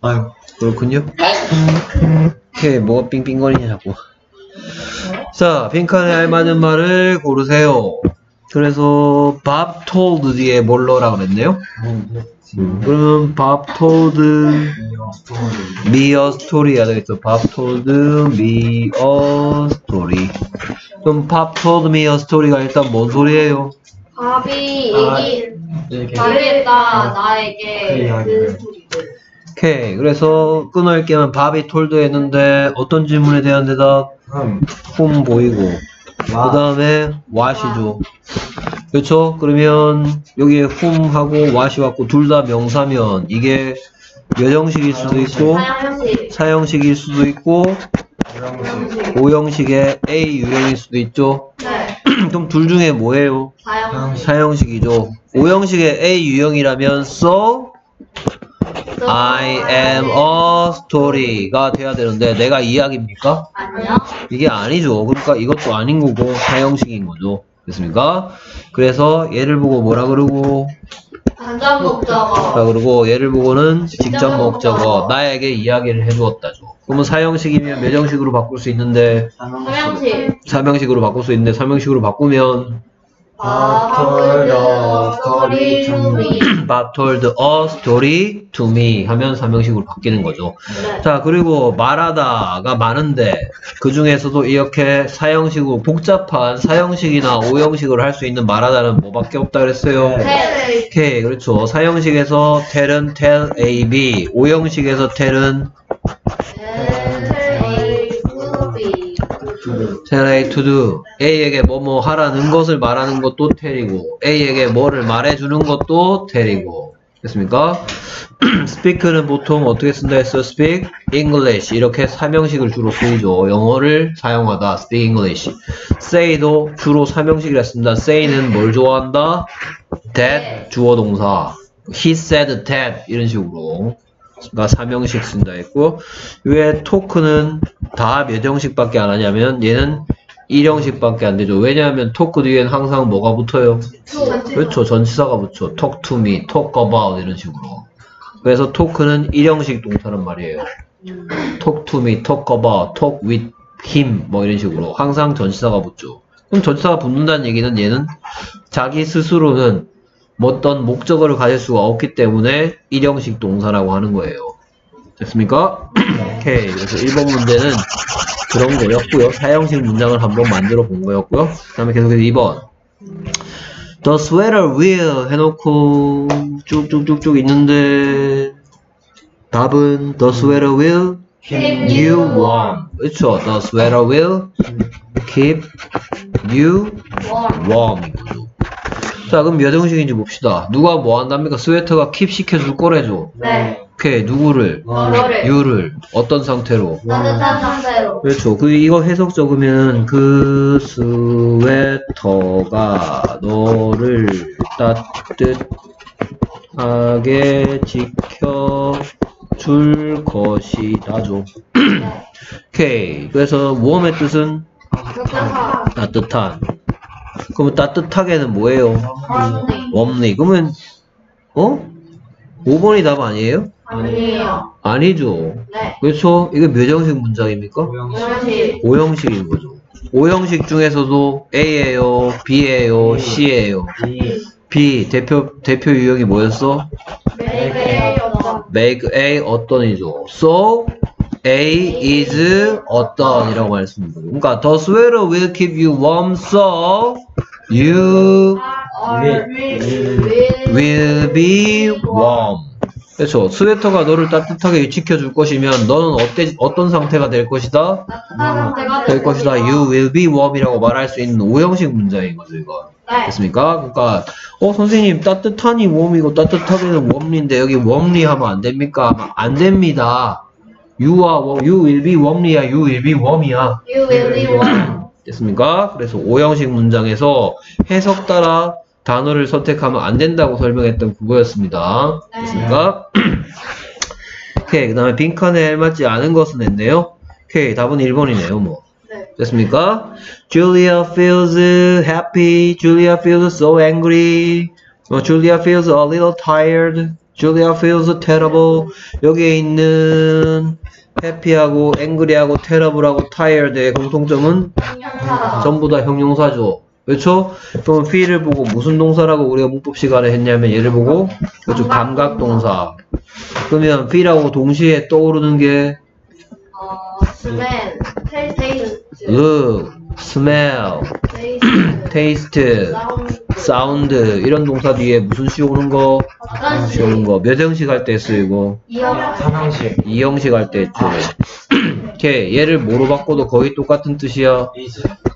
아유. 그렇군요. 오케이, 뭐가 삥삥거리냐, 자꾸. 자, 빈칸에 알맞은 말을 고르세요. 그래서, Bob told 뒤에 뭘 넣으라 그랬네요? 음, 그러면, Bob told me a story야 되겠죠. Told me a story. 그럼, told me a story가 일단 뭔 소리예요? 밥이 아, 얘기. 말했다 그 나에게 이야기를. 그 오케이. 그래서, 끊을게면 밥이 told 했는데, 어떤 질문에 대한 대답? 음. 품 보이고. 그 다음에 what이죠. 그렇죠? 그러면 여기에 whom하고 what이 왔고 둘 다 명사면 이게 몇 형식일 수도 있고 사형식일 수도 있고 사형식. 오형식의 A 유형일 수도 있죠? 네. 그럼 둘 중에 뭐예요? 사양식. 사형식이죠. 오형식의 A 유형이라면 so I am a story가 돼야 되는데 내가 이야기입니까? 아니요 이게 아니죠. 그러니까 이것도 아닌 거고 사형식인 거죠. 됐습니까? 그래서 얘를 보고 뭐라 그러고 자 목적어 그리고 얘를 보고는 직접 목적어 나에게 이야기를 해주었다죠. 그러면 사형식이면 몇 형식으로 바꿀 수 있는데 사양식 사명식으로 바꿀 수 있는데 사명식으로 바꾸면 밥을 story to me Bob told a story to me 하면 사형식으로 바뀌는 거죠. 네 자 그리고 말하다가 많은데 그 중에서도 이렇게 사형식으로 복잡한 사형식이나 오형식으로 할 수 있는 말하다는 뭐밖에 없다 그랬어요. tell 오케이 그렇죠. 사형식에서 tell은 tell A, B, 오형식에서 tell은 tell to be tell to do. A에게 뭐뭐 하라는 것을 말하는 것도 tell이고 A에게 뭐를 말해주는 것도 tell이고 됐습니까? speak는 보통 어떻게 쓴다 했어? speak English 이렇게 사명식을 주로 쓰이죠. 영어를 사용하다 speak English. say도 주로 사명식이라 쓴다. say는 뭘 좋아한다? that 주어 동사. he said that 이런 식으로 가 사명식 쓴다 했고 왜 토크는 다 몇 형식밖에 안 하냐면 얘는 1형식밖에 안 되죠. 왜냐하면 토크 뒤엔 항상 뭐가 붙어요? 그렇죠. 전치사가 붙죠. talk to me, talk about 이런 식으로. 그래서 토크는 1형식 동사란 말이에요. talk to me, talk about, talk with him 뭐 이런 식으로 항상 전치사가 붙죠. 그럼 전치사가 붙는다는 얘기는 얘는 자기 스스로는 뭐 어떤 목적어를 가질 수가 없기 때문에 1형식 동사라고 하는 거예요. 됐습니까? 오케이. 그래서 1번 문제는 그런 거였고요. 사형식 문장을 한번 만들어 본 거였고요. 그 다음에 계속해서 2번. The sweater will 해놓고 쭉쭉쭉쭉 있는데 답은 The sweater will keep you warm. 그렇죠. The sweater will keep you 원 warm. 자, 그럼 몇 형식인지 봅시다. 누가 뭐 한답니까? 스웨터가 킵 시켜줄 거래죠. 네 오케이, 누구를? 너를 유를. 어떤 상태로? 따뜻한 상태로 그렇죠. 그 이거 해석 적으면 그 스웨터가 너를 따뜻하게 지켜줄 것이다죠. 오케이. 그래서 웜의 뜻은 따뜻한 따뜻한. 그러면 따뜻하게는 뭐예요? warmly 웜리. 그러면 어? 5번이 답 아니에요? 아니에요 아니죠. 네 그렇죠? 이게 몇 형식 문장입니까? 영식 5형식인 거죠. 5형식 중에서도 A예요, B예요, C예요. B 대표 대표 유형이 뭐였어? 매일매일 어떤 Make A 어떤이죠. So A is 어떤 이라고 말했습니다. 그러니까 the sweater will keep you warm, so you will be warm. 그렇죠. 스웨터가 너를 따뜻하게 지켜줄 것이면 너는 어때, 어떤 상태가 될 것이다? 상태가 될 것이다. You will be warm이라고 말할 수 있는 5형식 문장인 거죠, 이거. 네 됐습니까? 그러니까 어 선생님 따뜻하니 웜이고 따뜻하게는 웜리인데 여기 웜리 하면 안 됩니까? 안 됩니다. You와 you will be warm이야, you will be warm이야. You will be warm 됐습니까? 그래서 5형식 문장에서 해석 따라 단어를 선택하면 안 된다고 설명했던 그거였습니다. 네. 됐습니까? 오케이. 그 다음에 빈칸에 알맞지 않은 것은 했네요. 오케이. 답은 1번이네요, 뭐. 네. 됐습니까? Julia feels happy. Julia feels so angry. 어, Julia feels a little tired. Julia feels terrible. 여기에 있는 happy하고 angry하고 terrible하고 tired의 공통점은. 전부 다 형용사죠. 그렇죠? 그럼 feel을 보고 무슨 동사라고 우리가 문법 시간에 했냐면 얘를 보고 그렇죠 감각 동사. 그러면 feel하고 동시에 떠오르는 게 어, taste. look, smell, 테이스트. taste, 사운드. sound 이런 동사 뒤에 무슨 시 오는 거? 시 오는 식? 거. 몇 형식 할 때 쓰이고. 삼형식 이 형식 할때 했죠. 이렇게 얘를 뭐로 바꿔도 거의 똑같은 뜻이야.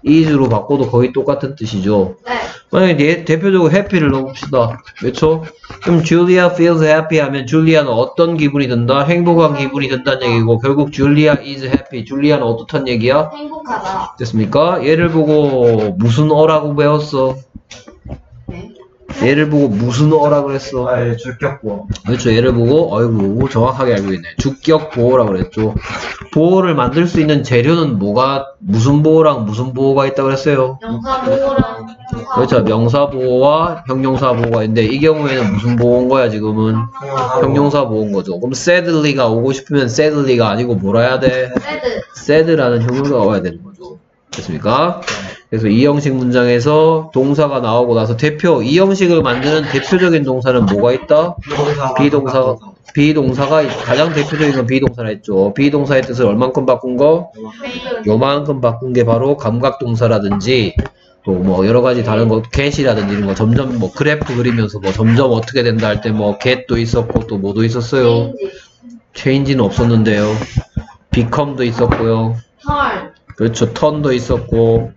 is로 바꿔도 거의 똑같은 뜻이죠. 네. 만약에 얘- 대표적으로 happy를 넣어봅시다. 그렇죠? 그럼 Julia feels happy 하면 줄리아는 어떤 기분이 든다? 행복한 기분이 든다는 얘기고 결국 Julia is happy. 줄리아는 어떻단 얘기야? 행복하다. 됐습니까? 얘를 보고 무슨 어라고 배웠어? 네. 얘를 보고 무슨 어라 그랬어? 아 예 주격보 그렇죠. 얘를 보고 어이구 정확하게 알고 있네. 주격 보호라 그랬죠. 보호를 만들 수 있는 재료는 뭐가 무슨 보호랑 무슨 보호가 있다 그랬어요? 영사 보호랑 형사. 그렇죠. 명사 보호와 형용사 보호가 있는데 이 경우에는 무슨 보호인 거야 지금은? 형용사 보호인 거죠. 그럼 sadly가 오고 싶으면 sadly가 아니고 뭐라 해야 돼? 세드. sad라는 형용사가 와야 되는 거죠. 됐습니까? 그래서 이 형식 문장에서 동사가 나오고 나서 대표 이 형식을 만드는 대표적인 동사는 뭐가 있다? be동사가 be동사가 가장 대표적인 건 be동사라 했죠. be동사의 뜻을 얼만큼 바꾼 거? 요만큼 바꾼 게 바로 감각동사라든지 또 뭐 여러 가지 다른 거 get이라든지 이런 거 점점 뭐 그래프 그리면서 뭐 점점 어떻게 된다 할 때 뭐 get도 있었고 또 뭐도 있었어요. change. change는 없었는데요. become도 있었고요. turn. 그렇죠. turn도 있었고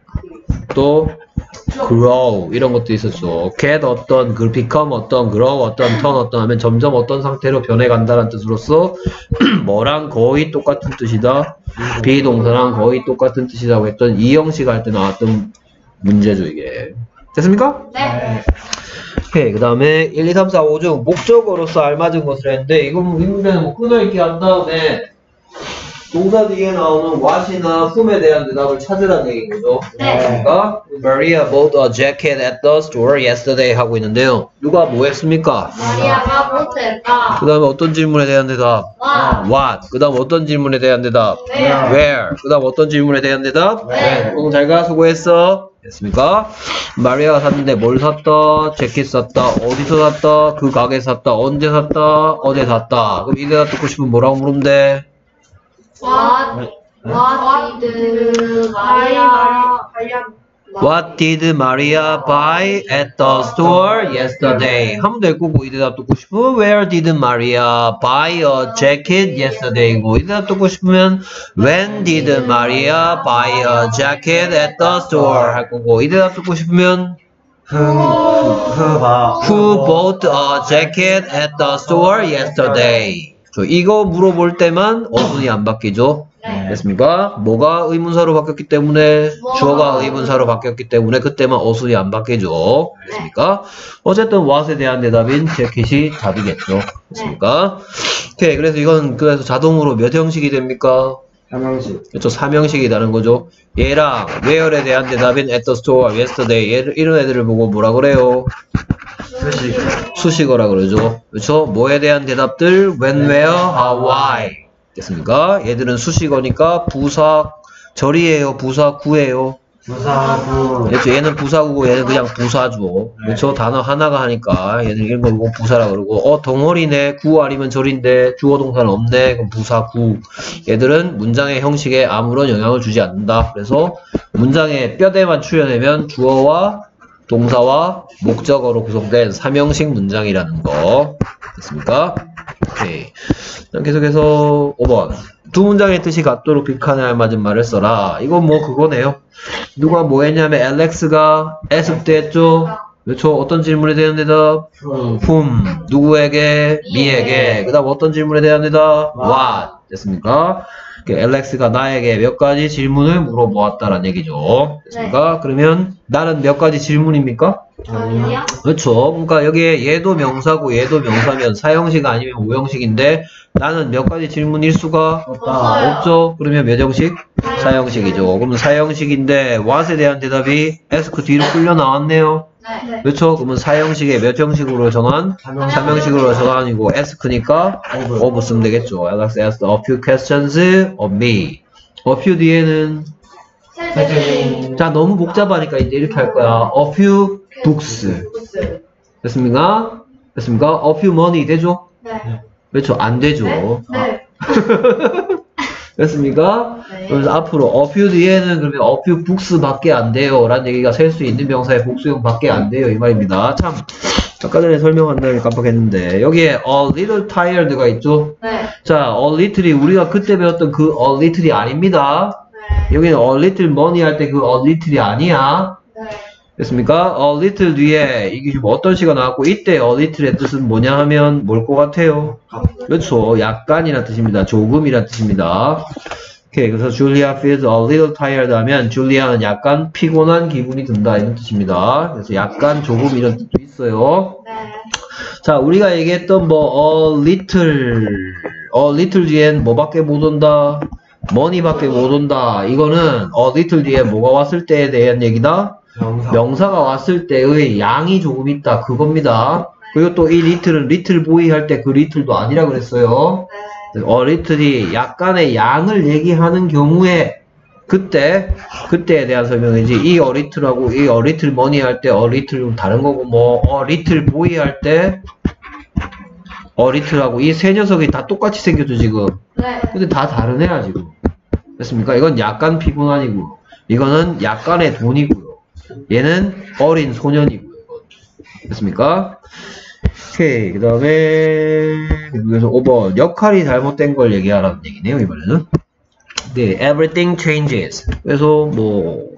또 grow 이런 것도 있었죠. get 어떤 그 become 어떤 grow 어떤 turn 어떤 하면 점점 어떤 상태로 변해간다는 뜻으로서 뭐랑 거의 똑같은 뜻이다. 비동사랑 거의 똑같은 뜻이라고 했던 이 형식 할 때 나왔던 문제죠 이게. 됐습니까? 네. 오케이. 그 다음에 1, 2, 3, 4, 5중 목적어로서 알맞은 것을 했는데 이건 뭐 인문에는 뭐 끊어읽기 한 다음에 동사 뒤에 나오는 what이나 whom에 대한 대답을 찾으라는 얘기인 거죠. 네. 그러니까 Maria bought a jacket at the store yesterday 하고 있는데요. 누가 뭐 했습니까? 마리아가 보트했다. 그 다음에 어떤 질문에 대한 대답? 와. What? 그 다음 어떤 질문에 대한 대답? Where? Where? 그 다음 어떤 질문에 대한 대답? When. 오늘 잘가 수고했어. 됐습니까? 마리아가 샀는데 뭘 샀다? 재킷 샀다? 어디서 샀다? 그 가게 샀다? 언제 샀다? 어제 샀다? 그럼 이 대답 듣고 싶으면 뭐라고 물으면 돼? What? What did 마리아 What did Maria buy at the store yesterday? 하면 될 거고 이 대답 듣고 싶으면 Where did Maria buy a jacket yesterday고 이 대답 듣고 싶으면 When did Maria buy a jacket at the store? 할 거고 이 대답 듣고 싶으면 흥흐바 Who bought a jacket at the store yesterday? 저 이거 물어볼 때만 어순이 안 바뀌죠. 네. 됐습니까? 뭐가 의문사로 바뀌었기 때문에 주어가 의문사로 바뀌었기 때문에 그때만 어순이 안 바뀌죠. 됐습니까? 어쨌든 what에 대한 대답인 재킷이 답이겠죠. 됐습니까? 오케이. 그래서 이건 그래서 자동으로 몇 형식이 됩니까? 삼형식 그렇죠. 3형식이라는 거죠. 얘랑 where에 대한 대답인 at the store, yesterday 얘 이런 애들을 보고 뭐라 그래요? 수식 수식어라 그러죠. 그렇죠? 뭐에 대한 대답들 when, where, how, why. 됐습니까? 얘들은 수식어니까 부사 절이에요, 부사 구예요. 부사구 그렇죠? 얘는 부사구고 얘는 그냥 부사죠. 그렇죠? 단어 하나가 하니까 얘는 이런 거 보고 부사라 그러고 어 덩어리네 구 아니면 절인데 주어 동사는 없네 그럼 부사구. 얘들은 문장의 형식에 아무런 영향을 주지 않는다. 그래서 문장의 뼈대만 추려내면 주어와 동사와 목적어로 구성된 삼형식 문장이라는 거 됐습니까? 오케이. 자, 계속해서 5번 두 문장의 뜻이 같도록 빅칸에 알맞은 말을 써라. 이건 뭐 그거네요. 누가 뭐 했냐면 알렉스가 애습대 했죠. 그렇죠. 어떤 질문에 대한 대답? whom 누구에게? 미에게. 그 다음 어떤 질문에 대한 대답? what 됐습니까? 이렇게 알렉스가 나에게 몇 가지 질문을 물어보았다라는 얘기죠. 됐습니까? 그러면 나는 몇 가지 질문입니까? 아니요. 그렇죠. 그러니까 여기에 얘도 명사고 얘도 명사면 사형식 아니면 오형식인데 나는 몇 가지 질문 일 수가 없어요. 없죠. 그러면 몇 형식? 사형식이죠. 그럼 사형식인데 what에 대한 대답이 ask 뒤로 끌려 나왔네요. 네. 그렇죠? 그러면 사형식에 몇 형식으로 정한? 삼형 3형식으로 정한이고 ask니까 of 쓰면 되겠죠. Alex asked a few questions of me. a few 뒤에는. 자 너무 복잡하니까 이제 이렇게 할 거야. a few books. 됐습니까? 됐습니까? a few money 되죠? 네. 그렇죠? 안 되죠. 네. 됐습니까? 네. 그래서 앞으로 a few 뒤에는 그러면 a few books 밖에 안 돼요. 라는 얘기가 셀 수 있는 명사의 복수형 밖에 안 돼요. 이 말입니다. 참, 아까 전에 설명한다는 깜빡했는데, 여기에 a little tired가 있죠? 네. 자, a little이 우리가 그때 배웠던 그 a little이 아닙니다. 네. 여기는 a little money 할 때 그 a little이 아니야. 네. 됐습니까? a little 뒤에 이게 지금 어떤 시가 나왔고, 이때 a little의 뜻은 뭐냐 하면 뭘 것 같아요? 그렇죠. 약간이란 뜻입니다. 조금이란 뜻입니다. 오케이. 그래서 Julia feels a little tired 하면 줄리아는 약간 피곤한 기분이 든다 이런 뜻입니다. 그래서 약간 조금 이런 뜻도 있어요. 네. 자, 우리가 얘기했던 뭐 a little, a little 뒤엔 뭐밖에 못 온다? money밖에 못 온다. 이거는 a little 뒤에 뭐가 왔을 때에 대한 얘기다. 명사. 명사가 왔을 때의 양이 조금 있다. 그겁니다. 그리고 또 이 little은 little boy 할 때 그 little도 아니라 그랬어요. 네. a little이 약간의 양을 얘기하는 경우에 그때 그때에 대한 설명이지 이 a little하고 이 a little money 할 때 a little 좀 다른 거고 뭐 a little boy 할 때 어리틀하고 이 세 녀석이 다 똑같이 생겼죠 지금 네. 근데 다 다른 애야 지금 됐습니까? 이건 약간 피곤 아니고 이거는 약간의 돈이고요 얘는 어린 소년이고요. 됐습니까? 오케이 그 다음에 그래서 5번 역할이 잘못된 걸 얘기하라는 얘기네요 이번에는 네 everything changes 그래서 뭐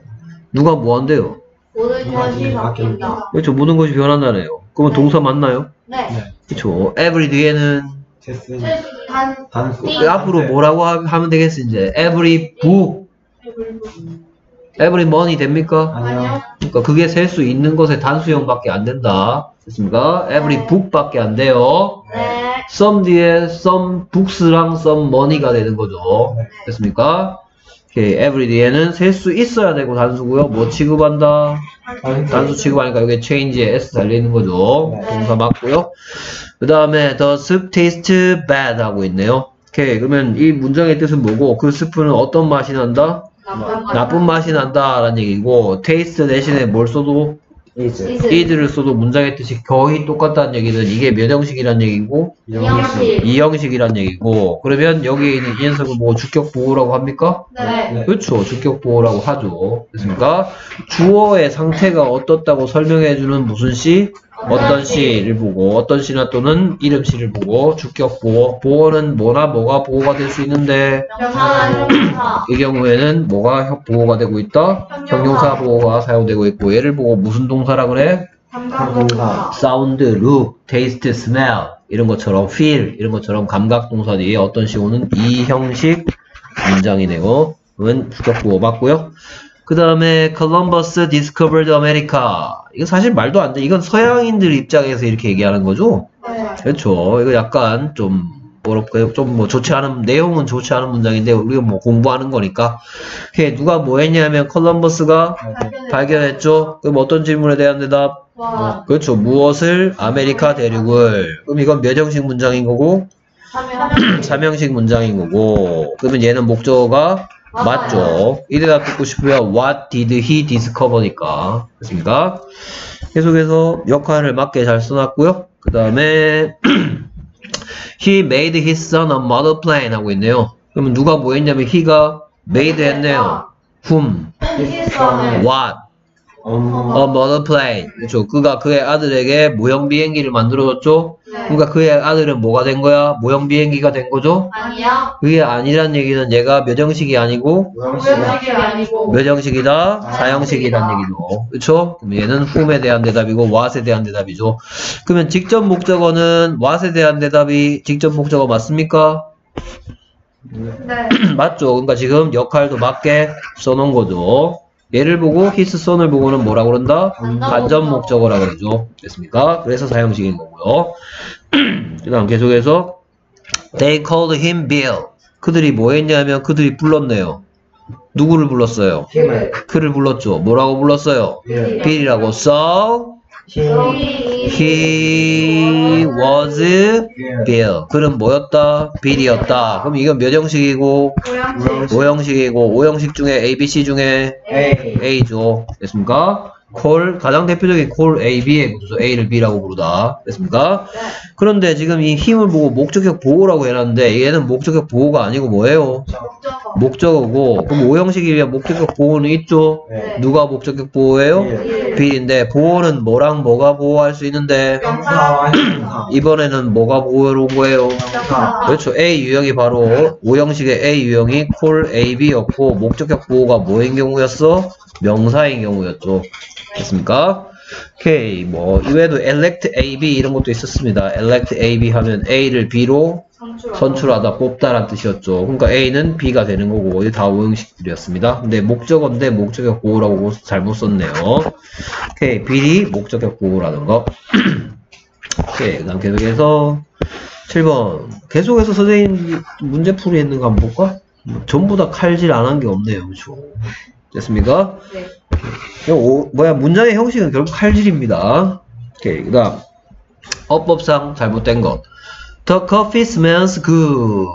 누가 뭐 한대요 모든 것이 바뀐다. 그렇죠 모든 것이 변한다네요 그러면 동사 맞나요? 네. 그렇죠 every 뒤에는 제스. 단. 단수. 띵. 앞으로 뭐라고 하- 하면 되겠어 이제 every book every money 됩니까? 아니요. 그러니까 그게 셀 수 있는 것의 단수형밖에 안 된다. 됐습니까? every book밖에 안 돼요. 네. some 뒤에 some books랑 some money가 되는 거죠. 네. 됐습니까? 오케이, every 뒤에는 셀 수 있어야 되고 단수고요. 뭐 취급한다? 단수 취급하니까 여기 change에 s 달려있는 거죠. 네. 동사 맞고요. 그 다음에 the soup tastes bad 하고 있네요. 오케이, 그러면 이 문장의 뜻은 뭐고 그 스프는 어떤 맛이 난다? 나쁜 맛이 난다라는 얘기고 taste 대신에 뭘 써도 이즈. is를 써도 문장의 뜻이 거의 똑같다는 얘기는 이게 몇 형식이란 얘기고 이 형식. 이 형식이란 얘기고 그러면 여기에 있는 이 녀석은 뭐 주격 보호라고 합니까? 네. 네. 그렇죠 주격 보호라고 하죠 됐습니까? 주어의 상태가 어떻다고 설명해 주는 무슨 시? 어떤 시를 보고 어떤 시나 또는 이름 시를 보고 주격 보호 보호는 뭐나 뭐가 보호가 될 수 있는데. 이 경우에는 뭐가 혀- 보호가 되고 있다? 형용사 보호가 사용되고 있고 얘를 보고 무슨 동사라 그래? 삼각동사. 사운드, look, taste, smell 이런 것처럼 feel 이런 것처럼 감각 동사 뒤에 어떤 시오는 이 형식 문장이 되고 그러면 주격 보어 맞고요. 그 다음에 Columbus discovered America 이거 사실 말도 안 돼. 이건 서양인들 입장에서 이렇게 얘기하는 거죠. 네. 그렇죠. 이거 약간 좀 뭐랄까요? 좀 뭐 좋지 않은 내용은 좋지 않은 문장인데 우리가 뭐 공부하는 거니까. 그게 누가 뭐 했냐면 컬럼버스가 발견했죠. 그럼 어떤 질문에 대한 대답? 와. 그렇죠. 무엇을 아메리카 대륙을. 그럼 이건 몇 형식 문장인 거고? 삼형. 삼형식 문장인 거고. 그러면 얘는 목적어가 맞죠. 이 대답 듣고 싶으면 What did he discover니까. 됐습니까? 계속해서 역할을 맞게 잘 써놨고요. 그 다음에 He made his son a model plane 하고 있네요. 그러면 누가 뭐 했냐면 he가 made 했네요. Whom? What? A model plane. 그렇죠. 그가 그의 아들에게 모형 비행기를 만들어줬죠. 네. 그러니까 그의 아들은 뭐가 된 거야? 모형 비행기가 된 거죠? 아니야. 그게 아니란 얘기는 얘가 몇 형식이 아니고 우연식이 아니고. 몇 형식이다? 사형식이란 얘기죠. 그쵸? 그럼 얘는 whom에 대한 대답이고 what에 대한 대답이죠. 그러면 직접 목적어는 what에 대한 대답이 직접 목적어 맞습니까? 네. 맞죠. 그러니까 지금 역할도 맞게 써놓은 거죠. 얘를 보고 his son을 보고는 뭐라 그런다? 간접 목적어라 그러죠. 됐습니까? 그래서 사형식인 거고요. 그 다음 계속해서 They called him Bill. 그들이 뭐 했냐면 그들이 불렀네요. 누구를 불렀어요? 그를 불렀죠. 뭐라고 불렀어요? 예. 빌이라고. So He He was Bill. 그는 뭐였다? Bill이었다. 그럼 이건 몇 형식이고? 고양시 5형식이고 5형식 중에 A, B, C 중에 A A죠. 됐습니까? 콜 가장 대표적인 콜 A, B의 구조 A를 B라고 부르다. 됐습니까? 네. 그런데 지금 이 힘을 보고 목적격 보호라고 해놨는데 얘는 목적격 보호가 아니고 뭐예요? 목적어 목적어고 그럼 5형식이면 목적격 보호는 있죠? 네. 누가 목적격 보호예요? 예. B인데 보호는 뭐랑 뭐가 보호할 수 있는데 이번에는 뭐가 보호로 온 거예요? 그렇죠. A 유형이 바로 5형식의 A 유형이 콜 AB였고 목적격 보호가 뭐인 경우였어? 명사인 경우였죠. 됐습니까? 오케이. 뭐 이외에도 elect AB 이런 것도 있었습니다. elect AB 하면 A를 B로 선출하다 뽑다란 뜻이었죠. 그러니까 A는 B가 되는 거고 이게 다 5형식들이었습니다. 근데 목적어인데 목적격 보호라고 잘못 썼네요. 오케이. B이 목적격 보호라는 거. 오케이. 그다음 계속해서 7번. 계속해서 선생님 문제풀이 했는 거 한번 볼까? 뭐 전부 다 칼질 안 한 게 없네요. 그렇죠? 됐습니까? 네. 오- 뭐야 문장의 형식은 결국 칼질입니다. 오케이. 그다음 어법상 잘못된 것. The coffee smells good.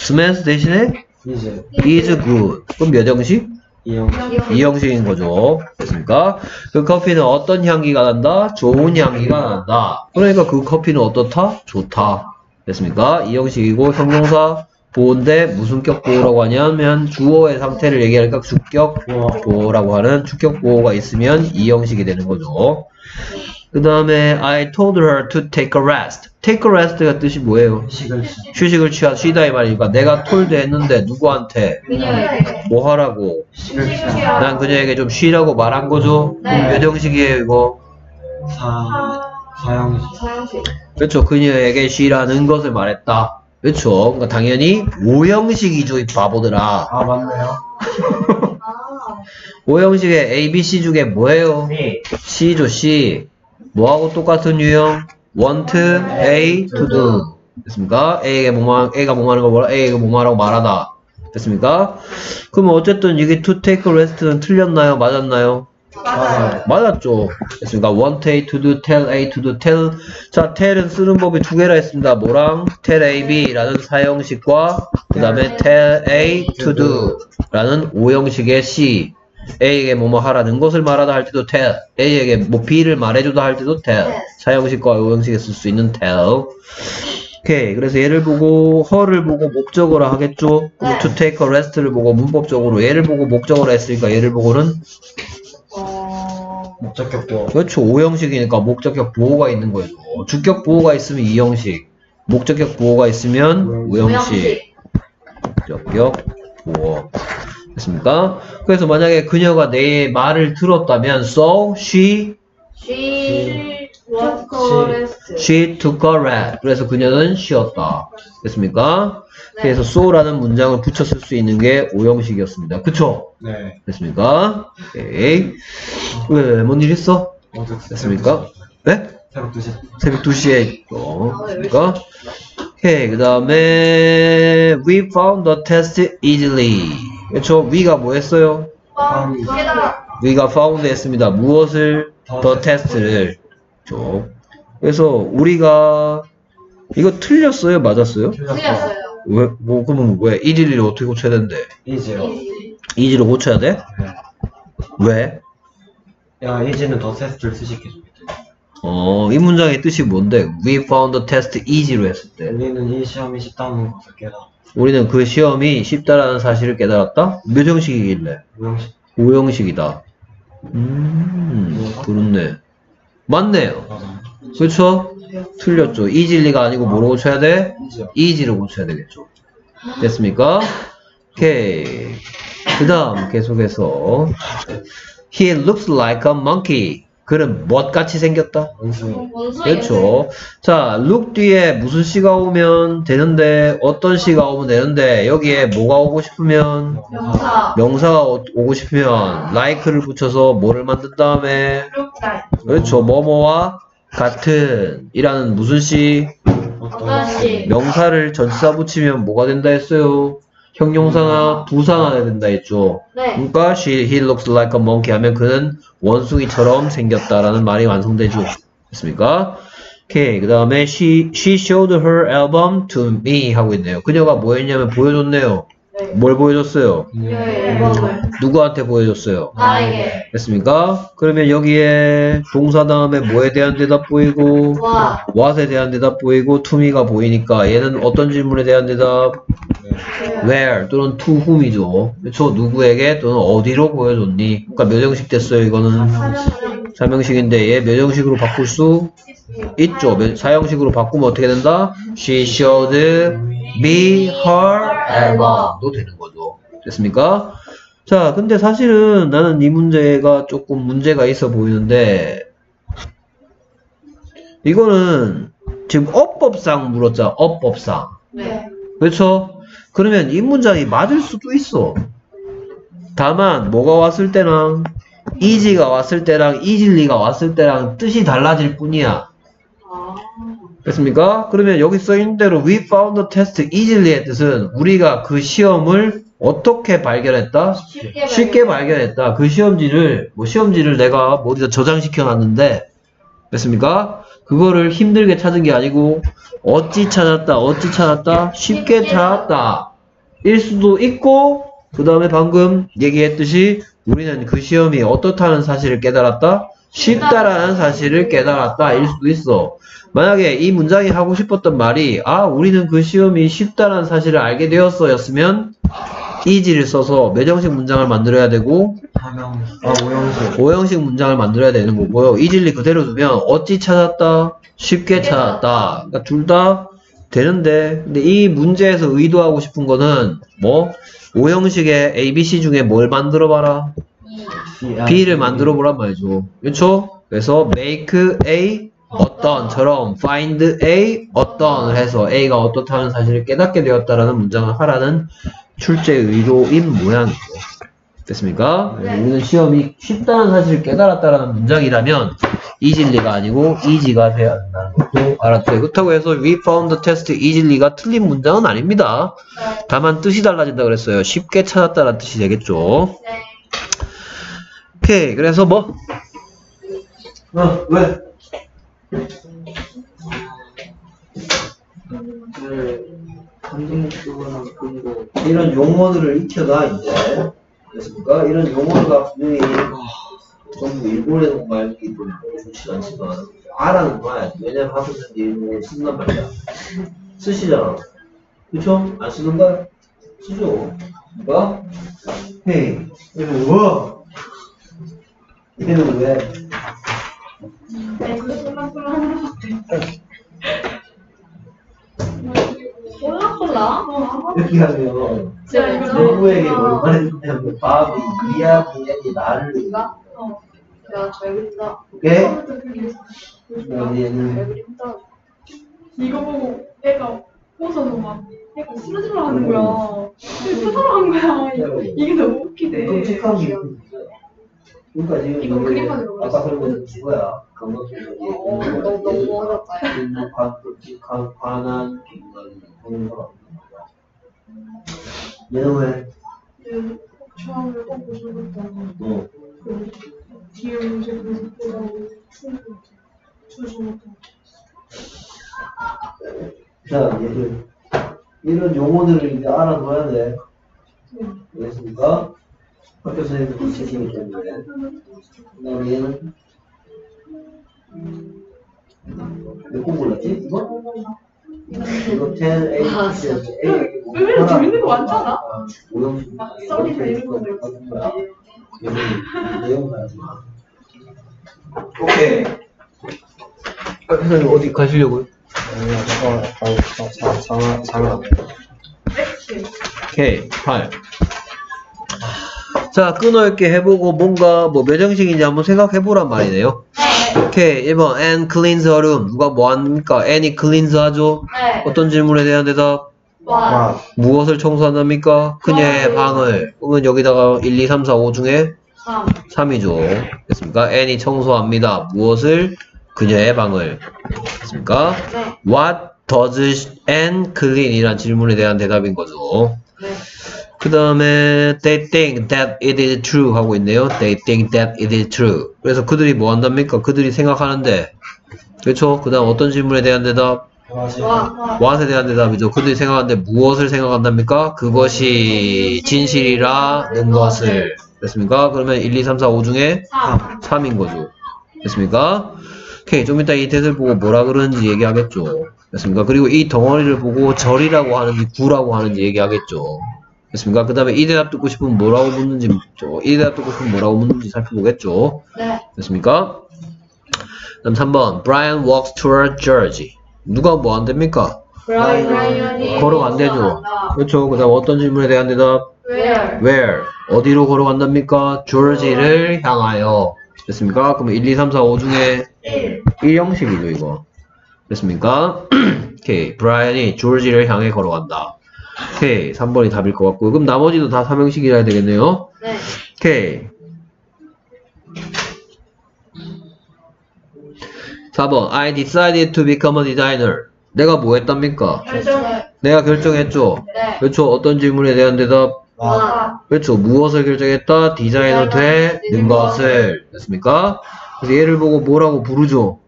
smells 대신에 이제 is good. 그럼 몇 형식? 이형 이 형식인 거죠. 됐습니까? 그 커피는 어떤 향기가 난다? 좋은 향기가 난다. 그러니까 그 커피는 어떻다? 좋다. 됐습니까? 이 형식이고 형용사 보호인데 무슨 격 보호라고 하냐면 주어의 상태를 얘기하니까 주격 보호라고 하는 주격 보호가 있으면 이 형식이 되는 거죠. 그 다음에 I told her to take a rest. take a rest가 뜻이 뭐예요? 식을 휴식을 취하 쉬다 이 말이니까 내가 told 했는데 누구한테 그녀에게 뭐 하라고? 난 그녀에게 좀 쉬라고 말한 거죠. 네. 그럼 몇 형식이에요 이거? 사 사형식 그렇죠. 그녀에게 쉬라는 것을 말했다. 그렇죠. 그러니까 당연히 5형식이죠 이 바보들아. 아 맞네요 아 5형식의 A, B, C 중에 뭐예요? C C죠 C. 뭐하고 똑같은 유형? want A to do. 됐습니까? A에게 뭐만 A가 뭐하는 거 뭐라 A에게 뭐하라고 말하다. 됐습니까? 그러면 어쨌든 이게 to take a rest는 틀렸나요? 맞았나요? 맞아요 맞았죠. 됐습니까? want A to do, tell A to do, tell. 자, tell은 쓰는 법이 두 개라 했습니다. 뭐랑? tell A, B라는 사형식과 그 다음에 tell A to do 라는 오형식의 C. A에게 뭐뭐 하라는 것을 말하다 할 때도 tell. A에게 뭐 B를 말해주다 할 때도 tell. 사형식과 오형식에 쓸 수 있는 tell. 오케이. 그래서 얘를 보고 her를 보고 목적어로 하겠죠. 네. to take a rest를 보고 문법적으로 얘를 보고 목적어로 했으니까 얘를 보고는 어 목적격 보호 그렇죠. 5형식이니까 목적격 보호가 있는 거죠. 주격 보호가 있으면 2형식, 목적격 보호가 있으면 5형식. 목적격 보호. 됐습니까? 그래서 만약에 그녀가 내 말을 들었다면 so she She was correct she took a rest. 그래서 그녀는 쉬었다. 됐습니까? 네. 그래서 so라는 문장을 붙여 쓸 수 있는 게 5형식이었습니다. 그쵸? 네 됐습니까? 오케이. 왜, 뭔 일 있어? 어제 됐습니까? 네? 새벽 2시. 새벽 2시에 어, 그러니까? 오케이 그 다음에 we found the test easily. 그렇죠 we가 뭐 했어요? 어, we가 found 했습니다. 무엇을? The test를. 그렇죠 그래서 우리가 이거 틀렸어요? 맞았어요? 틀렸어요. 왜 뭐 그러면 왜? easily 어떻게 고쳐야 되는데? 이지요 easy로 고쳐야 돼? 왜? 야 이지는 더 테스트를 좀 어, 이 문장의 뜻이 뭔데? We found the test easy로 했을 때. 우리는 이 시험이 쉽다는 것을 깨달아 우리는 그 시험이 쉽다라는 사실을 깨달았다? 몇 형식이길래? 우영식 5형식이다. 음, 그렇네. 맞네요. 맞아 그렇죠? 틀렸죠. 이질리가 아니고 뭐로 고쳐야 돼? 이지로 고쳐야 되겠죠. 됐습니까? 오케이. 그 다음 계속해서 He looks like a monkey. 그는 멋같이 생겼다. 원숭이 그렇죠. 자, look 뒤에 무슨 시가 오면 되는데 어떤 시가 오면 되는데 여기에 뭐가 오고 싶으면 명사 명사가 오- 오고 싶으면 like를 붙여서 뭐를 만든 다음에 그렇죠. 뭐뭐와 같은 이라는 무슨 시 어떤 어떤 시 명사를 전치사 붙이면 뭐가 된다 했어요. 형용사가 부사가 된다 했죠. 네. 그러니까 she, he looks like a monkey 하면 그는 원숭이처럼 생겼다라는 말이 완성되죠. 됐습니까? 오케이. 그 다음에 she, she showed her album to me 하고 있네요. 그녀가 뭐 했냐면 보여줬네요. 네. 뭘 보여줬어요? 네. 앨범을. 누구한테 보여줬어요? 나에게. 됐습니까? 그러면 여기에 동사 다음에 뭐에 대한 대답 보이고 와. what에 대한 대답 보이고 to me가 보이니까 얘는 어떤 질문에 대한 대답 where 또는 to whom이죠. 그렇죠? 누구에게 또는 어디로 보여줬니? 그러니까 몇 형식 됐어요 이거는 사명식인데 얘 몇 형식으로 바꿀 수 있죠. 몇- 사형식으로 바꾸면 어떻게 된다? She showed me her album도 되는 거죠. 됐습니까? 자, 근데 사실은 나는 이 문제가 조금 문제가 있어 보이는데 이거는 지금 어법상 물었잖아. 어법상. 네. 그렇죠? 그러면 이 문장이 맞을 수도 있어. 다만 뭐가 왔을 때랑 이지가 왔을 때랑 이질리가 왔을 때랑 뜻이 달라질 뿐이야. 아. 됐습니까? 그러면 여기 써 있는 대로 we found the test easily 의 뜻은 우리가 그 시험을 어떻게 발견했다? 쉽게. 쉽게 발견했다. 그 시험지를 뭐 시험지를 내가 뭐 어디다 저장시켜 놨는데 됐습니까? 그거를 힘들게 찾은 게 아니고 어찌 찾았다. 어찌 찾았다. 쉽게 찾았다. 일 수도 있고 그 다음에 방금 얘기했듯이 우리는 그 시험이 어떻다는 사실을 깨달았다. 쉽다라는 사실을 깨달았다. 일 수도 있어. 만약에 이 문장이 하고 싶었던 말이 아 우리는 그 시험이 쉽다라는 사실을 알게 되었어 였으면 이지를 써서 매정식 문장을 만들어야 되고 아, 오형식. 오형식 문장을 만들어야 되는 거고요. 이질리 그대로 두면 어찌 찾았다, 쉽게 찾았다. 그러니까 둘 다 되는데 근데 이 문제에서 의도하고 싶은 거는 뭐 오형식의 ABC 중에 뭘 만들어 봐라. B를 만들어 보란 말이죠. 그렇죠? 그래서 make A 어떤처럼 find A 어떤을 해서 A가 어떻다는 사실을 깨닫게 되었다라는 문장을 하라는 출제 의도인 모양이죠. 됐습니까? 네. 우리는 시험이 쉽다는 사실을 깨달았다라는 문장이라면 이질리가 아니고 이지가 돼야 된다는 것도 알았죠. 그렇다고 해서 we found the test easily,가 틀린 문장은 아닙니다. 네. 다만 뜻이 달라진다 그랬어요. 쉽게 찾았다는 뜻이 되겠죠. 네. 오케이. 그래서 뭐 어, 왜? 이런 용어들을 익혀가 이제 됐습니까? 이런 용어가 분명히 전부 일본에서 온 말이기 때문에 좋지 않지만 알아는 봐야지 왜냐면 하고 있는 일본어 쓴단 말이야 쓰시잖아 그쵸? 안 쓰는 거야? 쓰죠 그니까 헤이 얘는 뭐? 얘는 왜? 콜라콜라? 이렇게 하면 누구에게 뭘 말해주냐면 밥이 이야기하니 나를 이거? 어. 야, 잘 그린다. 오케이? 그린다. 이거 보고 애가 웃어서 막 애가 쓰러지려 하는 거야. 쓰러지려 하는 거야. 이게- 이게 너무 웃기대. 끔찍한 기분 그러니까 지금 아까. 설명한 그거야 화난 기분이 보는 거? 그 처음에 꼭. 어그 뒤에 문제 분석보다고 주셔봤다. 자, 얘들 이런 용어들을 이제 알아둬야 돼. 네. 알겠습니까? 학교 선생님들 지시기 때문에. 그 다음에 얘는 몇곡 골랐지? 이거? 이거 10, 8, 아, 6, 진짜. 8. 의외로 재밌는 거 많잖아. 오형식. 막 썰이 되는 거들 같은 거야. 얘는 내용 봐야지. 오케이. 아, 선생님 어디 가시려고요? 오케이 8 자 끊어읽기 해보고 뭔가 뭐 매정식인지 한번 생각해보란 말이네요 오케이 1번 Ann cleans her room 누가 뭐합니까? Ann이 cleans 하죠 네. 어떤 질문에 대한 대답 와. 무엇을 청소한답니까? 그녀의 방을 그러면 여기다가 1, 2, 3, 4, 5 중에 3. 3이죠 됐습니까? Ann이 청소합니다 무엇을? 그녀의 방을 됐습니까? 네. What does and clean이란 질문에 대한 대답인 거죠. 네. 그 다음에 they think that it is true 하고 있네요. they think that it is true. 그래서 그들이 뭐 한답니까? 그들이 생각하는데 그렇죠? 그 다음 어떤 질문에 대한 대답? 와. what에 대한 대답이죠. 그들이 생각하는데 무엇을 생각한답니까? 그것이 진실이라는 것을 됐습니까? 그러면 1, 2, 3, 4, 5 중에 3. 3인 거죠. 됐습니까? 오케이. 좀 이따 이 뜻을 보고 뭐라 그러는지 얘기하겠죠. 됐습니까? 그리고 이 덩어리를 보고 절이라고 하는지 구라고 하는지 얘기하겠죠. 됐습니까? 그 다음에 이 대답 듣고 싶으면 뭐라고 묻는지 묻죠. 이 대답 듣고 싶으면 뭐라고 묻는지 살펴보겠죠. 네. 됐습니까? 그다음 3번. Brian walks toward George. 누가 뭐 안 됩니까? 브라이언이 걸어가 안 되죠. 그렇죠. 그 다음 어떤 질문에 대한 대답? Where? Where? 어디로 걸어간답니까? 조지를 향하여. 됐습니까? 그럼 1, 2, 3, 4, 5 중에 1. 1 형식이죠, 이거. 됐습니까? 오케이. 브라이언이 조지를 향해 걸어간다. 오케이. 3번이 답일 것 같고. 그럼 나머지도 다 3형식이라 해야 되겠네요. 네. 오케이. 4번. I decided to become a designer. 내가 뭐 했답니까? 결정. 내가 결정했죠. 네. 그렇죠. 어떤 질문에 대한 대답? 와. 그렇죠. 무엇을 결정했다? 디자이너 되는 것을. 됐습니까? 그래서 얘를 보고 뭐라고 부르죠?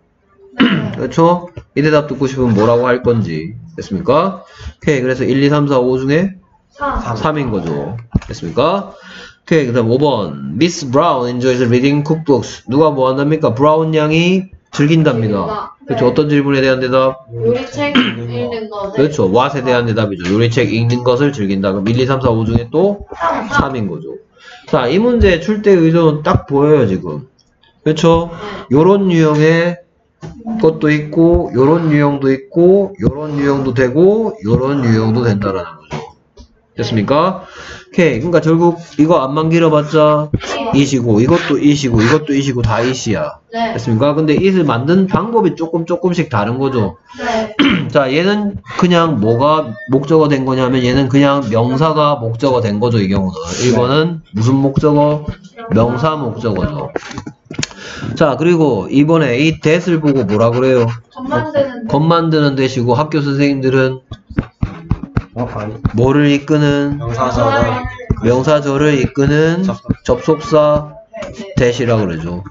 그렇죠? 이 대답 듣고 싶으면 뭐라고 할 건지. 됐습니까? 오케이. 그래서 1, 2, 3, 4, 5 중에 3. 3인 거죠. 됐습니까? 오케이. 그 다음 5번. Miss Brown enjoys reading cookbooks. 누가 뭐 한답니까? 브라운 양이 즐긴답니다. 그렇죠. 어떤 질문에 대한 대답? 요리책 읽는 거. 네. 그렇죠. what에 대한 대답이죠. 요리책 읽는 것을 즐긴다. 그럼 1, 2, 3, 4, 5 중에 또 3인 거죠. 자, 이 문제 출제 의도는 딱 보여요, 지금. 그렇죠? 요런 유형의 것도 있고, 요런 유형도 있고, 요런 유형도 되고, 요런 유형도 된다라는 거죠. 됐습니까? 오케이. 그러니까 결국 이거 안만 길어봤자 이시고, 이것도 이시고, 이것도 이시고, 다 이시야. 네. 됐습니까? 근데 it을 만든 방법이 조금 조금씩 다른 거죠. 네. 자, 얘는 그냥 뭐가 목적어 된 거냐면 얘는 그냥 명사가 목적어 된 거죠, 이 경우는. 1번은 무슨 목적어? 명사 목적어죠. 자, 그리고 이번에 이 that을 보고 뭐라 그래요? 전 만드는 대시고 학교 선생님들은 정확하니 뭐를 이끄는 명사절을 명사절을 이끄는 접속사 대시라 그러죠.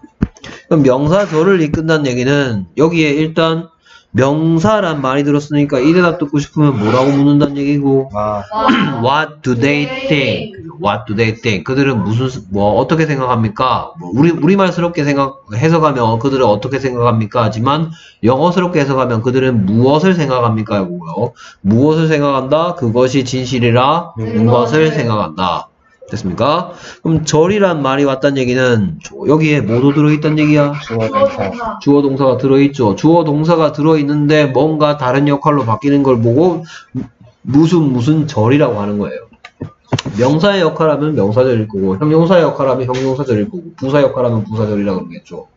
그럼 명사절을 이끈다는 얘기는 여기에 일단 명사란 말이 들었으니까 이 대답 듣고 싶으면 뭐라고 묻는다는 얘기고 와 What do they think? What do they think? 그들은 무슨 스- 뭐 어떻게 생각합니까? 뭐 우리 우리말스럽게 생각 해석하면 그들은 어떻게 생각합니까? 하지만 영어스럽게 해석하면 그들은 무엇을 생각합니까? 이거고요. 무엇을 생각한다? 그것이 진실이라는 것을 생각한다. 됐습니까? 그럼 절이란 말이 왔다는 얘기는 여기에 뭐도 들어있다는 얘기야? 주어 동사 주어 동사가 들어있죠. 주어 동사가 들어있는데 뭔가 다른 역할로 바뀌는 걸 보고 무슨 무슨 절이라고 하는 거예요. 명사의 역할하면 명사절일 거고 형용사의 역할하면 형용사절일 거고 부사 역할하면 부사절이라고 그러겠죠.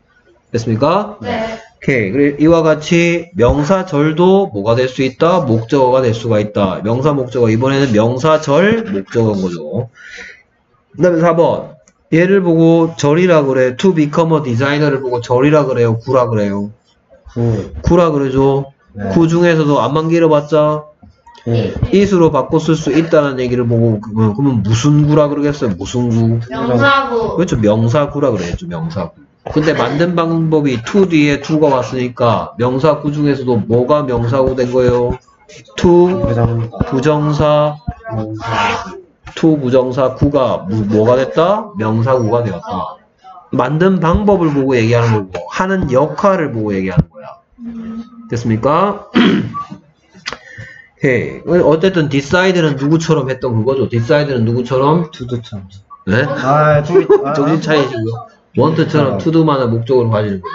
됐습니까? 네. 오케이. 그리고 이와 같이 명사절도 뭐가 될 수 있다? 목적어가 될 수가 있다. 명사 목적어 이번에는 명사절 목적어인 거죠. 그 다음에 4번 얘를 보고 절이라 그래. to become a designer를 보고 절이라 그래요. 구라 그래요. 구 구라 그러죠. 네. 구 중에서도 안만 길어봤자 구 it으로 바꿔 쓸 수 있다는 얘기를 보고 그러면, 그러면 무슨 구라 그러겠어요? 무슨 구? 명사구. 그렇죠. 명사구라 그랬죠. 명사구. 근데 만든 방법이 to 뒤에 to가 왔으니까 명사구 중에서도 뭐가 명사구 된 거예요? to 부정 부정사 to 부정사 구가 뭐- 뭐가 됐다? 명사구가 되었다. 만든 방법을 보고 얘기하는 거고 하는 역할을 보고 얘기하는 거야. 됐습니까? 오케이. 어쨌든 decide는 누구처럼 했던 그거죠. decide는 누구처럼? 투두처럼 네? 아 아, 정신 차리시고요. 원트처럼 투두만을 목적으로 가지는 거죠.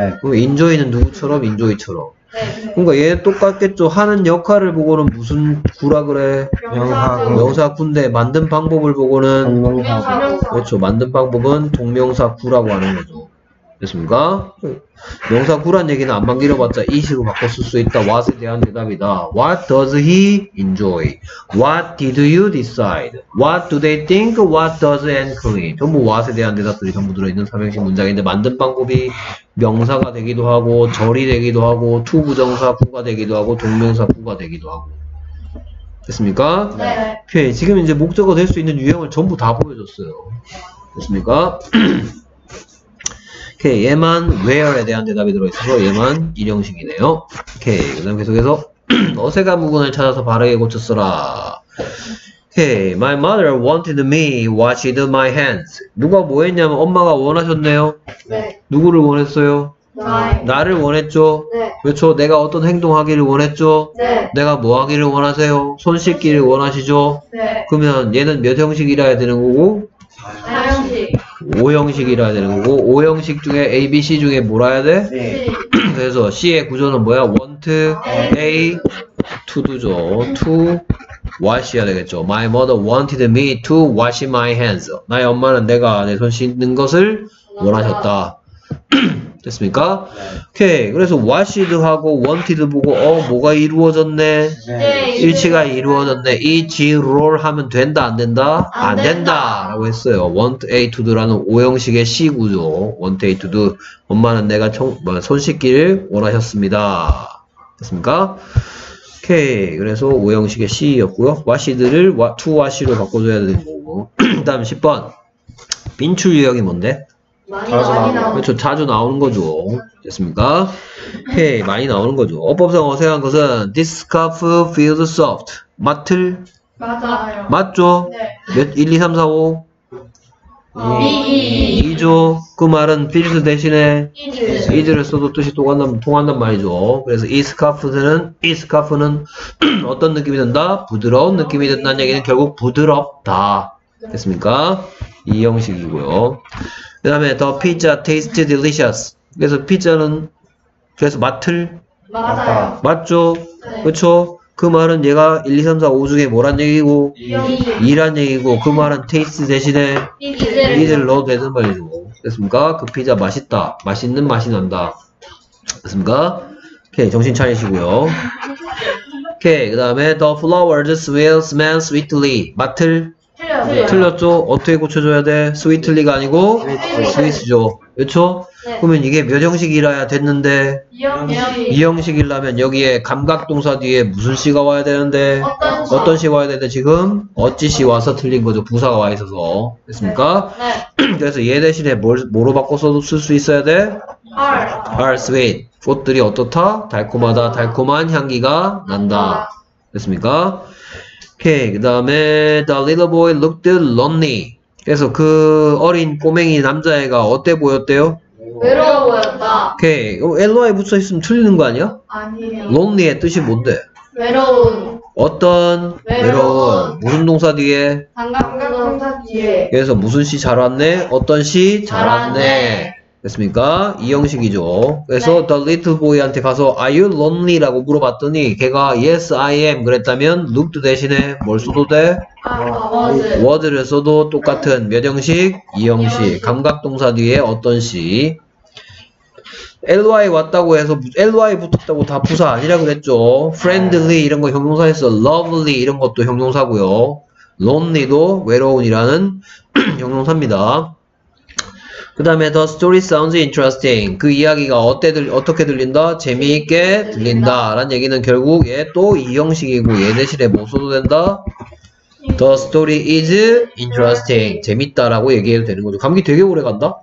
네 그럼 인조이는 누구처럼? 인조이처럼. 네. 그러니까 얘 똑같겠죠. 하는 역할을 보고는 무슨 구라 그래? 명사구 명사 군데 만든 방법을 보고는 동명사구 명사. 그렇죠. 만든 방법은 동명사 구라고 하는 거죠. 됐습니까? 명사 구란 얘기는 안만 길어봤자 이 식으로 바꿔 쓸 수 있다. what에 대한 대답이다. What does he enjoy? What did you decide? What do they think? What does Anne clean? 전부 what에 대한 대답들이 전부 들어있는 삼형식 문장인데 만든 방법이 명사가 되기도 하고 절이 되기도 하고 to 부정사 구가 되기도 하고 동명사 구가 되기도 하고 됐습니까? 네. 오케이 지금 이제 목적어 될 수 있는 유형을 전부 다 보여줬어요 됐습니까? 오케이 얘만 where에 대한 대답이 들어있어서 얘만 일형식이네요 오케이 그 다음 계속해서 어색한 부분을 찾아서 바르게 고쳤어라 오케이 my mother wanted me washed my hands 누가 뭐 했냐면 엄마가 원하셨네요 네. 누구를 원했어요? 나를 원했죠 네. 그렇죠 내가 어떤 행동하기를 원했죠 네. 내가 뭐 하기를 원하세요? 손 씻기를 원하시죠? 네. 그러면 얘는 몇 형식이라 해야 되는 거고 사형식. 5형식이라 해야 되는 거고 5형식 중에 A, B, C 중에 뭐라 해야 돼? 네. 그래서 C의 구조는 뭐야? want, A, to도죠. to wash 해야 되겠죠. My mother wanted me to wash my hands. 나의 엄마는 내가 내 손 씻는 것을 원하셨다. 됐습니까? 오케이. 그래서 washed하고 wanted 보고 어 뭐가 이루어졌네? 네. 일치가 이루어졌네. 이 G를 하면 된다, 안 된다? 안안 된다. 된다. 라고 했어요. want A to도라는 오형식의 C 구조. want A to도. 엄마는 내가 청, 뭐, 손 씻기를 원하셨습니다. 됐습니까? 오케이. 그래서 오형식의 C였고요. washed를 wa- to wash로 바꿔줘야 되는 거고. 그 다음 10번. 빈출 유형이 뭔데? 많이 자주 많이. 나오고. 그렇죠. 자주 나오는 거죠. 됐습니까? 오케이. 많이 나오는 거죠. 어법상 어색한 것은 this scarf feels soft. 맡을 맞아요. 맞죠? 네. 몇 1, 2, 3, 4, 5 어, 이, 이, 이. 2죠. 그 말은 feels 대신에 이즈. is를 써도 뜻이 통한단, 통한단 말이죠. 그래서 이 스카프는 이 스카프는 어떤 느낌이 든다? 부드러운 느낌이 든다는 얘기는 결국 부드럽다. 됐습니까? 이 형식이고요. 그 다음에 the pizza tastes delicious. 그래서 피자는 그래서 맡을 맞아요. 맞죠? 네. 그렇죠? 그 말은 얘가 1, 2, 3, 4, 5 중에 뭐란 얘기고 이. 2란 얘기고 그 말은 taste 대신에. 이즈를 넣어도 되는 말이죠. 됐습니까? 그 피자 맛있다. 맛있는 맛이 난다. 됐습니까? 오케이, 정신 차리시고요. 오케이, 그 다음에 the flowers will smell sweetly. 맡을 틀렸어요. 틀렸죠? 어떻게 고쳐줘야 돼? sweetly가 아니고 sweet죠. 그렇죠? 네. 그러면 이게 몇 형식이라야 됐는데 이형식. 이 형식이라면 여기에 감각동사 뒤에 무슨 시가 와야 되는데 어떤 시? 어떤 시 와야 되는데 지금 어찌 시 와서 틀린 거죠. 부사가 와 있어서 됐습니까? 네. 그래서 얘 대신에 뭘, 뭐로 바꿔서 쓸 수 있어야 돼? R. are sweet. 꽃들이 어떻다? 달콤하다. 달콤한 향기가 난다. 됐습니까? 오케이. 그 다음에 the little boy looked lonely. 그래서 그 어린 꼬맹이 남자애가 어때 보였대요? 외로워 보였다. 오케이. 어, LY 붙어 있으면 틀리는 거 아니야? 아니에요. lonely의 뜻이 뭔데? 외로운. 어떤 외로운. 무슨 동사 뒤에 삼각동사 뒤에. 그래서 무슨 시 잘 왔네 어떤 시 잘 왔네 됐습니까 이 형식이죠 그래서 네. the little boy한테 가서 are you lonely라고 물어봤더니 걔가 yes I am 그랬다면 looked 대신에 뭘 써도 돼 아, was. word를 써도 똑같은 몇 형식 이 형식 감각 동사 뒤에 어떤 시 ly 왔다고 해서 ly 붙었다고 다 부사 아니라 그랬죠. friendly 이런 거 형용사에서 lovely 이런 것도 형용사고요. lonely도 외로운이라는 형용사입니다. 그 다음에 the story sounds interesting. 그 이야기가 어때 들, 어떻게 들린다? 재미있게 들린다. 라는 얘기는 결국 얘 또 이 형식이고 얘 대신에 뭐 써도 된다? The story is interesting. 재밌다 라고 얘기해도 되는 거죠. 감기 되게 오래 간다?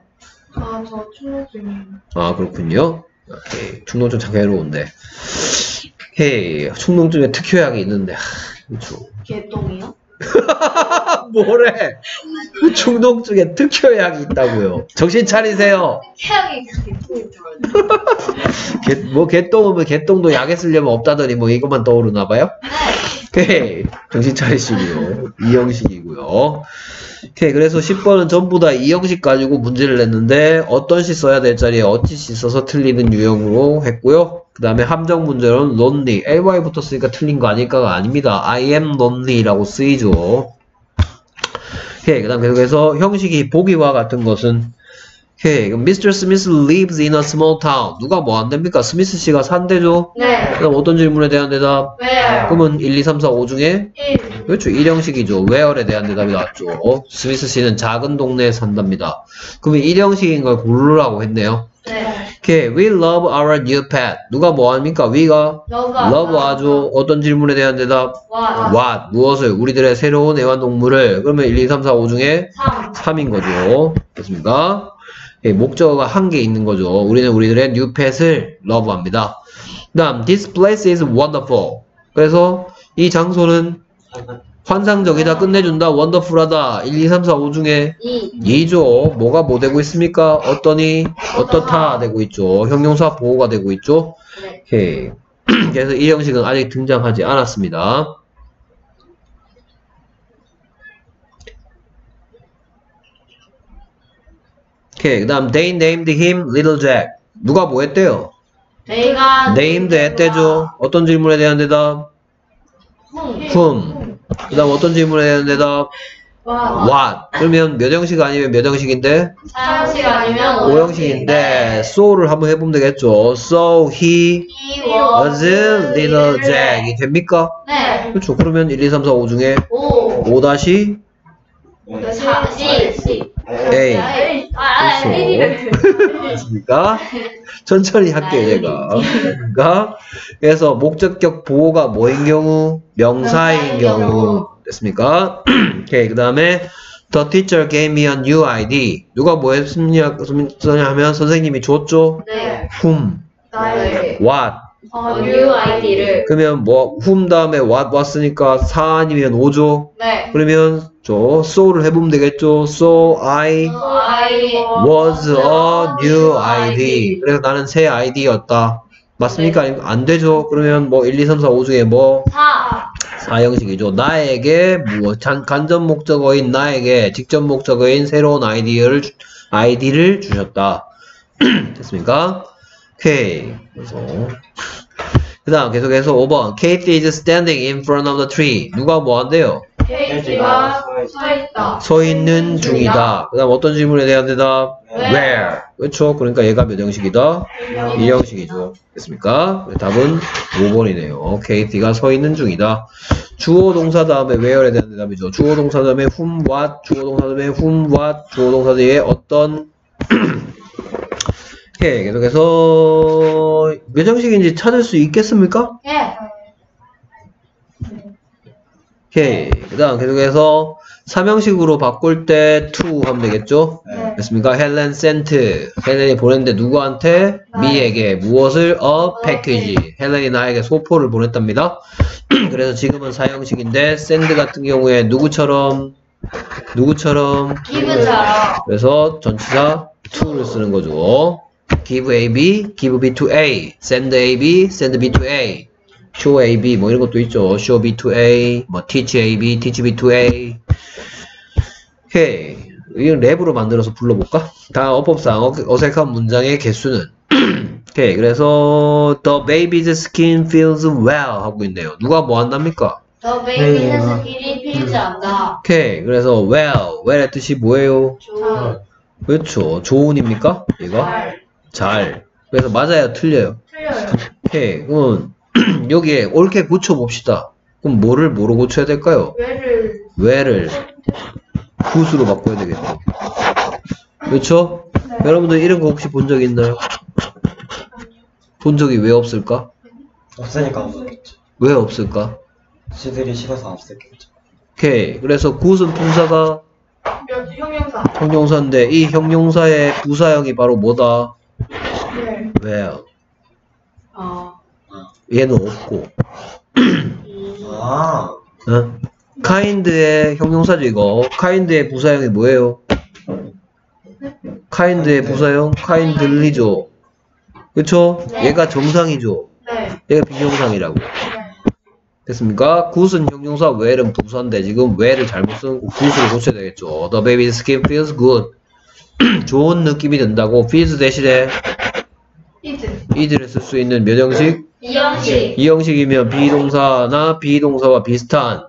아, 저 충동증이에요. 아, 그렇군요. 오케이. 충동증 참 괴로운데. 헤이, 충동증에 특효약이 있는데. 하, 그렇죠. 개똥이요? 뭐래? 충동증에 특효약이 있다고요. 정신 차리세요. 태양이 뭐 개똥은 뭐 개똥도 약에 쓰려면 없다더니 뭐 이것만 떠오르나 봐요? 오케이. 정신 차리시고요. 이 형식이고요. 오케이. 그래서 10번은 전부 다 이 형식 가지고 문제를 냈는데 어떤 시 써야 될 자리에 어찌 시 써서 틀리는 유형으로 했고요. 그 다음에 함정 문제는 lonely. ly 붙었으니까 틀린 거 아닐까가 아닙니다. I am lonely라고 쓰이죠. 오케이. 그 다음 계속해서 형식이 보기와 같은 것은 오케이. 그럼 Mr. Smith lives in a small town. 누가 뭐안 됩니까? 스미스 씨가 산대죠? 네. 그다음 어떤 질문에 대한 대답? 왜요? 그러면 1, 2, 3, 4, 5 중에 1. 그렇죠. 1형식이죠. where에 대한 대답이 나왔죠. 스미스 씨는 작은 동네에 산답니다. 그러면 1형식인 걸 고르라고 했네요. 네. 오케이. We love our new pet. 누가 뭐 합니까? we가 love 아주 어떤 질문에 대한 대답? 와. what 무엇을 우리들의 새로운 애완동물을 그러면 1, 2, 3, 4, 5 중에 3. 3인 거죠. 됐습니까? 예, 목적어가 한 개 있는 거죠. 우리는 우리들의 new pet을 love합니다. 그 다음, this place is wonderful. 그래서 이 장소는 환상적이다, 끝내준다, wonderful하다. 1, 2, 3, 4, 5 중에 2. 2죠. 뭐가 뭐 되고 있습니까? 어떠니? 어떻다 되고 있죠. 형용사 보호가 되고 있죠. 네. 오케이. 그래서 이 형식은 아직 등장하지 않았습니다. 오케이. 그 다음, they named him Little Jack. 누가 뭐 했대요? 내가 named 했대죠. 어떤 질문에 대한 대답? whom. 그 다음, 어떤 질문에 대한 대답? what. 그러면 몇 형식 아니면 몇 형식인데? 사형식 아니면 오형식인데 so를 한번 해보면 되겠죠. so he, he was little jack이 됩니까? 네. 그렇죠. 그러면 1, 2, 3, 4, 5 중에 5, 5 다시 4, 10. 에이. 에이. 아, 맞습니까? 천천히 할게요, 아, 제가. 네. 그러니까 그래서 목적격 보호가 뭐인 경우? 명사인 경우. 됐습니까? 오케이. 그다음에 The teacher gave me a new ID. 누가 뭐 했습니까? 그 하면 선생님이 줬죠? 네. Whom? 나의. What? 어, new ID를. 그러면 뭐 whom 다음에 what 왔으니까 4 아니면 5죠? 네. 그러면 저 so를 해보면 되겠죠? So I I was a new ID. 그래서 나는 새 아이디였다. 맞습니까? 아니면 안 되죠? 그러면 뭐 1, 2, 3, 4, 5 중에 뭐 4. 4형식이죠. 나에게 뭐 간, 간접 목적어인 나에게 직접 목적어인 새로운 아이디어를 주- 아이디를 주셨다. 됐습니까? 오케이. 그래서 그 다음 계속해서 5번. Kate is standing in front of the tree. 누가 뭐 한대요? 케이트가 서 있다. 서 있는 중이다. 그 다음 어떤 질문에 대한 대답? Where? 그렇죠? 그러니까 얘가 몇 형식이다? 2형식이죠. 됐습니까? 답은 5번이네요. KT가 서 있는 중이다. 주어 동사 다음에 where에 대한 대답이죠. 주어 동사 다음에 whom, what, 주어 동사 다음에 whom, what, 주어 동사 뒤에 어떤 오케이, 계속해서 몇 형식인지 찾을 수 있겠습니까? 예. 오케이. 그 다음 계속해서 3형식으로 바꿀 때 to 하면 되겠죠? 네. 됐습니까? 헬렌 센트. 헬렌이 보냈는데 누구한테? 미에게. 무엇을? a package. 헬렌이 나에게 소포를 보냈답니다. 그래서 지금은 4형식인데 send 같은 경우에 누구처럼? 누구처럼? 기분처럼. 그래서 전치사 to를 쓰는 거죠. Give A, B, give B to A. send A, B, send B to A. show A, B 뭐 이런 것도 있죠. show B to A, 뭐 teach A, B, teach B to A. 오케이. 이건 랩으로 만들어서 불러볼까? 다 어법상 어- 어색한 문장의 개수는 오케이. 그래서 the baby's skin feels well 하고 있네요. 누가 뭐 한답니까? The baby's skin feels well. 오케이. 그래서 well, well의 뜻이 뭐예요? 좋은. 그렇죠. 좋은입니까? 이거? 잘. 잘. 그래서 맞아요, 틀려요. 틀려요. 오케이. 그럼 여기에 옳게 고쳐 봅시다. 그럼 뭐를 뭐로 고쳐야 될까요? well을 well을 good으로 바꿔야 되겠죠. 그렇죠? 네. 여러분들 이런 거 혹시 본 적 있나요? 본 적이 왜 없을까? 없으니까 없었겠죠. 왜 없을까? 지들이 싫어서 없었겠죠. 오케이. 그래서 굿은 품사가 몇 형용사. 형용사인데 이 형용사의 부사형이 바로 뭐다? 네. well. 어. 얘는 없고. 아, 어? kind의 형용사죠 이거. kind의 부사형이 뭐예요? kind의 부사형 kindly죠. 그쵸? 네. 얘가 정상이죠. 네. 얘가 비정상이라고. 됐습니까? good은 형용사, well은 부사인데 지금 well을 잘못 쓴 good으로 고쳐야 되겠죠. The baby's skin feels good. 좋은 느낌이 든다고 feels 대신에 is. is를 쓸수 있는 몇 형식? 이형식. 이 형식이면 비동사나 비동사와 비슷한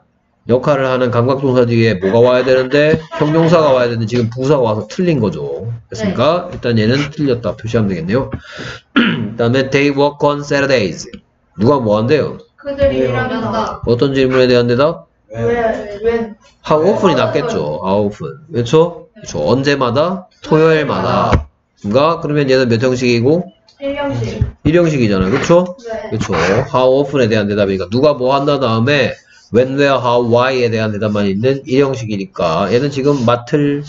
역할을 하는 감각동사 뒤에 뭐가 와야 되는데 형용사가 와야 되는데 지금 부사가 와서 틀린 거죠. 됐습니까? 일단 얘는 틀렸다 표시하면 되겠네요. 그 다음에 they work on Saturdays. 누가 뭐 한대요? 그들이 네. 일하면다. 어떤 질문에 대한 대답? 왜? 왜? 왜? how often이 낫겠죠. how often. 그렇죠? 그렇죠. 언제마다? 토요일마다. 인가? 그러면 얘는 몇 형식이고? 일형식. 일형식이잖아요. 그렇죠? 네. 그렇죠. how often에 대한 대답이니까 누가 뭐 한다 다음에 when, where, how, why에 대한 대답만 있는 일형식이니까 얘는 지금 맡을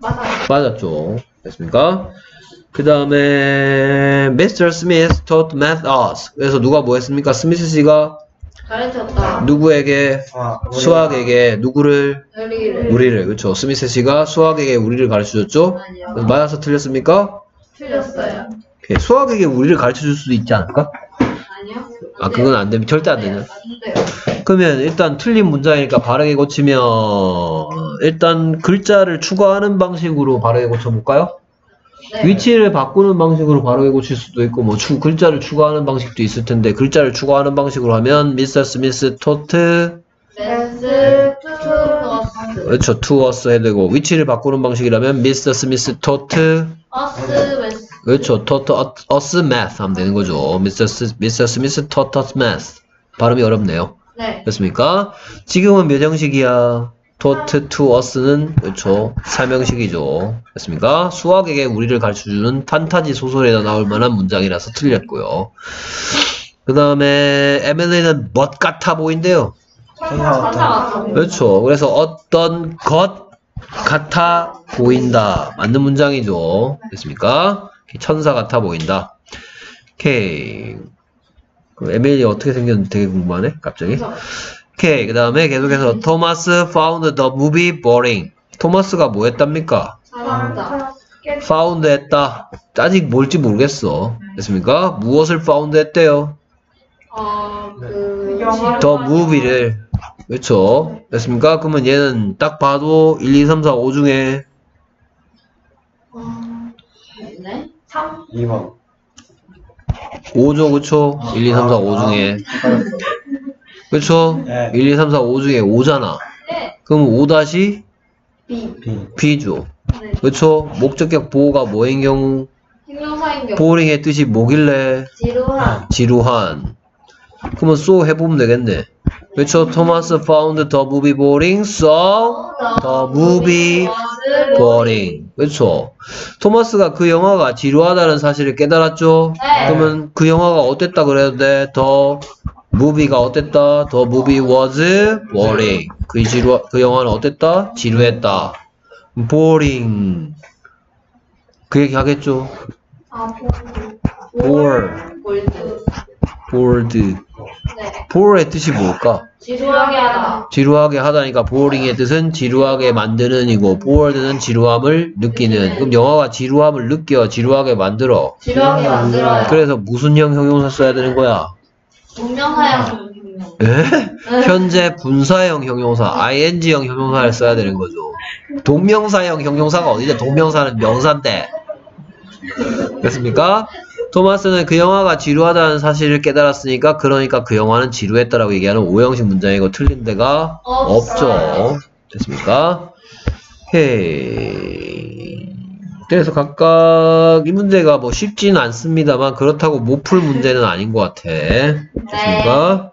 맞아요. 맞았죠. 됐습니까? 그 다음에 Mr. Smith taught math us. 그래서 누가 뭐 했습니까? 스미스 씨가 가르쳤다. 누구에게 아, 우리- 수학에게 누구를 우리를. 우리를 그렇죠. 스미스 씨가 수학에게 우리를 가르쳐줬죠. 아니요. 맞아서 틀렸습니까? 틀렸어요. 오케이. 수학에게 우리를 가르쳐줄 수도 있지 않을까? 아니요. 아 그건 안 되면 절대 안 되냐? 안 돼요. 그러면 일단 틀린 문장이니까 바르게 고치면 일단 글자를 추가하는 방식으로 바르게 고쳐볼까요? 네. 위치를 바꾸는 방식으로 바르게 고칠 수도 있고 뭐 추, 글자를 추가하는 방식도 있을 텐데 글자를 추가하는 방식으로 하면 Mr. Smith taught. 그렇죠 to us 해야 되고 위치를 바꾸는 방식이라면 Mr. Smith taught 어스 웨스. 그렇죠 taught us math 하면 되는 거죠 Mr. S, Mr. Smith taught us math 발음이 어렵네요 네. 됐습니까? 지금은 몇 형식이야? taught to us는 그렇죠. 삼형식이죠. 됐습니까? 수학에게 우리를 가르쳐주는 판타지 소설에다 나올 만한 문장이라서 틀렸고요. 그 다음에 에밀리는 멋 같아 보인대요. 그렇죠. 그래서 어떤 것 같아 보인다. 맞는 문장이죠. 됐습니까? 천사 같아 보인다. 오케이. 그 에밀리 어떻게 생겼는지 되게 궁금하네 갑자기 오케이 그 다음에 계속해서 토마스 found the movie boring 토마스가 뭐 했답니까? found 했다 아직 뭘지 모르겠어 됐습니까? 무엇을 found 했대요? 어 그 영화를 the movie를 그렇죠 됐습니까? 그러면 얘는 딱 봐도 1, 2, 3, 4, 5 중에 네. 3. 2번. 5죠 그쵸? 1, 2, 3, 4, 5 중에 그쵸? 네. 1, 2, 3, 4, 5 중에 5잖아 네. 그럼 5 다시 B. B. B죠 네. 그쵸? 목적격 보호가 뭐인 경우. 보링의 뜻이 뭐길래 지루한. 지루한. 그러면 so 해보면 되겠네. 그렇죠? 토마스 found the movie boring, so the movie boring. 그렇죠? 토마스가 그 영화가 지루하다는 사실을 깨달았죠? 네. 그러면 그 영화가 어땠다 그래도 돼? the movie가 어땠다? the movie was boring. 그 지루 그 영화는 어땠다? 지루했다. boring. 그 얘기 하겠죠? 아, 보. bore, bored. 네. bore의 뜻이 뭘까? 지루하게 하다. 지루하게 하다니까 boring의 뜻은 지루하게 만드는 이고 bored는 지루함을 느끼는 그럼 영화가 지루함을 느껴 지루하게 만들어 지루하게 만들어요. 그래서 무슨 형 형용사 써야 되는 거야? 동명사용. 에? 현재 분사형 형용사 ing형 형용사를 써야 되는 거죠 동명사형 형용사가 어디냐 동명사는 명사인데 됐습니까? 토마스는 그 영화가 지루하다는 사실을 깨달았으니까 그러니까 그 영화는 지루했다라고 얘기하는 오형식 문장이고 틀린 데가 없어요. 없죠. 됐습니까? 오케이. 그래서 각각 이 문제가 뭐 쉽지는 않습니다만 그렇다고 못 풀 문제는 아닌 것 같아. 됐습니까?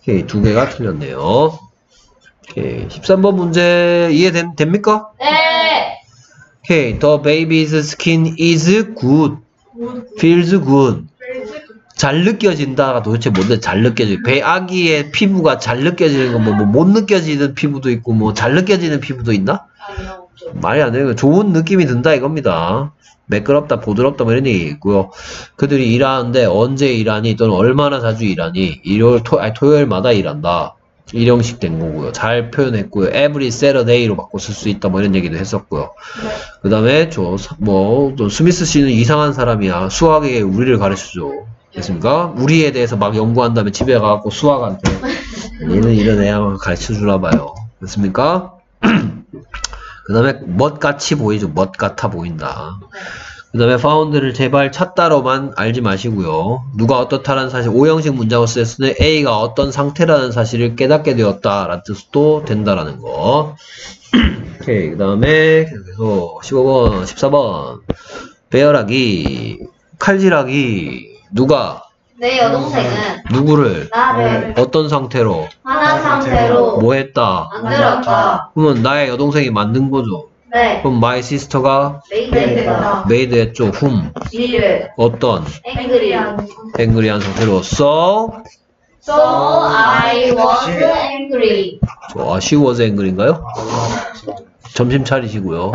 오케이, 두 개가 틀렸네요. 오케이, 13번 문제 이해됩니까? 네. 오케이, the baby's skin is good, feels good. 잘 느껴진다가 도대체 뭔데 잘 느껴지? 배 아기의 피부가 잘 느껴지는 건 뭐 못 느껴지는 피부도 있고 뭐 잘 느껴지는 피부도 있나? 말이 안 되는 거 좋은 느낌이 든다 이겁니다. 매끄럽다, 부드럽다 뭐 이런 얘기 있고요. 그들이 일하는데 언제 일하니 또는 얼마나 자주 일하니 일요일 토, 아니, 토요일마다 일한다. 일형식 된 거고요. 잘 표현했고요. every Saturday로 바꿔 쓸 수 있다 뭐 이런 얘기도 했었고요. 그 다음에 저뭐 스미스 씨는 이상한 사람이야. 수학에 우리를 가르쳐줘. 됐습니까? 우리에 대해서 막 연구한 다음에 집에 가갖고 수학한테 얘는 이런 애야 가르쳐 주나 봐요. 됐습니까? 그 다음에 멋같이 보이죠. 멋 같아 보인다. 그 다음에 found를 제발 찾다로만 알지 마시고요. 누가 어떻다라는 사실, 오형식 문장을 쓸 때는 A가 어떤 상태라는 사실을 깨닫게 되었다라는 뜻도 된다라는 거. 오케이. 그 다음에 계속해서 15번, 14번. 배열하기, 칼질하기, 누가, 내 여동생은 누구를, 나를 어떤 상태로, 화난 상태로 뭐 했다. 만들었다. 그러면 나의 여동생이 만든 거죠. 네. 그럼 my sister가 made가 made 했죠. whom, 어떤, angry한. angry한 상태로. so, So I was angry. 좋아. she was angry인가요? 점심 차리시고요.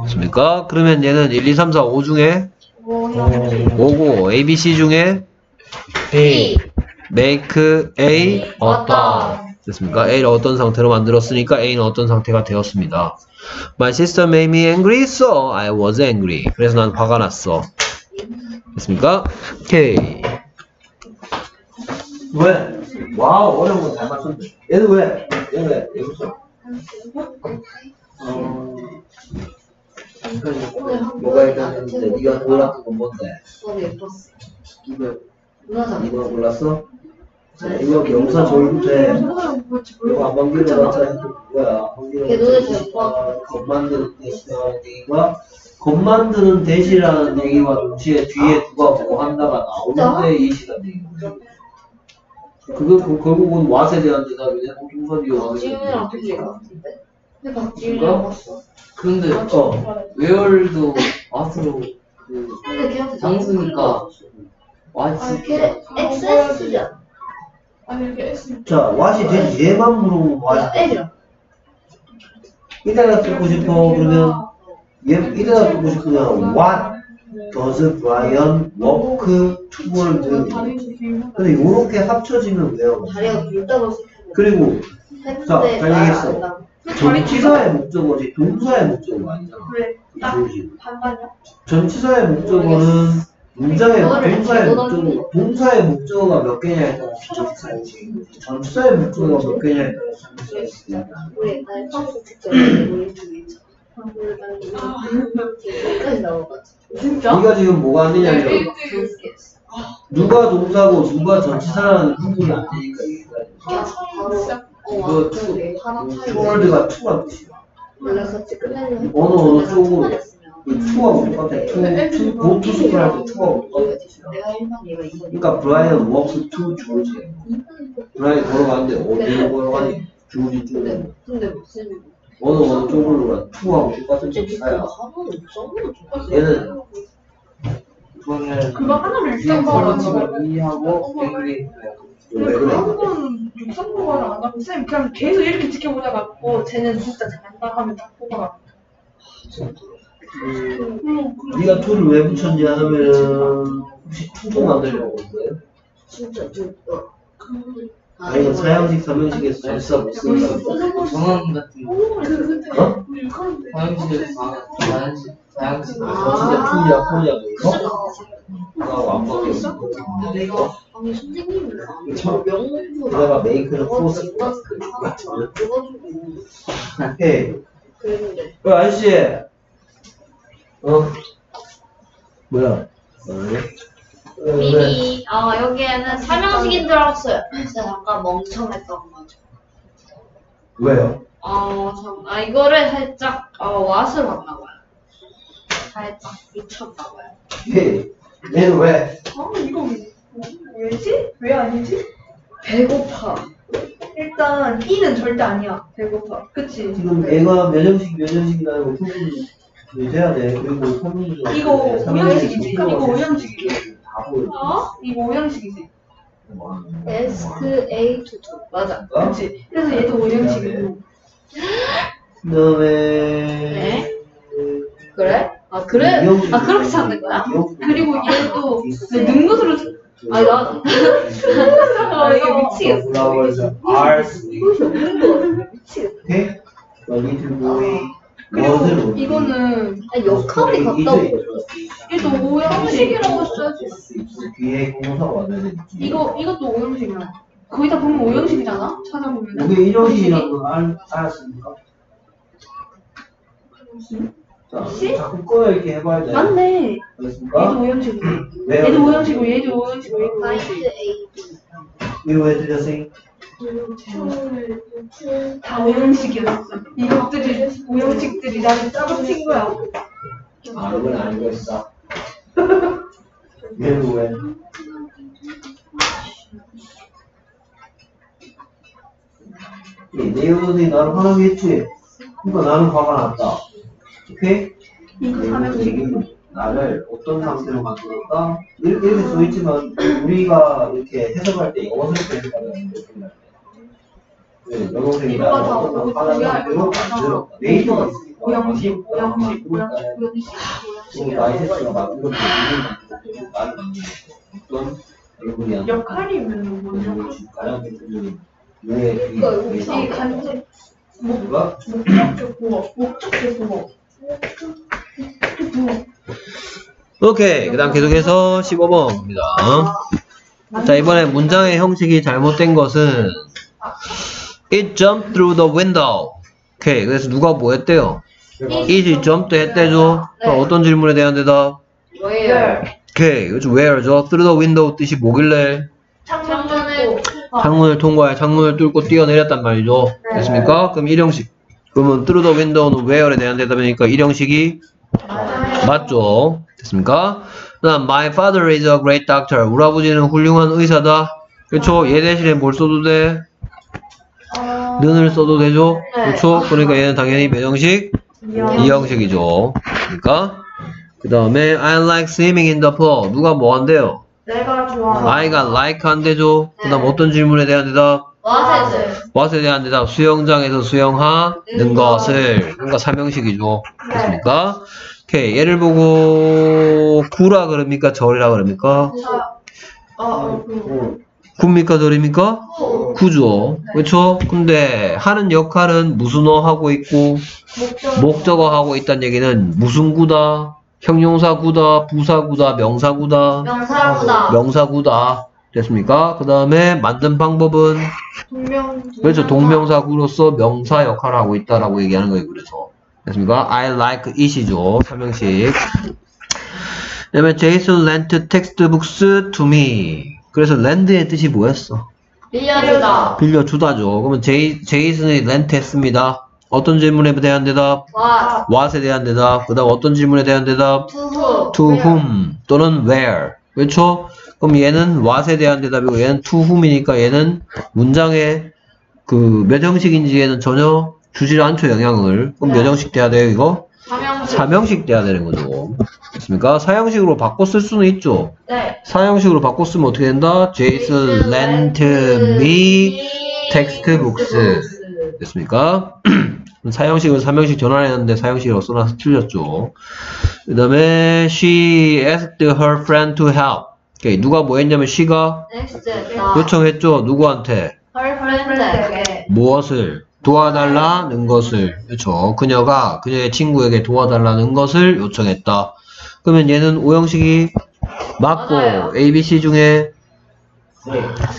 맞습니까? 그러면 얘는 1, 2, 3, 4, 5 중에 5고, A, B, C 중에 B. make A 어떤. 됐습니까? A를 어떤 상태로 만들었으니까 A는 어떤 상태가 되었습니다. My sister made me angry, so I was angry. 그래서 난 화가 났어. 됐습니까? 오케이. 왜? 와우 어려운 거 잘 맞췄네. 얘는 왜? 얘는 왜? 얘 웃어. 어. 뭐가 일단 있는데 네가 골랐던 건 뭔데? 너무 예뻤어. 이거 누나 이거 골랐어? 자, 이거 명사 절부터 해. 이거 안 만기로 나타낸 게 뭐야? 겉 만드는 대시라는 얘기가 겉 만드는 대시라는 얘기와 동시에 뒤에 누가 뭐 한다가 나오는데 이 시간 얘기거든. 그거 그, 결국은 왓에 대한 대답이네. 동선이 왓에 대한 같은 데? 근데 박지윤이랑 봤어. 근데 어. 웨얼도 왓으로 그 근데 걔한테 장수니까 아, 왓이 걔 XS잖아. 아니 이게 S 자, 왓이 되지 얘만 왓이 돼. L이야. 이따가 듣고 싶어 그러면 얘 이따가 듣고 싶으면 What does Brian work toward? 근데 요렇게 합쳐지면 왜요? 다리가 불다고 그리고 자, 잘 얘기했어. 나 전치사의 목적어 지 동사의 목적어 아니잖아. 그래 딱? 반반이야? 전치사의 목적어는 문장의 동사의 목적어, 동사의 목적어가 몇 개냐에 전치사이지. 전치사의 목적어가 몇 개냐에 전치사이지. 우리 옛날에 평소 나와가지고 진짜? 네가 지금 뭐가 그랬어. 누가 동사고 누가 전치사라는 구분이 안 되니까 그 완전 하나 차이. 투월드가 투란 뜻이야. 끝내려 했 어느 어느 쪽으로 투하고 똑같아. 투, 투, 고투스쿨 할때 투하고 똑같아. 뜻이야. 내가 1번 얘가 2번 그러니까 브라이언 워크스 투 조지. 브라이언 걸어가는데 어디로 걸어가니? 조지 쪽으로. 근데 근데 무슨 어느 어느 쪽으로 가 투하고 똑같은 뜻이야. 얘는 그거를 그거 하나를 걸어서 이하고 앵그리 왜 그래? 한번 육삼 보라를 안 하고 쌤 그냥 계속 이렇게 지켜보다가 어 쟤는 진짜 잘한다 하면 딱 뽑아가 음, 네가 투를 왜 붙였냐 하면은 혹시 투도 만들려고 한 거예요? 진짜 좀 어. 아니면 사형식 삼형식에서 전치사 못거 정원 같은 거 어? 사형식을 사형식 사형식 어, 진짜 투냐 포냐 뭐 이거? 나하고 안 바뀌었어. 내가 아니 선생님이 참. 명문부라 내가 메이크는 그거 포스 그 하나 찍어주고 해. 그랬는데 그 아저씨. 어? 뭐야? 뭐래? 미니 아 여기에는 삼형식인 줄 알았어요 진짜 잠깐 멍청했던 거죠 왜요? 아, 참, 아 이거를 살짝 어, 왓을 봤나 봐요 살짝 미쳤나 봐요 해. 얘는 왜? 아 이거 왜지? 왜 아니지? 배고파 일단 E는 절대 아니야 배고파 그치? 지금 애가 면역식 면역식이 아니고 후분이 돼야 돼. 그리고 선민이 이거 오형식이지 이거 오형식이지 다 보여. 어? 이거 오형식이지 S A 투투 맞아 어? 그치? 그래서 얘도 오형식이고 그다음에 네. 그래? 아 그래? 아 그렇게 찾는 거야? 그리고 얘도 그 능구스로 아니 나 아, 이거 미치겠어. flowers are? 여기 들고 무엇을 그리고 이거는 아니 역할이 같다 얘도 오형식이라고 써야지 와야. 이거 이것도 오형식이야. 거의 다 보면 오형식이잖아? 찾아보면. 이게 일형식이라는 걸 알, 알았습니까? 자, 혹시? 자꾸 꺼여 이렇게 해봐야 돼. 맞네 얘도 알겠습니까? 오형식이고 왜요? 얘도 오형식이고 얘도 오형식이고 얘도 파인드 오형식이고 A 이거 왜 들렸어요? 다 오형식이었어. 이것들이 오형식들이 나를 짜고친 거야. 말은 아니고 있어. 얘는 왜? 내 여자들이 나를 화나겠지. 그러니까 나는 화가 났다. 오케이? 나를 어떤 상태로 만들었다? 이렇게, 이렇게 써있지만, 우리가 이렇게 해석할 때 영어스럽게 해석하는 게 네, 여동생이 나를 이거 다 어떤 오고 화난 우리가 상태로 알고 만들었다. 네이버가 있으니까. 오형식, 오형식, 오형식, 오형식, 오형식, 그리고 오형식. 나이 세스가 만들었고, 만들었고, 어떤 얼굴이 한 역할이면 뭐냐? 영향을 줄까요? 그분이 왜 그게? 간접? 목적적 부호, 목적적 부호. 오케이. 그 다음 계속해서 15번입니다. 자, 이번에 문장의 형식이 잘못된 것은 It jumped through the window. 오케이. 그래서 누가 뭐 했대요? It jumped 했대죠. 그럼 어떤 질문에 대한 대답? Where? 오케이. 그렇죠. Where죠? Through the window 뜻이 뭐길래? 창문을 창문을 통과해 창문을 뚫고 뛰어내렸단 말이죠. 됐습니까? 그럼 일형식. 그러면 through the window는 where에 대한 대답이니까 일형식이 맞죠. 됐습니까? 그 다음 my father is a great doctor. 우리 아버지는 훌륭한 의사다. 그렇죠? 얘 대신에 뭘 써도 돼? 는을 써도 되죠? 그렇죠? 그러니까 얘는 당연히 몇 형식? 이 형식이죠. 그러니까 그 다음에 I like swimming in the pool. 누가 뭐 한대요? 내가 좋아. I가 like 한대죠. 그 다음 어떤 질문에 대한 대답? 와세즈. 왓에 대한 대답 수영장에서 수영하는 것을 그러니까 삼형식이죠. 됐습니까? 오케이 얘를 보고 구라 그럽니까 절이라 그럽니까? 어, 그, 굽니까 절입니까? 구죠. 그렇죠? 근데 하는 역할은 무슨 어 하고 있고 목적. 목적어 하고 있다는 얘기는 무슨 구다? 형용사 구다, 부사 구다, 명사 구다, 명사 구다. 명사 구다. 됐습니까? 그 다음에 만든 방법은 동명. 그렇죠. 동명사구로서 명사 역할을 하고 있다라고 얘기하는 거예요. 그래서. 됐습니까? I like it이죠. 삼형식. 그 다음에 Jason lent textbooks to me. 그래서 lend의 뜻이 뭐였어? 빌려주다. 빌려주다죠. 그러면 제이, 제이슨이 lent 했습니다. 어떤 질문에 대한 대답? 와. what에 대한 대답. 그 다음 어떤 질문에 대한 대답? 투후. to whom 또는 where. 그렇죠? 그럼 얘는 what에 대한 대답이고 얘는 to whom이니까 얘는 문장의 그몇 형식인지 얘는 전혀 주질 않죠 영향을. 그럼 몇 형식 돼야 돼요 이거? 삼형식. 3형식 돼야 되는 거죠. 됐습니까? 4형식으로 바꿔 쓸 수는 있죠. 네. 4형식으로 바꿔 쓰면 어떻게 된다? Jason lent me textbooks. 됐습니까? 4형식을 3형식 전환했는데 4형식이라고 써놔서 틀렸죠. 그 다음에 she asked her friend to help. 오케이, 누가 뭐 했냐면 she가. 나. 요청했죠. 누구한테? her friend에게. 무엇을? 도와달라는 것을. 그렇죠. 그녀가 그녀의 친구에게 도와달라는 것을 요청했다. 그러면 얘는 오형식이 맞고 맞아요. A, B, C 중에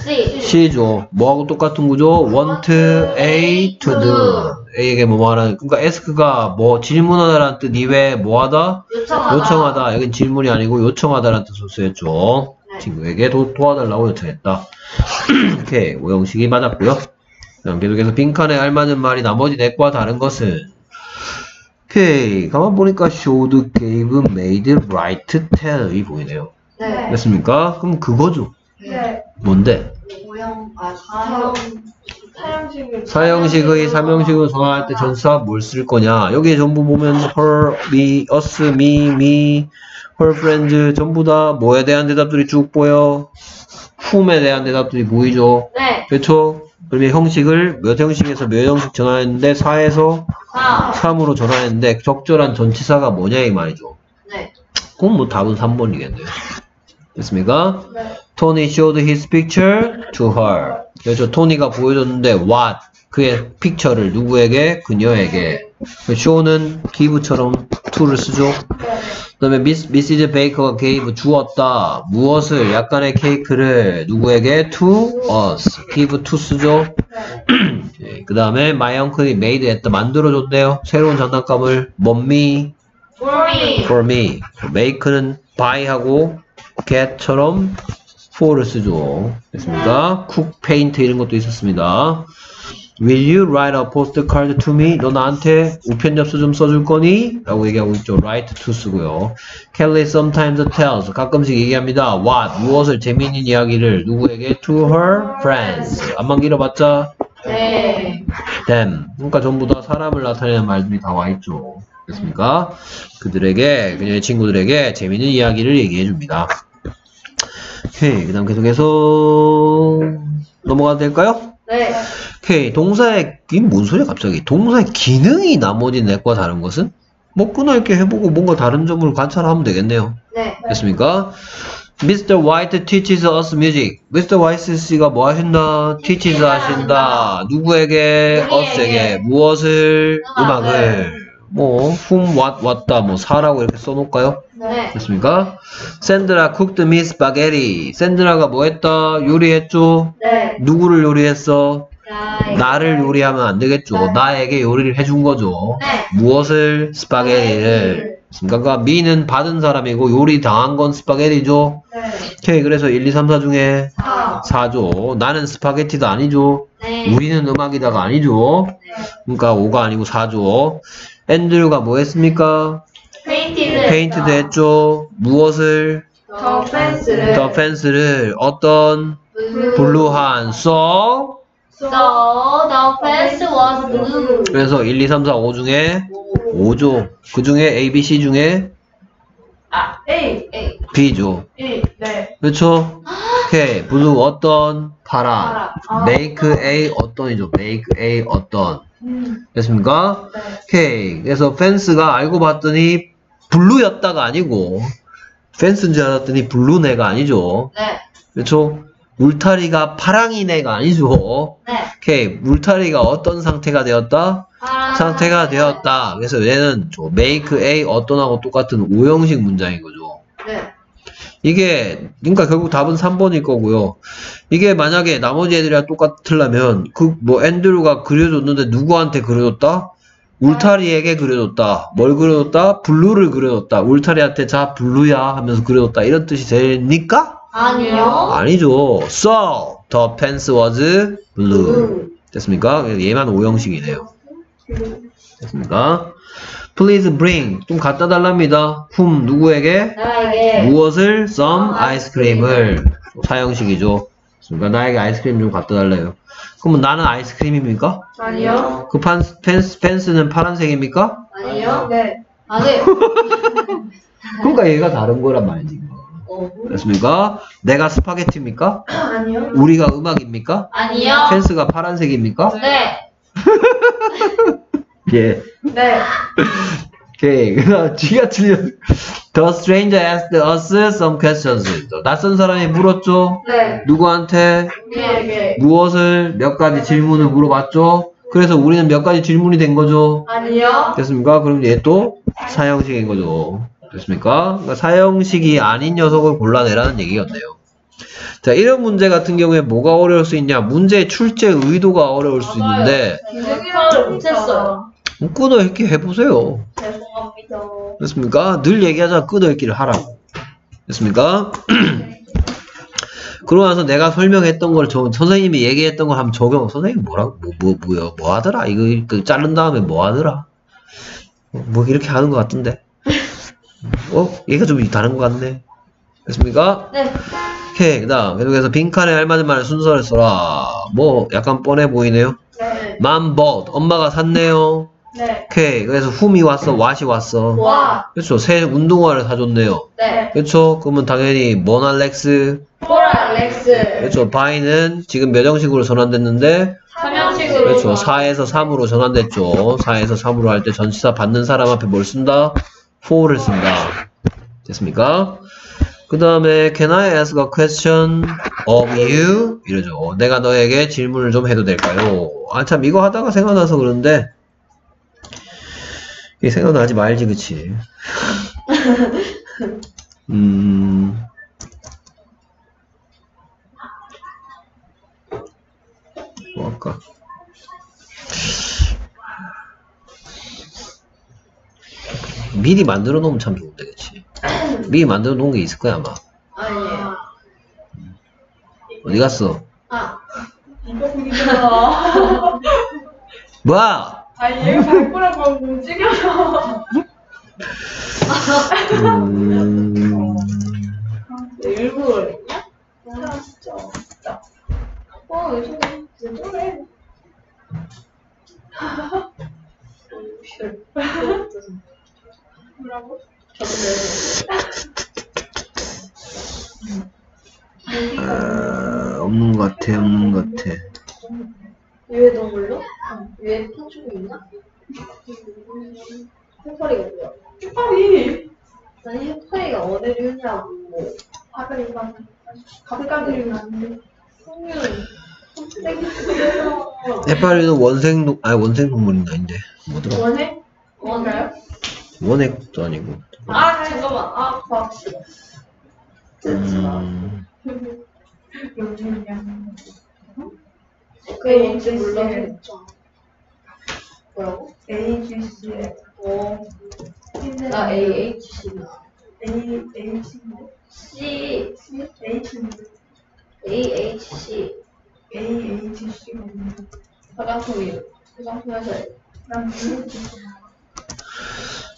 C. C죠. 뭐하고 똑같은 구조? want A to do. A에게 뭐 하라는. 그러니까 ask가 뭐 질문하다라는 뜻 이외에 뭐 하다? 요청하다. 요청하다. 여긴 질문이 아니고 요청하다라는 뜻으로 쓰였죠. 네. 친구에게 도, 도와달라고 요청했다. 오케이. 오형식이 맞았고요. 그럼 계속해서 빈칸에 알맞은 말이 나머지 넷과 다른 것은 오케이. 가만 보니까 showed, gave, made, write, tell이 보이네요. 네. 됐습니까? 그럼 그거죠. 네. 뭔데? 오형, 아, 사형. 사형식을. 사형식의 삼형식을 정할 때 전사 뭘 쓸 거냐? 여기에 전부 보면 her, me, us, me, me, her friends 전부 다 뭐에 대한 대답들이 쭉 보여. whom에 대한 대답들이 보이죠. 네. 그렇죠? 그러면 형식을 몇 형식에서 몇 형식 전환했는데 4에서 사. 3으로 전환했는데 적절한 전치사가 뭐냐 이 말이죠. 네. 그럼 뭐 답은 3번이겠네요. 됐습니까? 네. Tony showed his picture to her. 그래서 토니가 보여줬는데 what 그의 픽처를 누구에게? 그녀에게. 그 show는 give처럼 to를 쓰죠. 네. 그다음에 미스, 미시즈 베이커가 gave 주었다. 무엇을? 약간의 케이크를 누구에게? to us. give to 쓰죠. 네. 그 다음에 my uncle이 made 했다. 만들어줬대요. 새로운 장난감을 for me, For me. make는 buy하고 get처럼 for를 쓰죠. 됐습니까? cook, paint 이런 것도 있었습니다. Will you write a postcard to me? 너 나한테 우편 엽서 좀 써줄 거니? 라고 얘기하고 있죠. write to 쓰고요. Kelly sometimes tells. 가끔씩 얘기합니다. what? 무엇을 재미있는 이야기를 누구에게? to her friends. 안만 길어봤자 네. them. 그러니까 전부 다 사람을 나타내는 말들이 다 와 있죠. 됐습니까? 그들에게, 그녀의 친구들에게 재미있는 이야기를 얘기해 줍니다. 오케이. 그 다음 계속해서 넘어가도 될까요? 네. 오케이. 동사의, 이게 뭔 소리야, 갑자기? 동사의 기능이 나머지 넷과 다른 것은? 뭐, 끊어읽기 해보고 뭔가 다른 점을 관찰하면 되겠네요. 네. 됐습니까? Mr. White teaches us music. Mr. White 씨가 뭐 하신다? teaches 하신다. 누구에게? 우리에게. us에게. 무엇을? 음악을. 뭐, whom, what, 왔다. 뭐, 사라고 이렇게 써놓을까요? 네. 됐습니까? 샌드라 cooked me spaghetti. 샌드라가 뭐 했다? 요리했죠? 네. 누구를 요리했어? 나. 나를 요리하면 안 되겠죠. 나에게 요리를 해준 거죠. 네. 무엇을? 스파게티를. 그러니까 me는 받은 사람이고 요리 당한 건 스파게티죠. 네. 오케이 그래서 1, 2, 3, 4 중에 사. 4죠. 나는 스파게티도 아니죠. 네. 우리는 음악이다가 아니죠. 그러니까 5가 아니고 4죠. 앤드류가 뭐 했습니까? painted를. painted도 했죠. 무엇을? the fence를. the fence를 어떤 blue한 so So the fence was blue. 그래서 1, 2, 3, 4, 5 중에 5죠. 그 중에 A, B, C 중에 아, A, A. B죠. A, 네. 그렇죠? 오케이. blue 어떤? 파란. 파란. 아. make A 어떤이죠. make A 어떤. 음, 됐습니까? 네. 오케이. 그래서 펜스가 알고 봤더니 블루였다가 아니고 펜스인 줄 알았더니 블루네가 아니죠. 네. 그렇죠? 울타리가 파랑이네가 아니죠. 네. 오케이. 울타리가 어떤 상태가 되었다? 파란 상태가 되었다. 그래서 얘는 저 make A 어떤하고 똑같은 오형식 문장인 거죠. 네. 이게 그러니까 결국 답은 3번일 거고요. 이게 만약에 나머지 애들이랑 똑같으려면 그 뭐 앤드류가 그려줬는데 누구한테 그려줬다? 울타리에게 그려줬다. 뭘 그려줬다? 블루를 그려줬다. 울타리한테 자 블루야 하면서 그려줬다. 이런 뜻이 됩니까? 아니요. 아니죠. So the fence was blue. 됐습니까? 얘만 오형식이네요. 됐습니까? Please bring 좀 갖다 달랍니다. whom 누구에게? 나에게. 무엇을? some 아이스크림을 사형식이죠. 그러니까 나에게 아이스크림 좀 갖다 달래요. 그러면 나는 아이스크림입니까? 아니요. 그 판, 펜스, 펜스는 파란색입니까? 아니요. 네. 아니요. 그러니까 얘가 다른 거란 말이지. 어. 그렇습니까? 내가 스파게티입니까? 아니요. 우리가 음악입니까? 아니요. 펜스가 파란색입니까? 네. 예. 네. 오케이. 그다음 G가 틀려. The stranger asked us some questions. 낯선 사람이 물었죠. 네. 누구한테 우리에게. 무엇을 몇 가지 질문을 물어봤죠. 그래서 우리는 몇 가지 질문이 된 거죠. 아니요. 됐습니까? 그럼 얘 또 사형식인 거죠. 됐습니까? 그러니까 사형식이 아닌 녀석을 골라내라는 얘기였네요. 자, 이런 문제 같은 경우에 뭐가 어려울 수 있냐? 문제의 출제 의도가 어려울 수 있는데, 기억을 못했어요. 끊어읽기 해보세요. 죄송합니다. 됐습니까? 늘 얘기하자 끊어읽기를 하라고. 됐습니까? 그러고 나서 내가 설명했던 걸 저, 선생님이 얘기했던 걸 한번 적용. 선생님 뭐라고 뭐, 뭐 뭐야 뭐 하더라? 이거 그 자른 다음에 뭐 하더라? 어, 뭐 이렇게 하는 것 같은데. 어? 얘가 좀 다른 것 같네. 됐습니까? 네. 오케이. 그다음 계속해서 빈칸에 알맞은 말을 순서를 써라. 뭐 약간 뻔해 보이네요. 네. 맘 bought 엄마가 샀네요. 네. 오케이. 그래서 whom이 왔어, what이 왔어. 와. 그렇죠. 새 운동화를 사줬네요. 네. 그렇죠. 그러면 당연히 모날렉스. 포라 렉스. 그렇죠. 바이는 지금 몇 형식으로 전환됐는데 삼형식으로. 그렇죠. 4에서 3으로 전환됐죠. 4에서 3으로 할 때 전치사 받는 사람 앞에 뭘 쓴다? for를 쓴다. 됐습니까? 그 다음에 can I ask a question of you? 이러죠. 내가 너에게 질문을 좀 해도 될까요? 아 참 이거 하다가 생각나서 그러는데 이게 생각나지 말지 그치? 음... 뭐 할까? 미리 만들어 놓으면 참 좋은데, 그치? 미리 만들어 놓은 게 있을 거야, 아마. 아니에요. 어디 갔어? 아. 뭐야? 아니, 얘가 발꼬라고 하고 움직여서. 음... 일부러 그랬냐? 아, 진짜. 어? 뭐라고? 아, 없는 것 같아, 없는 것 같아. 위에 동물로? 위에 파충이 있나? 해파리가 뭐야? 해파리. 아니 해파리가 어디 류냐고 아까 이거 가까이 나는데. 땡기면서 해파리는 원생, 아니, 원생 동물은 아닌데. 뭐더라? 원해? 원가요? 원액도 아니고. 아 잠깐만 아 과학 싫어 음, 뭔지 몰라서 뭐라고? AGC. 어, 나 AHC나 A H C H AHC A H C. 화장품이 화장품에서 난 모르겠어.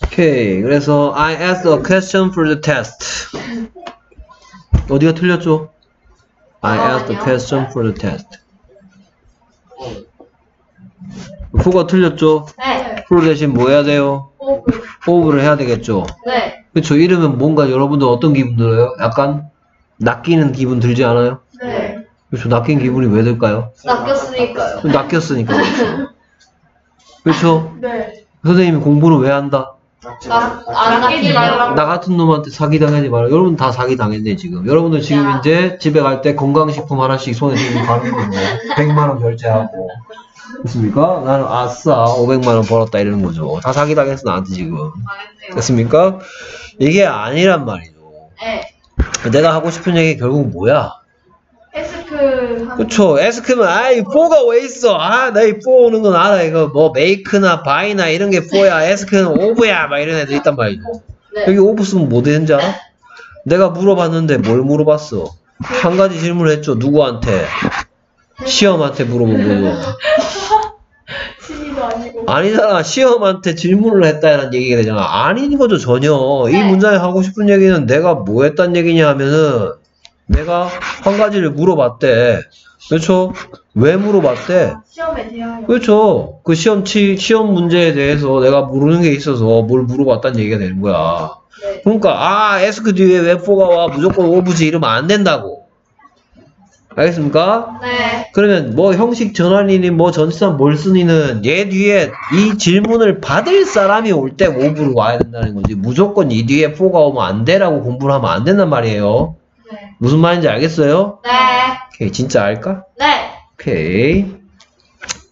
오케이. 그래서 I asked a question for the test. 어디가 틀렸죠? I 어, asked a question for the test. 후가 틀렸죠? 네, 프로 대신 뭐 해야 돼요? 어, 그 호흡을 해야 되겠죠? 네, 그쵸? 이러면 뭔가 여러분들 어떤 기분 들어요? 약간 낚이는 기분 들지 않아요? 네 그렇죠? 낚인 기분이 왜 들까요? 낚였으니까요 낚였으니까 그렇죠. 그렇죠? 네. 선생님이 공부를 왜 한다? 나, 안 낚이지 말라고 나 같은 놈한테 사기 당하지 마라. 여러분 다 사기 당했네 지금. 여러분들 지금 야. 이제 집에 갈 때 건강식품 하나씩 손에 들고 가는 거고 100만 원 결제하고 됐습니까? 나는 아싸 500만 원 벌었다 이러는 거죠. 다 사기 당했어 나한테 지금. 됐습니까? 이게 아니란 말이죠. 네 내가 하고 싶은 얘기 결국 뭐야? 그쵸. ask면, 아이, 4가 왜 있어? 아, 나 이 4 오는 건 알아. 이거 뭐, make나 buy나 이런 게 4야. ask는 of야. 막 이런 애들 있단 말이죠. 네. 여기 of 쓰면 뭐 되는지 알아? 내가 물어봤는데 뭘 물어봤어? 한 가지 질문을 했죠. 누구한테? 시험한테 물어본 아니고. 아니잖아. 시험한테 질문을 했다는 얘기가 되잖아. 아닌 거죠, 전혀. 이 네. 문장에 하고 싶은 얘기는 내가 뭐 했단 얘기냐 하면은 내가 한 가지를 물어봤대. 그렇죠? 왜 물어봤대? 시험에 대하여. 그렇죠. 그 시험 치, 시험 문제에 대해서 내가 모르는 게 있어서 뭘 물어봤다는 얘기가 되는 거야. 네. 그러니까 아 에스크 뒤에 왜 4가 와 무조건 오브지 이러면 안 된다고. 알겠습니까? 네. 그러면 뭐 형식 전환이니 뭐 전치사 뭘 쓰니는 얘 뒤에 이 질문을 받을 사람이 올 때 오브로 와야 된다는 거지. 무조건 이 뒤에 4가 오면 안 돼라고 공부를 하면 안 된단 말이에요. 네. 무슨 말인지 알겠어요? 네. 오케이 진짜 알까? 네. 오케이.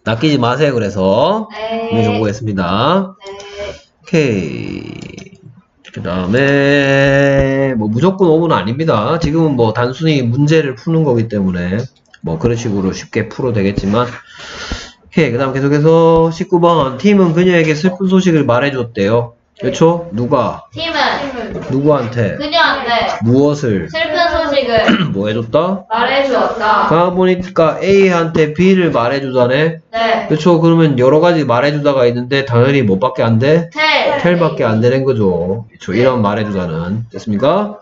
낚이지 마세요 그래서. 네. 오늘 정보했습니다. 네. 오케이. 그 다음에, 뭐, 무조건 5분 아닙니다. 지금은 뭐, 단순히 문제를 푸는 거기 때문에, 뭐, 그런 식으로 쉽게 풀어도 되겠지만, 오케이. 그 다음 계속해서 19번. 팀은 그녀에게 슬픈 소식을 말해줬대요. 그쵸? 누가? 팀은 누구한테? 그녀한테 무엇을? 슬픈 소식을 뭐 해줬다? 말해주었다. 가 보니까 A한테 B를 말해주자네. 네. 그쵸? 그러면 여러 가지 말해주다가 있는데, 당연히 뭐밖에 안 돼? 텔. 텔밖에 안 되는 거죠. 그렇죠. 이런 말해주자는 됐습니까?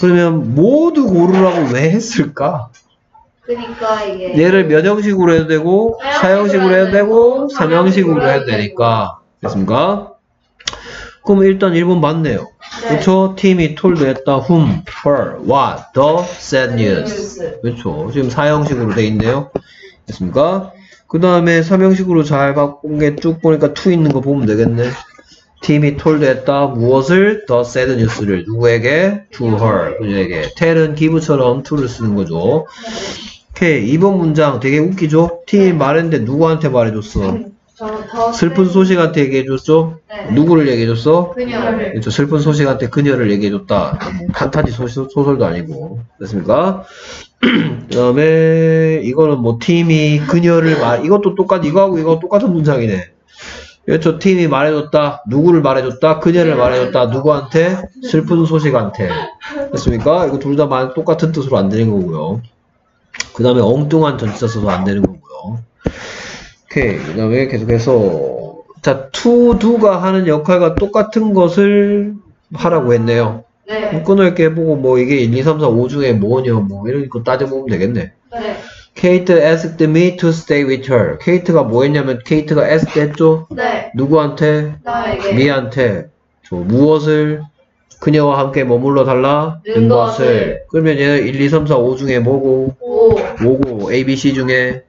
그러면 모두 고르라고 왜 했을까? 그니까 이게 얘를 몇 형식으로 해도 되고 사형식으로 해도 되고 삼형식으로 해도 되니까 됐습니까? 그럼 일단 1번 맞네요. 그렇죠? 팀이 told 했다 whom, her, what, the sad news. 그렇죠. 지금 사형식으로 돼 있네요. 됐습니까? 그 다음에 삼형식으로 잘 바꾼 게 쭉 보니까 to 있는 거 보면 되겠네. 팀이 told 했다 무엇을 the sad news를 누구에게 to her 그녀에게 tell은 give처럼 to를 쓰는 거죠. 오케이 2번 문장 되게 웃기죠? 팀이 말했는데 누구한테 말해줬어? 슬픈 소식한테 얘기해줬죠? 네. 누구를 얘기해줬어? 그녀를 그렇죠. 슬픈 소식한테 그녀를 얘기해줬다. 뭐 판타지 소설, 소설도 아니고. 됐습니까? 그 다음에, 이거는 뭐, 팀이 그녀를 말, 이것도 똑같, 이거하고 이거 똑같은 문장이네. 그렇죠. 팀이 말해줬다. 누구를 말해줬다. 그녀를 말해줬다. 누구한테? 슬픈 소식한테. 됐습니까? 이거 둘 다 똑같은 뜻으로 안 되는 거고요. 그 다음에 엉뚱한 전치사 써도 안 되는 거고요. 오케이. 그 다음에 계속해서 자, to do가 하는 역할과 똑같은 것을 하라고 했네요. 네. 끊을게 해보고 뭐 이게 1, 2, 3, 4, 5 중에 뭐냐 뭐 이런 거 따져보면 되겠네. 네. Kate asked me to stay with her. 케이트가 뭐 했냐면 케이트가 asked 했죠? 네. 누구한테? 나에게. 미한테. 저 무엇을 그녀와 함께 머물러 달라? 는는 것을. 것을. 그러면 얘는 1, 2, 3, 4, 5 중에 뭐고? 오. 뭐고? A, B, C 중에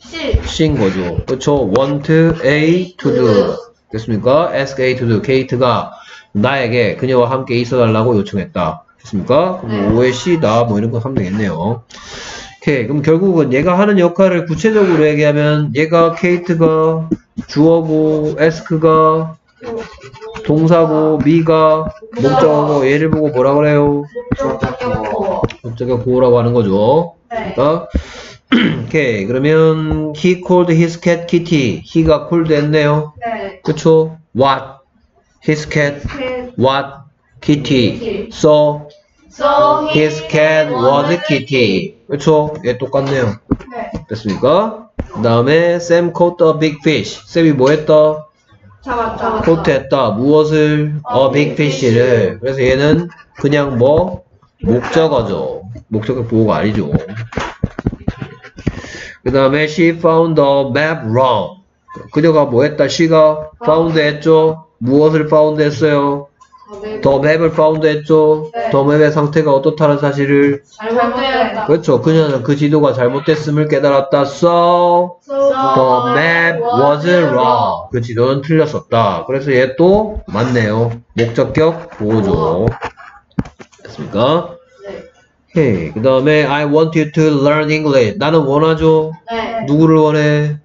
시. C인 거죠. 그렇죠? want A to do. 됐습니까? ask A to do. 케이트가 나에게 그녀와 함께 있어달라고 요청했다. 됐습니까? 그럼 네. 5의 C다. 뭐 이런 거 하면 되겠네요. 오케이. 그럼 결국은 얘가 하는 역할을 구체적으로 얘기하면 얘가 케이트가 주어고 ask가 동사고 미가 목적어고 얘를 보고 뭐라 그래요? 목적격 보호라고 하는 거죠. 네. 그러니까 오케이. 그러면 he called his cat Kitty. he가 called 했네요. 네. 그쵸? what his cat what kitty. so So his cat was kitty. 그쵸? 얘 똑같네요. 네. 됐습니까? 그 다음에 Sam caught a big fish. 쌤이 뭐 했다? 잡았다. caught 했다. 무엇을? a big fish를. 그래서 얘는 그냥 뭐? 목적어죠. 목적어 보호가 아니죠. 그 다음에 she found the map wrong. 그녀가 뭐 했다? she가 found 했죠? 무엇을 found 했어요? 더 맵을 found 했죠? 네. 더 맵의 상태가 어떻다는 사실을 잘못되었다. 그렇죠. 그녀는 그 지도가 잘못됐음을 깨달았다. So the map was wrong. 그 지도는 틀렸었다. 그래서 얘 또 맞네요. 목적격 보호죠. 됐습니까? 네. 오케이. 그 다음에 I want you to learn English. 나는 원하죠. 네. 누구를 원해?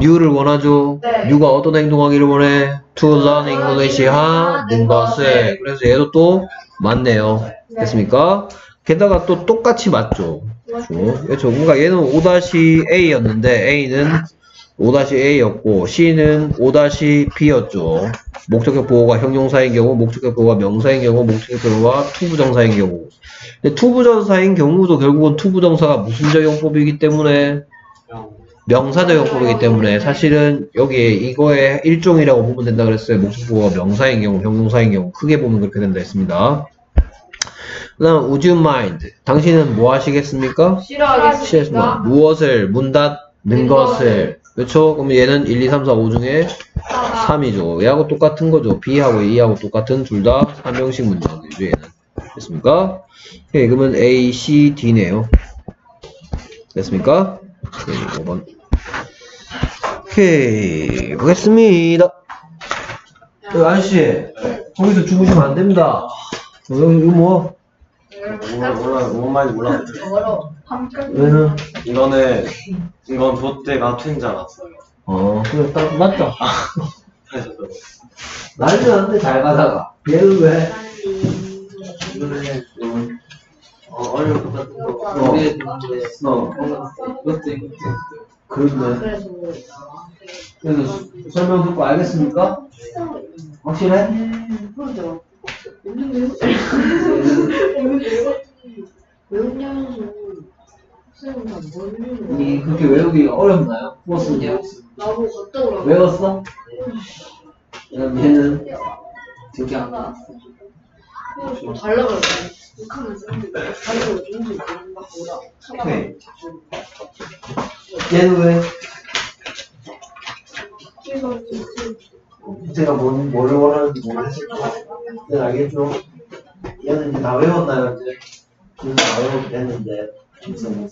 you를 원하죠. 네. you가 어떤 행동하기를 원해? to learn English 하는 것을. 그래서 얘도 또 맞네요. 됐습니까? 게다가 또 똑같이 맞죠. 그렇죠. 뭔가 얘는 5-A였는데 A는 5-A였고 C는 5-B였죠. 목적격 보호가 형용사인 경우, 목적격 보호가 명사인 경우, 목적격 보호가 투부정사인 경우. 근데 투부정사인 경우도 결국은 투부정사가 무슨 적용법이기 때문에 명사적 용법이기 때문에 사실은 여기에 이거의 일종이라고 보면 된다 그랬어요. 목적보호가 명사인 경우, 형용사인 경우 크게 보면 그렇게 된다 했습니다. 그 다음 would you mind? 당신은 뭐 하시겠습니까? 싫어하겠습니다. 싫습니다. 무엇을 문 닫는 것을 그렇죠? 그럼 얘는 1, 2, 3, 4, 5 중에 3이죠. 얘하고 똑같은 거죠. B하고 A하고 똑같은 둘 다 3형식 문장이죠. 얘는 됐습니까? 오케이, 그러면 A, C, D네요. 됐습니까? 오케이, 5번. 오케이, 보겠습니다. 그 아저씨, 거기서 죽으시면 안 됩니다. 어, 이거 뭐? 몰라 몰라 뭔 말인지 몰라. 멀어. 얘는 이거는 이건 롯데가 트인 줄 알았어요. 어, 그래, 딱 맞죠? 그래서 난리 났는데 잘 가다가. 얘는 왜? 이거는 좀 어, 어려울 것 같은 거 어. 우리의 어, 그것도 있고 그런데. 그래서 설명 듣고 알겠습니까? 확실해? 그러죠. 외우냐면서 이 그렇게 외우기가 어렵나요? 풀었으면 나보고 걷다 오라고. 외웠어? 그럼 얘는 되게 달라 모른다 보다. 오케이. 얘는 왜? 그래서 제가 뭔, 뭘 원하는지 모르겠을 거야. 이제 알겠죠? 얘는 이제 다 외웠나요, 이제? 얘는 다 외우긴 했는데. 무슨.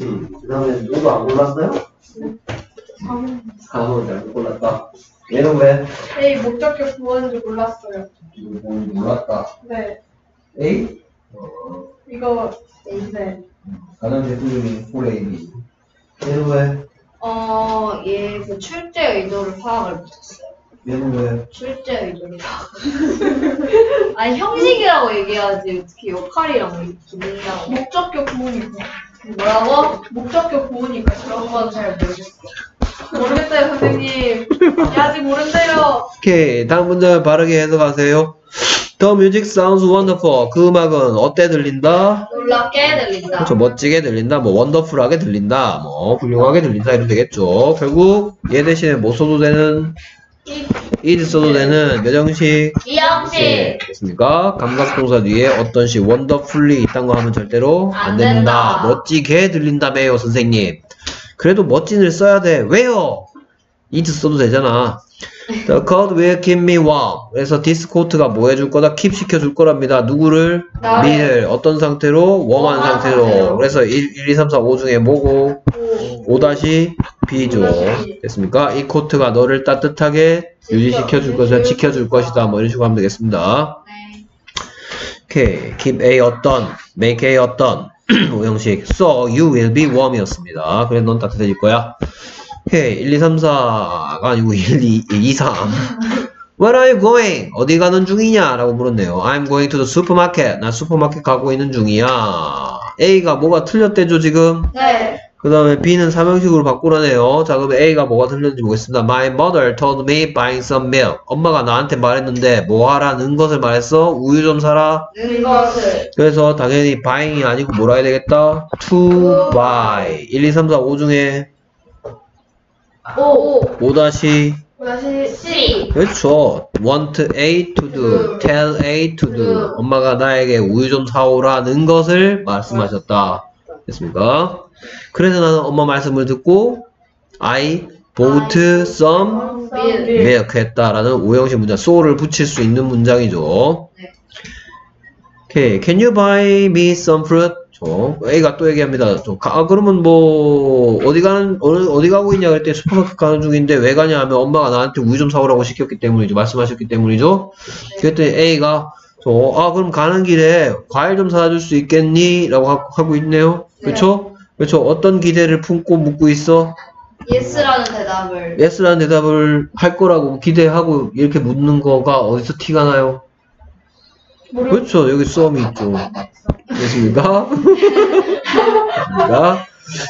음, 그 다음에 누구 안 골랐어요? 4번 잘못 골랐다. 얘는 왜? A 목적격 구원인 줄 몰랐어요. 뭔지 몰랐다. 네. A? 어, 이거 네. 가장 대표적인 폴레이비. 얘는 왜? 어, 얘 그 출제 의도를 파악을 못했어요. 얘는 왜? 출제 의도를 파악. 아니 형식이라고 얘기하지 어떻게 역할이랑 기능이랑 목적격 구원이고. 뭐라고? 목적격 구원이니까 그런 건 잘 모르겠어. 모르겠어요 선생님. 예, 아직 모른대요. 오케이. 다음 문제 바르게 해석하세요. The music sounds wonderful. 그 음악은 어때 들린다? 놀랍게 들린다. 그렇죠. 멋지게 들린다. 뭐 원더풀하게 들린다. 뭐 훌륭하게 들린다. 이러면 되겠죠. 결국 얘 대신에 뭐 써도 되는 is 써도 되는 몇 형식? 이형식. 됐습니까? 감각동사 뒤에 어떤 식 wonderfully 이딴 거 하면 절대로 안 안 된다. 된다. 멋지게 들린다며요, 선생님. 그래도 멋진을 써야 돼. 왜요? is 써도 되잖아. The coat will keep me warm. 그래서 this coat가 뭐 해줄 거다? keep 시켜줄 거랍니다. 누구를? me를 어떤 상태로? 웜한 웜한 상태로. 상태로. 그래서 1, 1, 2, 3, 4, 5 중에 뭐고? 5-B죠. 됐습니까? 이 코트가 너를 따뜻하게 유지시켜줄 것을 지켜줄 것이다. 뭐 이런 식으로 하면 되겠습니다. 네. 오케이. keep A 어떤, make A 어떤, 오형식. So you will be warm이었습니다. 그래 넌 따뜻해질 거야. 오케이. 1, 2, 3, 4가 아니고 1, 2, 2, 3. Where are you going? 어디 가는 중이냐? 라고 물었네요. I'm going to the supermarket. 나 슈퍼마켓 가고 있는 중이야. A가 뭐가 틀렸대죠, 지금? 네. 그 다음에 B는 삼형식으로 바꾸라네요. 자, 그럼 A가 뭐가 틀렸는지 보겠습니다. My mother told me buying some milk. 엄마가 나한테 말했는데 뭐 하라는 것을 말했어? 우유 좀 사라. 는 것을. 그래서 당연히 buying이 아니고 뭐라 해야 되겠다? to buy. 1, 2, 3, 4, 5 중에 오. 5 다시 다시 C. 그렇죠. want A to do, tell A to do. 엄마가 나에게 우유 좀 사오라는 것을 말씀하셨다. 됐습니까? 그래서 나는 엄마 말씀을 듣고 I bought some 밀. milk 했다라는 오형식 문장, so를 붙일 수 있는 문장이죠. 네. 오케이. Can you buy me some fruit? 저 A가 또 얘기합니다. 저 가- 아, 그러면 뭐 어디 가는 어디, 어디 가고 있냐 그랬더니 슈퍼마켓 가는 중인데 왜 가냐 하면 엄마가 나한테 우유 좀 사오라고 시켰기 때문이죠. 말씀하셨기 때문이죠. 그랬더니 A가 저, 아 그럼 가는 길에 과일 좀 사줄 수 있겠니? 라고 하- 하고 있네요. 그렇죠? 그렇죠. 어떤 기대를 품고 묻고 있어? yes라는 대답을. yes라는 대답을 할 거라고 기대하고 이렇게 묻는 거가 어디서 티가 나요? 그렇죠. 여기 some이 있죠. 됐습니까? 됐습니까?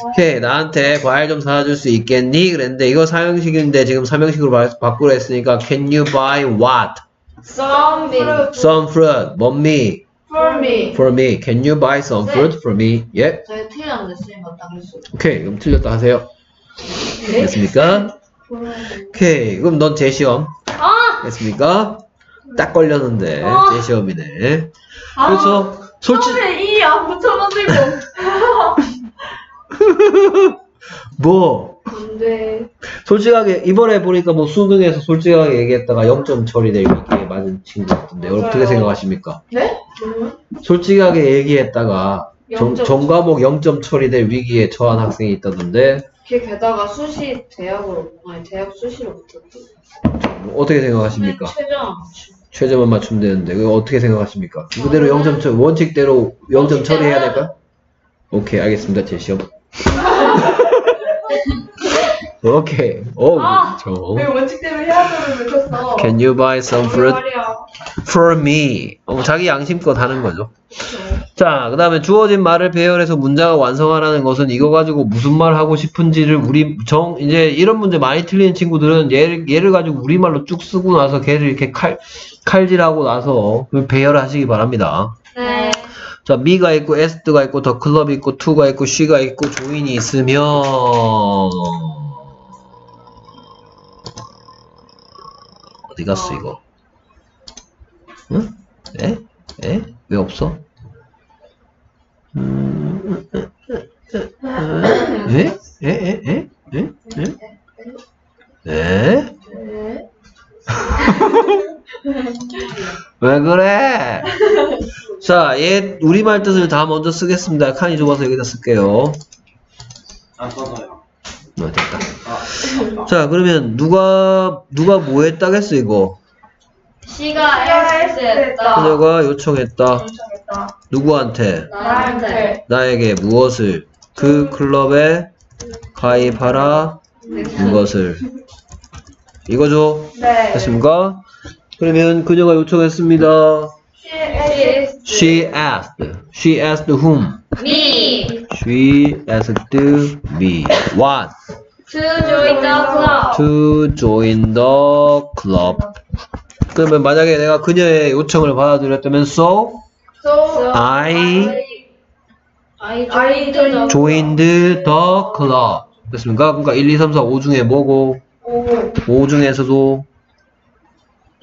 오케이. 나한테 과일 좀 사줄 수 있겠니? 그랬는데 이거 사형식인데 지금 삼형식으로 바- 바꾸라 했으니까 can you buy what? Some milk Some fruit. mommy for me. for me. Can you buy some fruit for me? 예. 저희 틀렸는데. 오케이. 그럼 틀렸다 하세요. 됐습니까? 오케이. 그럼 넌 재시험. 아! 됐습니까? 딱 걸렸는데 아. 재시험이네. 아, 그래서 솔직 처음에 이안 붙여가지고. 뭐 근데 솔직하게 이번에 보니까 뭐 수능에서 솔직하게 얘기했다가 0점 처리될 위기에 맞은 친구 같은데 맞아요. 어떻게 생각하십니까? 네? 솔직하게 얘기했다가 전, 0점 전 과목 0점 처리될 위기에 처한 학생이 있다던데 걔 게다가 수시 대학으로 아니 대학 수시로 붙었대. 어떻게 생각하십니까? 최저만 맞춤. 최저만 맞추면 되는데 그거 어떻게 생각하십니까? 그대로 0점 처 원칙대로 0점 처리해야 될까? 오케이 알겠습니다 제 시험 오케이 오 아. 그렇죠 왜 원칙대로 해야죠를 외쳤어. Can you buy some fruit for me? 어, 자기 양심껏 하는 거죠. 자, 그 다음에 주어진 말을 배열해서 문장을 완성하라는 것은 이거 가지고 무슨 말 하고 싶은지를 우리 정 이제 이런 문제 많이 틀리는 친구들은 얘를 얘를 가지고 우리 말로 쭉 쓰고 나서 걔를 이렇게 칼 칼질하고 나서 그 배열하시기 바랍니다. 네. 자, me가 있고 est가 있고 더 클럽이 있고 to가 있고 she가 있고 조인이 있으면 어디 갔어 어. 이거? 응? 에? 에? 왜 없어? 음... 에? 에? 에? 에? 에? 에? 에? 왜 그래? 자, 얘 우리말 뜻을 다 먼저 쓰겠습니다. 칸이 좁아서 여기다 쓸게요. 안 써서요. 어, 됐다. 자, 그러면 누가 누가 뭐 했다겠어 이거? C가 S 했다. 그녀가 요청했다. 요청했다. 누구한테? 나한테. 나에게 무엇을? 그 클럽에 가입하라 무것을. 이거죠? 네. 됐습니까? 그러면 그녀가 요청했습니다. She asked. She asked whom? me She asked me. What? to join the club. To join the club. 그러면 만약에 내가 그녀의 요청을 받아들였다면 so So I I I joined joined the club 됐습니까? 그러니까 1, 2, 3, 4, 5 중에 뭐고 오. 5 중에서도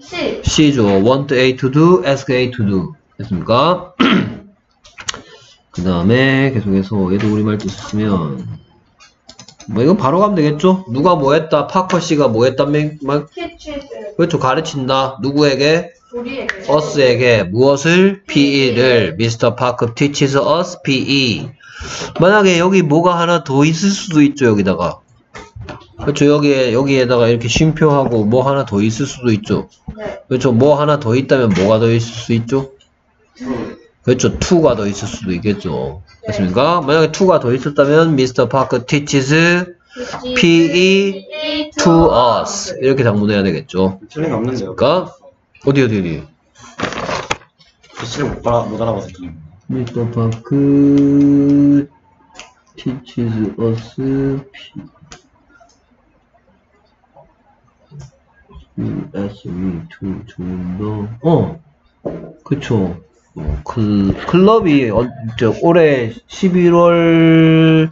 C. C죠. want A to do, ask A to do. 됐습니까? 그 다음에 계속해서 얘도 우리말 뜻으면 뭐 이건 바로 가면 되겠죠? 누가 뭐 했다, 파커 씨가 뭐 했다, 막. 그렇죠. 가르친다. 누구에게? 우리에게. us에게 무엇을? PE를 Mr. Park teaches us PE. 만약에 여기 뭐가 하나 더 있을 수도 있죠. 여기다가. 그렇죠. 여기에 여기에다가 이렇게 쉼표하고 뭐 하나 더 있을 수도 있죠. 네. 그렇죠. 뭐 하나 더 있다면 뭐가 더 있을 수 있죠? 그렇죠. 2가 더 있을 수도 있겠죠. 됐습니까? 만약에 2가 더 있었다면 Mr. Park teaches PE to us. 이렇게 작문해야 되겠죠. 틀린 거 없는데요. 그러니까 어디 어디 어디? 글씨를 못, 알아, 못 알아봐서. Mr. Park teaches us P S V to 좀더 어 그쵸 어, 클, 클럽이 어, 저, 올해 11월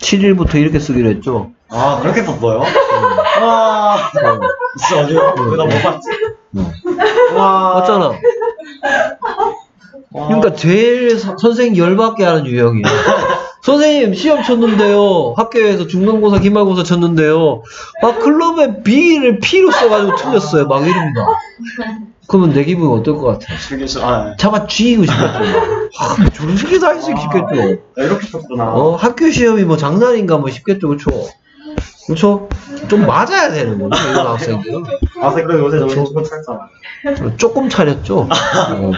7일부터 이렇게 쓰기로 했죠 아, 그렇게 썼어요? 와, 진짜 어디요? 왜나 못 봤지? 와, 맞잖아 와. 그러니까 제일 서- 선생님 열받게 하는 유형이에요. 선생님 시험 쳤는데요. 학교에서 중간고사, 기말고사 쳤는데요. 아 클럽에 B를 P로 써가지고 틀렸어요. 막 이럽니다. 그러면 내 기분 어떨 것 같아? 싫어. 아, 잡아 쥐고 싶겠죠. 아, 저런 새끼 다 있을 싶겠죠. 나 이렇게 썼구나. 어, 학교 시험이 뭐 장난인가 뭐 싶겠죠. 그쵸? 그쵸? 좀 맞아야 되는 거죠. 이런 학생들은. 아, 그래 요새 저- 조금 찰잖아. 조금 차렸죠. 어.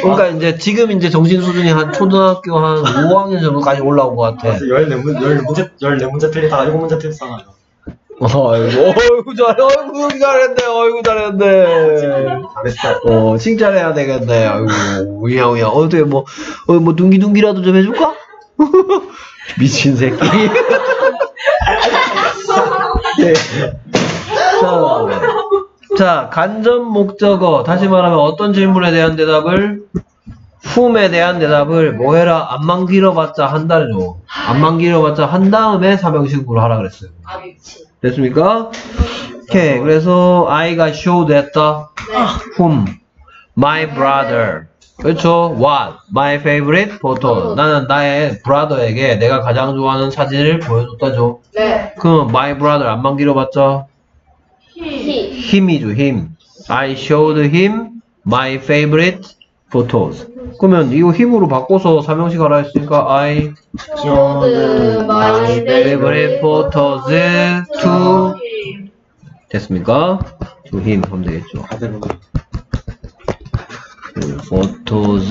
그러니까 이제 지금 이제 정신 수준이 한 초등학교 한 5학년 정도까지 올라온 것 같아. 그래서 14문, 14문제, 14문제 틀리다가 7문제 틀렸잖아요. 아이고, 어이구 잘해, 어이구 잘했네, 어이구 잘했네. 잘했어. 어, 칭찬해야 되겠네. 아이고, 우야 우야. 어떻게 뭐, 어, 뭐 둥기둥기라도 좀 해줄까? 미친 새끼. 네. 자, 자, 간접 목적어. 다시 말하면 어떤 질문에 대한 대답을? whom에 대한 대답을 뭐 해라? 안만 길어봤자 한다죠. 안만 길어봤자 한 다음에 사명식으로 하라 그랬어요. 아 미친. 됐습니까? 오케이. 그래서 I가 showed 했다. 네. whom? My brother. 그렇죠? What? My favorite photo. 나는 나의 brother에게 내가 가장 좋아하는 사진을 보여줬다죠. 네. 그럼 my brother 안만 길어봤자 He. 힘이죠, 힘. I showed him my favorite photos. 그러면 이거 힘으로 바꿔서 삼형식 하라 했으니까 I showed my favorite photos to 됐습니까? to him 하면 되겠죠. Photos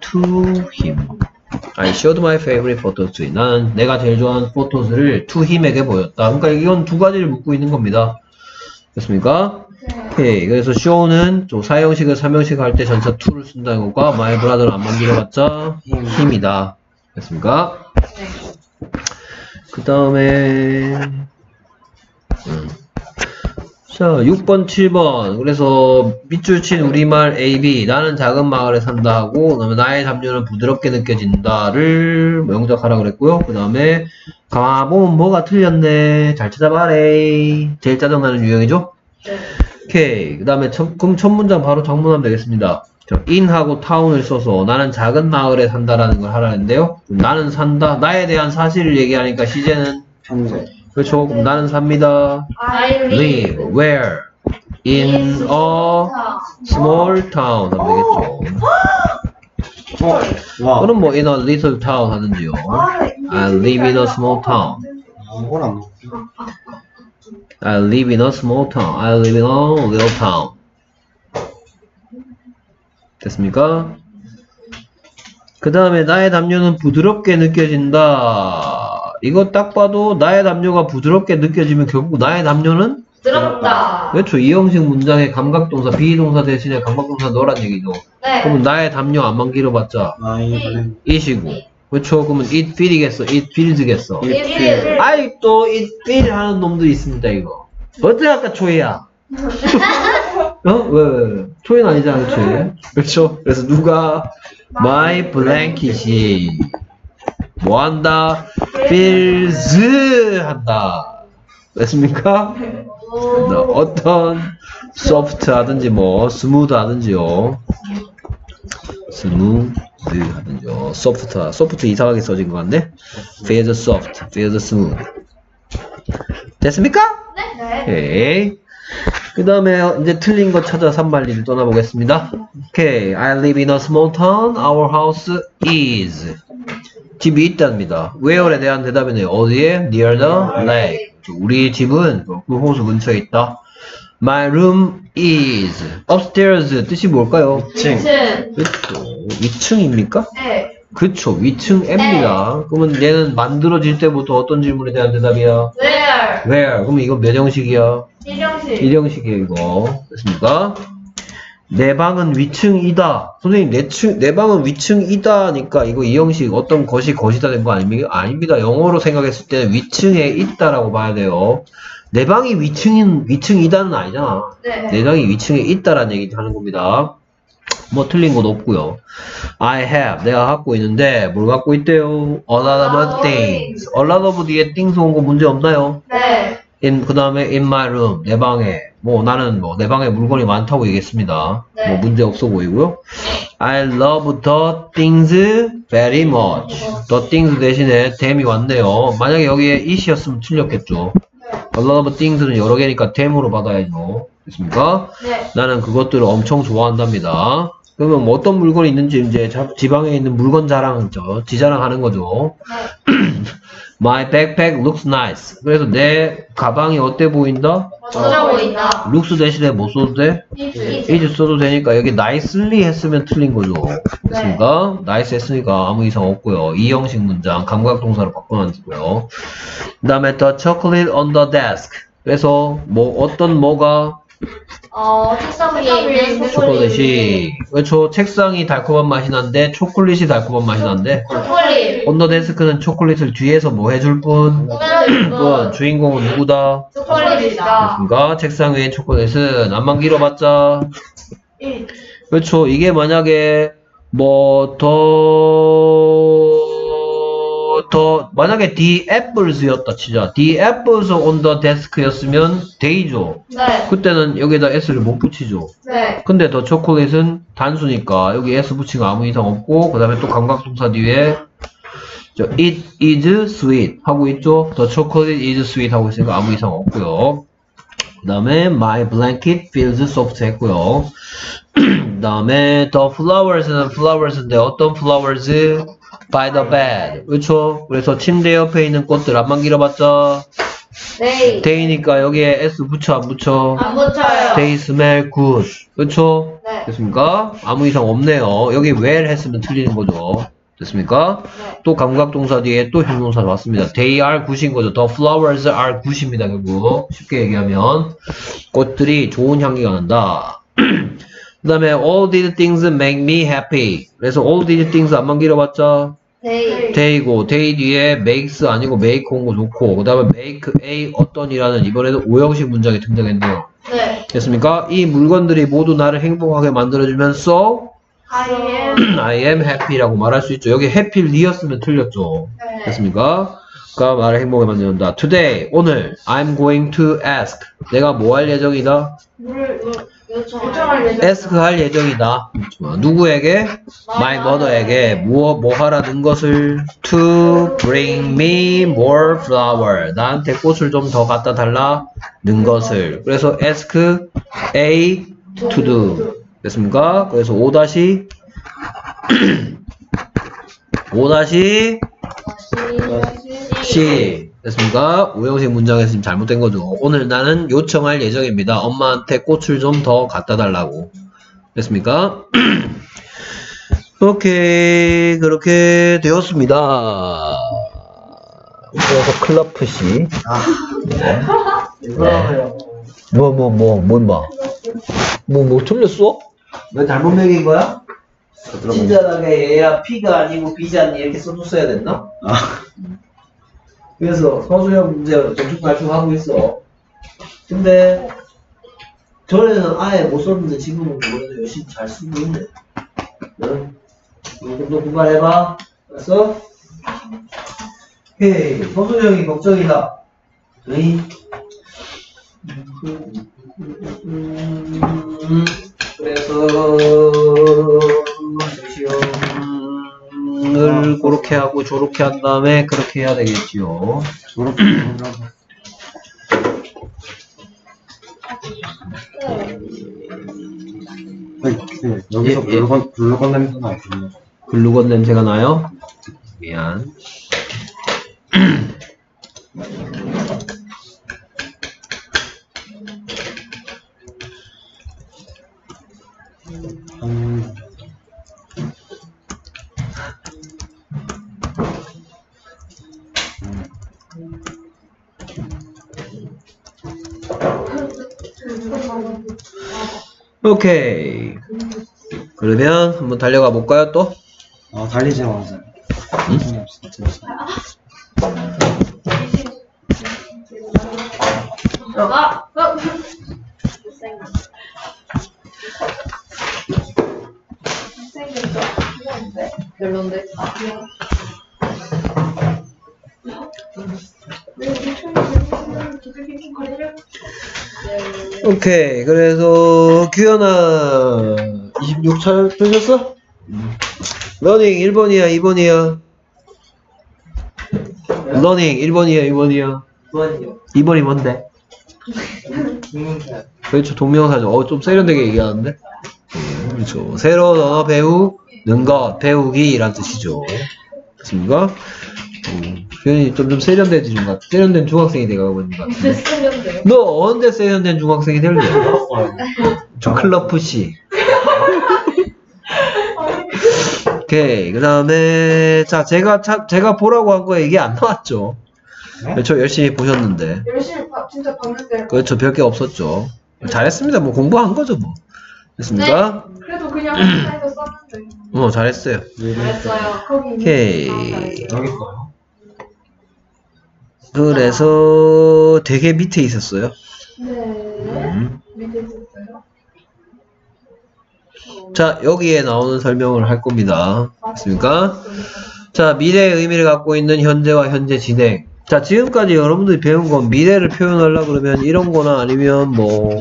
to him. I showed my favorite photos to him. 나는 내가 제일 좋아하는 photos를 to him에게 보였다. 그러니까 이건 두 가지를 묻고 있는 겁니다. 됐습니까? 오케이. 그래서 show는 또 사형식을 삼형식 할 때 전사 to를 쓴다는 것과 my brother를 안만 길어봤자 힘이다. 됐습니까? 그 다음에 음. 자 6번 7번. 그래서 밑줄 친 우리말 AB 나는 작은 마을에 산다 하고 그다음에 나의 담요는 부드럽게 느껴진다를 명작하라 그랬고요. 그 다음에 가보면 뭐가 틀렸네. 잘 찾아봐래 제일 짜증나는 유형이죠? 네. 오케이. 그 다음에 그럼 첫 문장 바로 정문하면 되겠습니다. 저 in하고 town을 써서 나는 작은 마을에 산다라는 걸 하라는데요. 나는 산다. 나에 대한 사실을 얘기하니까 시제는 현재. 그렇죠 그럼 나는 삽니다 I live where in a small town 하면 되겠죠 어, 와. 그럼 뭐 in a little town 하든지요 I live in a small town. I live in a small town I live in a little town 됐습니까? 그 다음에 나의 담요는 부드럽게 느껴진다 이거 딱 봐도 나의 담요가 부드럽게 느껴지면 결국 나의 담요는 부드럽다. 그렇죠 이 형식 문장에 감각동사 비동사 대신에 감각동사 넣으란 얘기죠 네. 그러면 나의 담요 안만 길어봤자 나이 블랙. it이고 그렇죠 그러면 it feel이겠어 it feels겠어 일. 아이 또 it feel 하는 놈들이 있습니다 이거 어때 아까 초이야 어? 왜, 왜, 왜? 토인 아니잖아, 그치? 그렇죠? 그래서 누가 my blanket이 뭐 한다? feels 한다. 됐습니까? 나 어떤 soft 하든지 뭐 smooth 하든지요. smooth 하든지요. soft, soft 이상하게 써진 것 같네? feels soft, feels smooth. 됐습니까? 네. 오케이. 그 다음에 이제 틀린 거 찾아 산발리를 떠나보겠습니다. 오케이. I live in a small town. Our house is. 집이 있답니다. where에 대한 대답이네요. 어디에? near the lake. 우리 집은 그 호수 근처에 있다. My room is upstairs. 뜻이 뭘까요? 칭. 층. 그쵸. 위층입니까? 네. 그쵸. 위층입니다. 그러면 얘는 만들어질 때부터 어떤 질문에 대한 대답이야? Where? where? 그러면 이거 몇 형식이야? 일형식. 일형식이에요, 이거. 됐습니까? 내 방은 위층이다. 선생님, 내, 층, 내 방은 위층이다니까 이거 이 형식 어떤 것이 것이다 된 거 아닙니까? 아닙니다. 영어로 생각했을 때는 위층에 있다라고 봐야 돼요. 내 방이 위층인, 위층이다는 아니잖아. 네. 내 방이 위층에 있다라는 얘기 하는 겁니다. 뭐 틀린 것 없고요. I have 내가 갖고 있는데 뭘 갖고 있대요? A lot of things. A lot of 뒤에 things 온 거 문제 없나요? 네. 그 다음에 in my room 내 방에 뭐 나는 뭐 내 방에 물건이 많다고 얘기했습니다. 네. 뭐 문제 없어 보이고요. I love the things very much. the things 대신에 them이 왔네요. 만약에 여기에 it이었으면 틀렸겠죠. Lot of things는 여러 개니까 them으로 받아야죠. 됐습니까? 네. 나는 그것들을 엄청 좋아한답니다. 그러면 뭐 어떤 물건이 있는지 이제 자- 지방에 있는 물건 자랑, 저, 지자랑 하는 거죠. My backpack looks nice. 그래서 내 가방이 어때 보인다? 멋져 보인다. looks 대신에 뭐 써도 돼? 이즈. is 써도 되니까 여기 nicely 했으면 틀린 거죠. 됐습니까? nice 했으니까 아무 이상 없고요. 이 형식 문장 감각동사로 바꿔놨고요. 그 다음에 the chocolate on the desk. 그래서 뭐 어떤 뭐가 어, 책상 위에 있는 초콜릿. 초콜릿이 그렇죠. 책상이 달콤한 맛이 난데 초콜릿이 달콤한 맛이 난데 초콜릿. 언더 데스크는 초콜릿을 뒤에서 뭐 해줄 분 분. 주인공은 누구다? 초콜릿이다. 그러니까 책상 위에 초콜릿은 안만 길어봤자 그렇죠. 이게 만약에 뭐 더, 더, 만약에 the apples였다 치자. the apples on the desk였으면 day죠. 네. 그때는 여기다 s를 못 붙이죠. 네. 근데 더 초콜릿은 단수니까 여기 s 붙이면 아무 이상 없고 그 다음에 또 감각동사 뒤에 저 it is sweet 하고 있죠. the chocolate is sweet 하고 있으니까 아무 이상 없고요. 그 다음에 my blanket feels soft 했고요. 그 다음에 the flowers는 flowers인데 어떤 flowers? By the bed. 그렇죠? 그래서 침대 옆에 있는 꽃들 안만 길어봤자 네. 데이니까 여기에 s 붙여 안 붙여? 안 붙여요. They smell good. 그렇죠? 네. 됐습니까? 아무 이상 없네요. 여기 where 했으면 틀리는 거죠. 됐습니까? 네. 또 감각동사 뒤에 또 형용사가 왔습니다. They are good인 거죠. The flowers are good입니다. 결국 쉽게 얘기하면 꽃들이 좋은 향기가 난다. 그 다음에 all these things make me happy. 그래서 all these things 안만 길어봤자 네. day고 day 뒤에 makes 아니고 make 온 거 좋고 그 다음에 make a 어떤이라는 이번에도 오형식 문장이 등장했네요. 네. 됐습니까? 이 물건들이 모두 나를 행복하게 만들어주면 so I am. I am happy라고 말할 수 있죠. 여기 happy리였으면 틀렸죠. 네. 됐습니까? 가 나를 행복하게 만든다. Today, 오늘 I'm going to ask. 내가 뭐 할 예정이다? 물을 요청할 예정. ask 할 예정이다. 누구에게? My mother에게 무엇 뭐 하라는 것을 to bring me more flower. 나한테 꽃을 좀 더 갖다 달라는 것을. 그래서 ask A to do. 됐습니까? 그래서 5 다시 5 다시 C 됐습니까? 오형식 문장에서 지금 잘못된 거죠. 오늘 나는 요청할 예정입니다. 엄마한테 꽃을 좀 더 갖다 달라고. 됐습니까? 오케이 그렇게 되었습니다. 그래서 클러프 씨. 이거요. 뭐뭐 뭐뭔 봐? 뭐뭐 틀렸어? 왜 잘못 매긴 거야? 친절하게 얘야 P가 아니고 B잖니 이렇게 써줬어야 됐나? 아. 그래서 서수형 문제 대충 발충하고 있어. 근데 전에는 아예 못 썼는데 지금은 그래도 열심히 잘 쓰고 있네. 응? 조금 더 분발해봐. 알았어? 오케이. 서수정이 걱정이다. 의. 음, 그래서 시험을 그렇게 하고 저렇게 한 다음에 그렇게 해야 되겠지요. 저렇게. 네, 그, 여기서 예, 예. 블루건, 블루건 냄새나 있군요. 글루건 냄새가 나요? 미안. 오케이. 그러면 한번 달려가 볼까요, 또? 아, 달리지 마세요. 정신이 없어. 진짜. 들어가. 어. 별론데. 오케이. 그래서 규현아 26차 되셨어? learning 1번이야, 2번이야? learning 1번이야, 2번이야? 그만요. 2번이 뭔데? 중문사. 그렇죠. 동명사죠. 어, 좀 세련되게 얘기하는데? 음, 그렇죠. 새로운 언어 배우는 것, 배우기란 뜻이죠. 맞습니까? 음, 좀, 좀 세련돼지는 것 같아. 세련된 중학생이 돼가고 있는 것 같아. 근데 쓰는데요. 너 언제 세련된 중학생이 될래? 저 클럽 푸시. 오케이. 그 다음에, 자, 제가, 차, 제가 보라고 한 거에 이게 안 나왔죠. 네? 그렇죠. 열심히 보셨는데. 열심히 봐, 진짜 봤는데 그렇죠. 별 게 없었죠. 잘했습니다. 뭐 공부한 거죠, 뭐. 됐습니까? 그래도 그냥 회사에서 썼는데 어, 잘했어요. 잘했어요. 거기 있는 오케이. 그래서 되게 밑에 있었어요. 네 음. 밑에 있었어요 자, 여기에 나오는 설명을 할 겁니다. 됐습니까? 자, 미래의 의미를 갖고 있는 현재와 현재 진행. 자, 지금까지 여러분들이 배운 건 미래를 표현하려 그러면 이런 거나 아니면 뭐,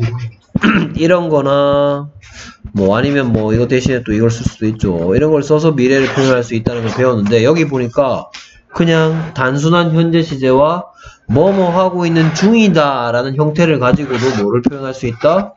이런 거나, 뭐 아니면 뭐 이거 대신에 또 이걸 쓸 수도 있죠. 이런 걸 써서 미래를 표현할 수 있다는 걸 배웠는데, 여기 보니까 그냥 단순한 현재 시제와 뭐뭐 하고 있는 중이다 라는 형태를 가지고도 뭐를 표현할 수 있다?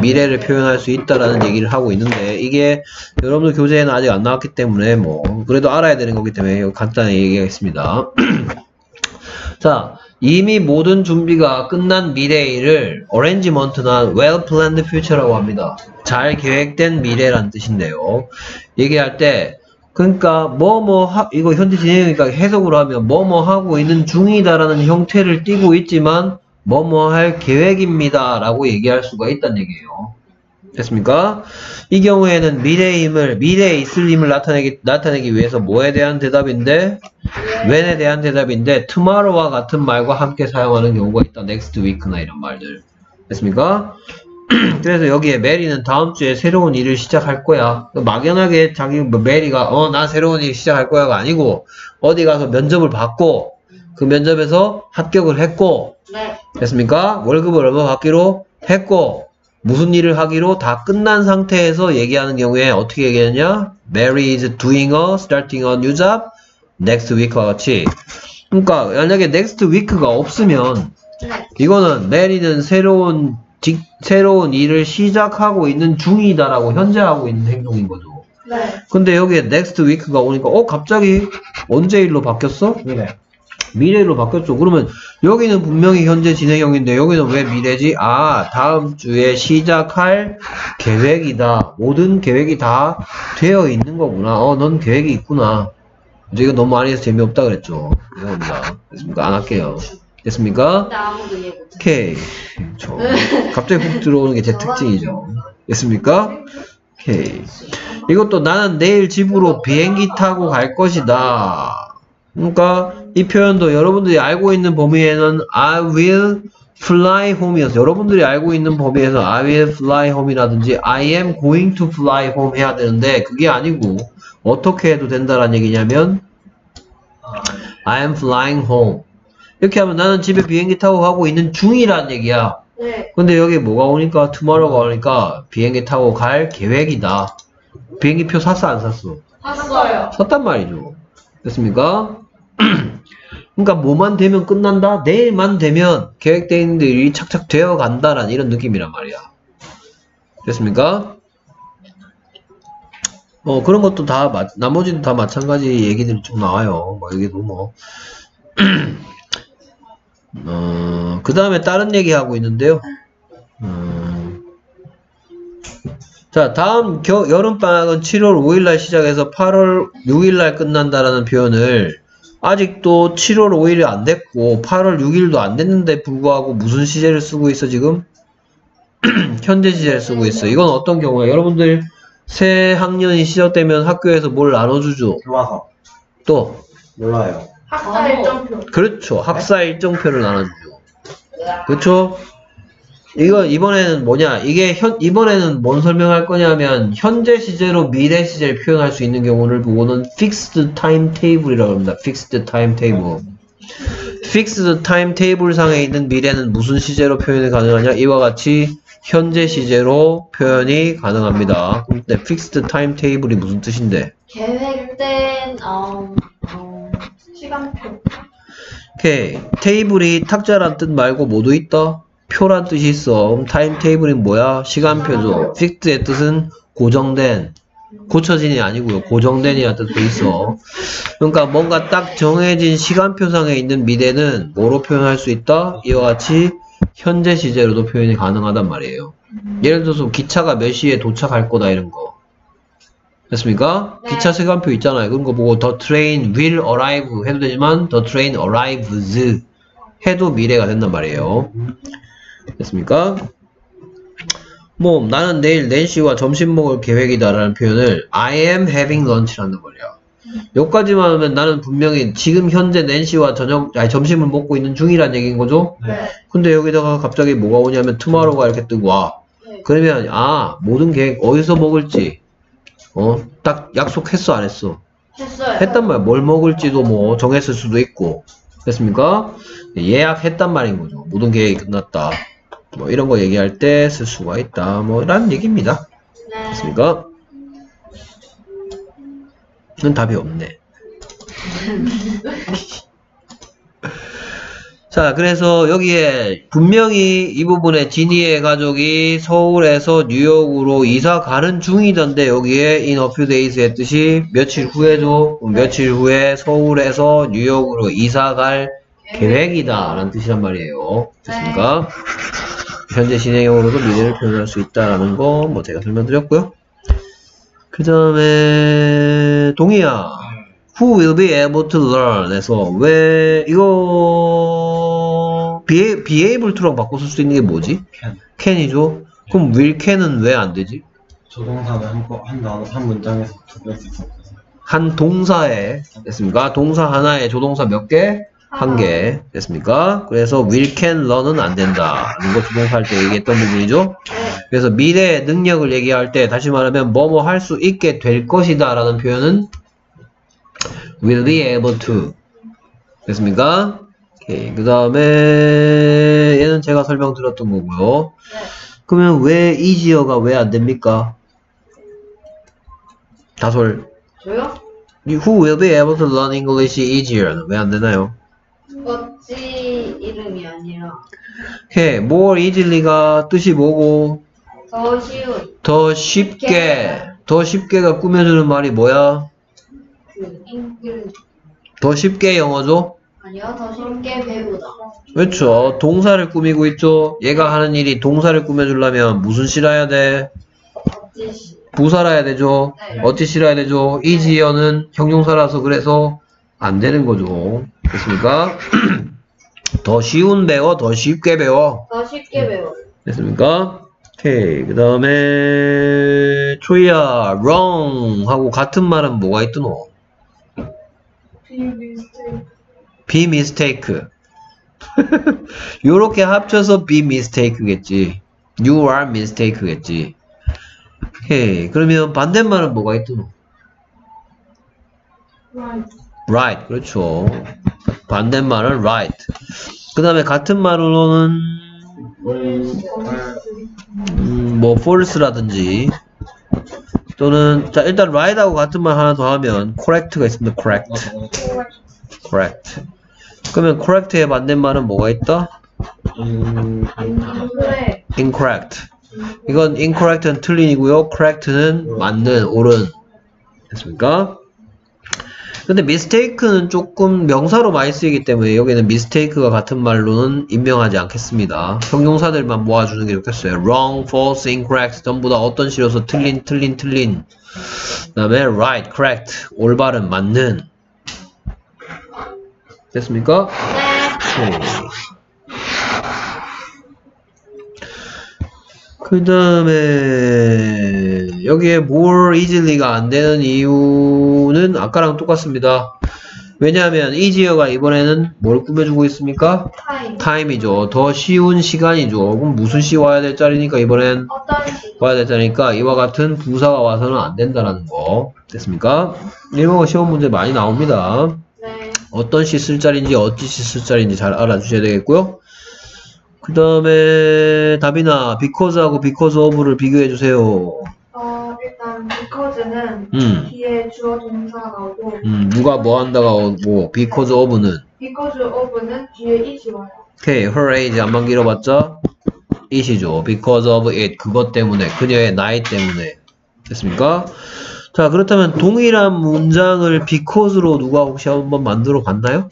미래를 표현할 수 있다라는 얘기를 하고 있는데 이게 여러분들 교재에는 아직 안 나왔기 때문에 뭐 그래도 알아야 되는 거기 때문에 간단히 얘기하겠습니다. 자 이미 모든 준비가 끝난 미래를 arrangement나 well planned future라고 합니다. 잘 계획된 미래란 뜻인데요. 얘기할 때 그러니까 뭐뭐 하 이거 현재 진행이니까 해석으로 하면 뭐뭐 하고 있는 중이다라는 형태를 띠고 있지만 뭐뭐 할 계획입니다 라고 얘기할 수가 있다는 얘기예요. 됐습니까? 이 경우에는 미래임을 미래에 있을 힘을 나타내기 나타내기 위해서 뭐에 대한 대답인데 when에 대한 대답인데 tomorrow와 같은 말과 함께 사용하는 경우가 있다. next week나 이런 말들. 됐습니까? 그래서 여기에 메리는 다음 주에 새로운 일을 시작할 거야. 막연하게 자기 뭐 메리가 어 나 새로운 일 시작할 거야가 아니고 어디 가서 면접을 받고 그 면접에서 합격을 했고 네. 됐습니까? 월급을 얼마 받기로 했고 무슨 일을 하기로 다 끝난 상태에서 얘기하는 경우에 어떻게 얘기하냐? Mary is doing a, starting a new job next week와 같이 그러니까 만약에 next week가 없으면 네. 이거는 Mary는 새로운 직, 새로운 일을 시작하고 있는 중이다라고 현재 하고 있는 행동인 거죠. 네 근데 여기에 next week가 오니까 어 갑자기 언제 일로 바뀌었어? 미래. 미래로 바뀌었죠. 그러면 여기는 분명히 현재 진행형인데 여기는 왜 미래지? 아, 다음 주에 시작할 계획이다. 모든 계획이 다 되어 있는 거구나. 어, 넌 계획이 있구나. 이제 이거 너무 많이 해서 재미없다 그랬죠. 됐습니까? 안 할게요. 됐습니까? 오케이. 저 갑자기 훅 들어오는 게 제 특징이죠. 됐습니까? 오케이. 이것도 나는 내일 집으로 비행기 타고 갈 것이다. 그러니까 이 표현도 여러분들이 알고 있는 범위에는 I will fly home이어서 여러분들이 알고 있는 범위에서 I will fly home이라든지 I am going to fly home 해야 되는데 그게 아니고 어떻게 해도 된다라는 얘기냐면 I am flying home 이렇게 하면 나는 집에 비행기 타고 가고 있는 중이라는 얘기야 네. 근데 여기 뭐가 오니까 tomorrow가 오니까 비행기 타고 갈 계획이다 비행기 표 샀어 안 샀어? 샀어요. 샀단 말이죠. 됐습니까? 그러니까 뭐만 되면 끝난다? 내일만 되면 계획되어 있는 일이 착착 되어 간다라는 이런 느낌이란 말이야. 됐습니까? 어, 그런 것도 다, 마- 나머지도 다 마찬가지 얘기들이 좀 나와요. 뭐, 여기도 뭐. 어, 그 다음에 다른 얘기하고 있는데요. 음, 자, 다음 겨, 여름방학은 7월 5일날 시작해서 8월 6일날 끝난다라는 표현을 아직도 7월 5일이 안 됐고 8월 6일도 안 됐는데 불구하고 무슨 시제를 쓰고 있어 지금? 현재 시제를 쓰고 있어. 이건 어떤 경우야? 여러분들 새 학년이 시작되면 학교에서 뭘 나눠주죠? 교과서. 또 몰라요. 학사 일정표. 그렇죠. 학사 일정표를 나눠주죠. 그렇죠? 이거 이번에는 뭐냐? 이게 현 이번에는 뭔 설명할 거냐면 현재 시제로 미래 시제를 표현할 수 있는 경우를 보고는 fixed timetable이라고 합니다. fixed timetable. fixed timetable 상에 있는 미래는 무슨 시제로 표현이 가능하냐? 이와 같이 현재 시제로 표현이 가능합니다. 근데 fixed timetable이 무슨 뜻인데? 계획된 어, 어, 오케이. 테이블이 탁자란 뜻 말고 뭐도 있다? 표란 뜻이 있어. 타임 테이블이 뭐야? 시간표죠. 픽트의 뜻은 고정된, 고쳐진이 아니고요. 고정된이라는 뜻도 있어. 그러니까 뭔가 딱 정해진 시간표상에 있는 미래는 뭐로 표현할 수 있다? 이와 같이 현재 시제로도 표현이 가능하단 말이에요. 예를 들어서 기차가 몇 시에 도착할 거다 이런 거. 됐습니까? 네. 기차 시간표 있잖아요. 그런 거 보고 the train will arrive 해도 되지만 the train arrives 해도 미래가 된단 말이에요. 됐습니까? 뭐 나는 내일 낸시와 점심 먹을 계획이다 라는 표현을 I am having lunch라는 거예요. 여기까지만 하면 나는 분명히 지금 현재 낸시와 저녁 아니 점심을 먹고 있는 중이란 얘기인 거죠. 네. 근데 여기다가 갑자기 뭐가 오냐면 tomorrow가 이렇게 뜨고 와. 네. 그러면 아 모든 계획 어디서 먹을지 어 딱 약속했어 안 했어? 했어요. 했단 말이야. 뭘 먹을지도 뭐 정했을 수도 있고. 됐습니까? 예약했단 말인 거죠. 모든 계획이 끝났다. 뭐 이런 거 얘기할 때 쓸 수가 있다. 뭐 라는 얘기입니다. 네. 됐습니까? 는 답이 없네. 자, 그래서 여기에 분명히 이 부분에 지니의 가족이 서울에서 뉴욕으로 이사 가는 중이던데 여기에 in a few days 했듯이 며칠 후에도 며칠 후에 서울에서 뉴욕으로 이사 갈 계획이다 라는 뜻이란 말이에요. 됐습니까? 현재 진행형으로도 미래를 표현할 수 있다라는 거 뭐 제가 설명드렸고요. 그 다음에 동희야 Who will be able to learn 에서 왜 이거 be, be able to랑 바꿔 쓸 수 있는 게 뭐지? can. can이죠 그럼 will can은 왜 안 되지? 조동사는 한, 거- 한 단어, 한 문장에서 두개 수 없어서. 한 동사에 됐습니까? 동사 하나에 조동사 몇 개? 한 개 됐습니까? 그래서 will can learn은 안 된다 이거 조동사 할 때 얘기했던 부분이죠 그래서 미래의 능력을 얘기할 때 다시 말하면 뭐뭐 할 수 있게 될 것이다 라는 표현은 will be able to 됐습니까? 오케이 그 다음에 얘는 제가 설명드렸던 거고요 그러면 왜 easier가 왜 안 됩니까? 다솔 저요? Who will be able to learn English easier? 왜안 되나요? 어찌 이름이 아니라 오케이, more easily가 뜻이 뭐고? 더 쉬운 더 쉽게, 더 쉽게가 꾸며주는 말이 뭐야? 그 잉글 더 쉽게 영어죠? 아니요 더 쉽게 배우다. 그렇죠. 동사를 꾸미고 있죠. 얘가 하는 일이 동사를 꾸며주려면 무슨 실어야 돼? 어찌 부사라야 되죠. 네. 어찌 실어야 되죠? easier는 형용사라서 그래서 안 되는 거죠. 됐습니까? 더 쉬운 배워, 더 쉽게 배워. 더 쉽게 배워. 됐습니까? 오케이. 그 다음에, 초이야, wrong 하고 같은 말은 뭐가 있더노? Be mistake. 요렇게 합쳐서 be mistake겠지. You are mistake겠지. 오케이. 그러면 반대말은 뭐가 있더노? right. right. 그렇죠. 반대말은 right. 그 다음에 같은 말로는 음, 뭐 false라든지 또는 자 일단 right하고 같은 말 하나 더 하면 correct가 있습니다. correct. correct. 그러면 correct의 반대말은 뭐가 있다? 그래. incorrect. 이건 incorrect는 틀린이고요. correct는 맞는, 옳은. 됐습니까? 근데 mistake는 조금 명사로 많이 쓰이기 때문에 여기는 mistake가 같은 말로는 임명하지 않겠습니다. 형용사들만 모아주는 게 좋겠어요. wrong, false, incorrect 전부 다 어떤 식으로서 틀린, 틀린, 틀린. 그 다음에 right, correct, 올바른, 맞는. 됐습니까? 네. 그 다음에 여기에 more easily가 안 되는 이유는 아까랑 똑같습니다. 왜냐하면 easier가 이번에는 뭘 꾸며주고 있습니까? 타임. time이죠. 더 쉬운 시간이죠. 그럼 무슨 시 와야 될 자리니까 이번엔? 와야 될 자리니까 이와 같은 부사가 와서는 안 된다라는 거. 됐습니까? 일본어 시험 문제 많이 나옵니다. 네. 어떤 시쓸 자리인지 어찌 시쓸 자리인지 잘 알아주셔야 되겠고요. 그 다음에 답이나 because하고 because of를 비교해 주세요. 어, 일단 because는 음, 뒤에 주어 동사가 나오고 음, 누가 뭐 한다가 오고 because of는 because of는 뒤에 it이 와요. 오케이, her age 안만 길어봤자 it이죠. because of it 그것 때문에 그녀의 나이 때문에 됐습니까? 자 그렇다면 동일한 문장을 because로 누가 혹시 한번 만들어 봤나요?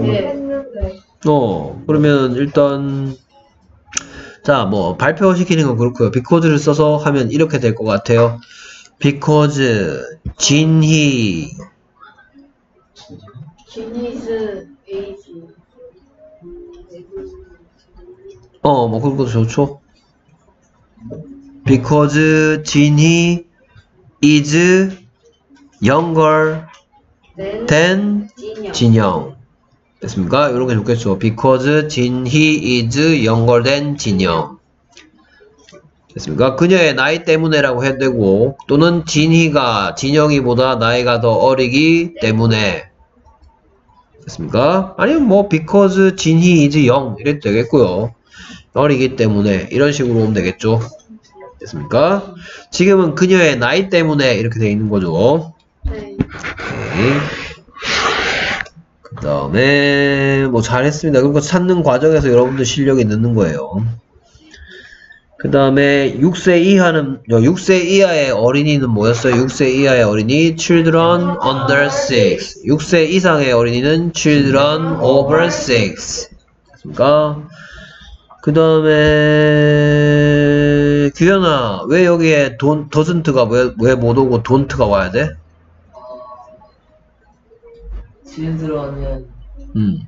네. 어, 그러면 일단 자, 뭐 발표시키는 건 그렇고요. because를 써서 하면 이렇게 될 것 같아요. because 진희 지니스 에이지. 어, 뭐 그런 것도 좋죠. because 진희 is younger 는 than 진영. 됐습니까? 이런 게 좋겠죠. because 진희 is younger than 진영. 됐습니까? 그녀의 나이 때문에라고 해도 되고, 또는 진희가 진영이보다 나이가 더 어리기 때문에. 됐습니까? 아니면 뭐, because 진희 is young. 이래도 되겠고요. 어리기 때문에. 이런 식으로 오면 되겠죠. 됐습니까? 지금은 그녀의 나이 때문에 이렇게 돼 있는 거죠. 네. 오케이. 그 다음에 뭐 잘했습니다. 그리고 찾는 과정에서 여러분들 실력이 느는 거예요. 그 다음에 6세 이하는 6세 이하의 어린이는 뭐였어요? 6세 이하의 어린이 children under 6 6세 이상의 어린이는 children over 6 됐습니까? 그 다음에 규현아 왜 여기에 돈 doesn't가 왜못 오고 don't가 와야 돼? children은 음.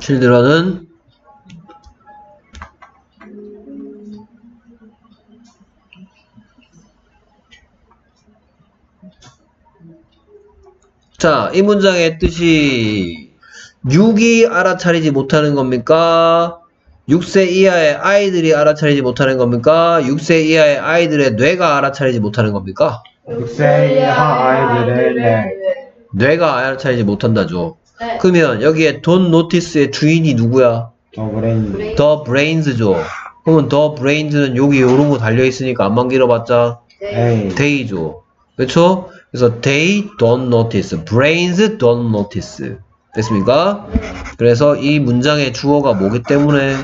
children은 자, 이 문장의 뜻이 6이 알아차리지 못하는 겁니까? 6세 이하의 아이들이 알아차리지 못하는 겁니까? 6세 이하의 아이들의 뇌가 알아차리지 못하는 겁니까? 6세 이하 아이들의 뇌. 뇌가 알아차리지 못한다죠. 네. 그러면 여기에 don't notice의 주인이 누구야? the brain. brain. the brains죠. 그러면 the brains는 여기 요런 거 달려 있으니까 안만 길어봤자 네. 에이. they죠. 그렇죠? 그래서 they don't notice, brains don't notice. 됐습니까? 그래서 이 문장의 주어가 뭐기 때문에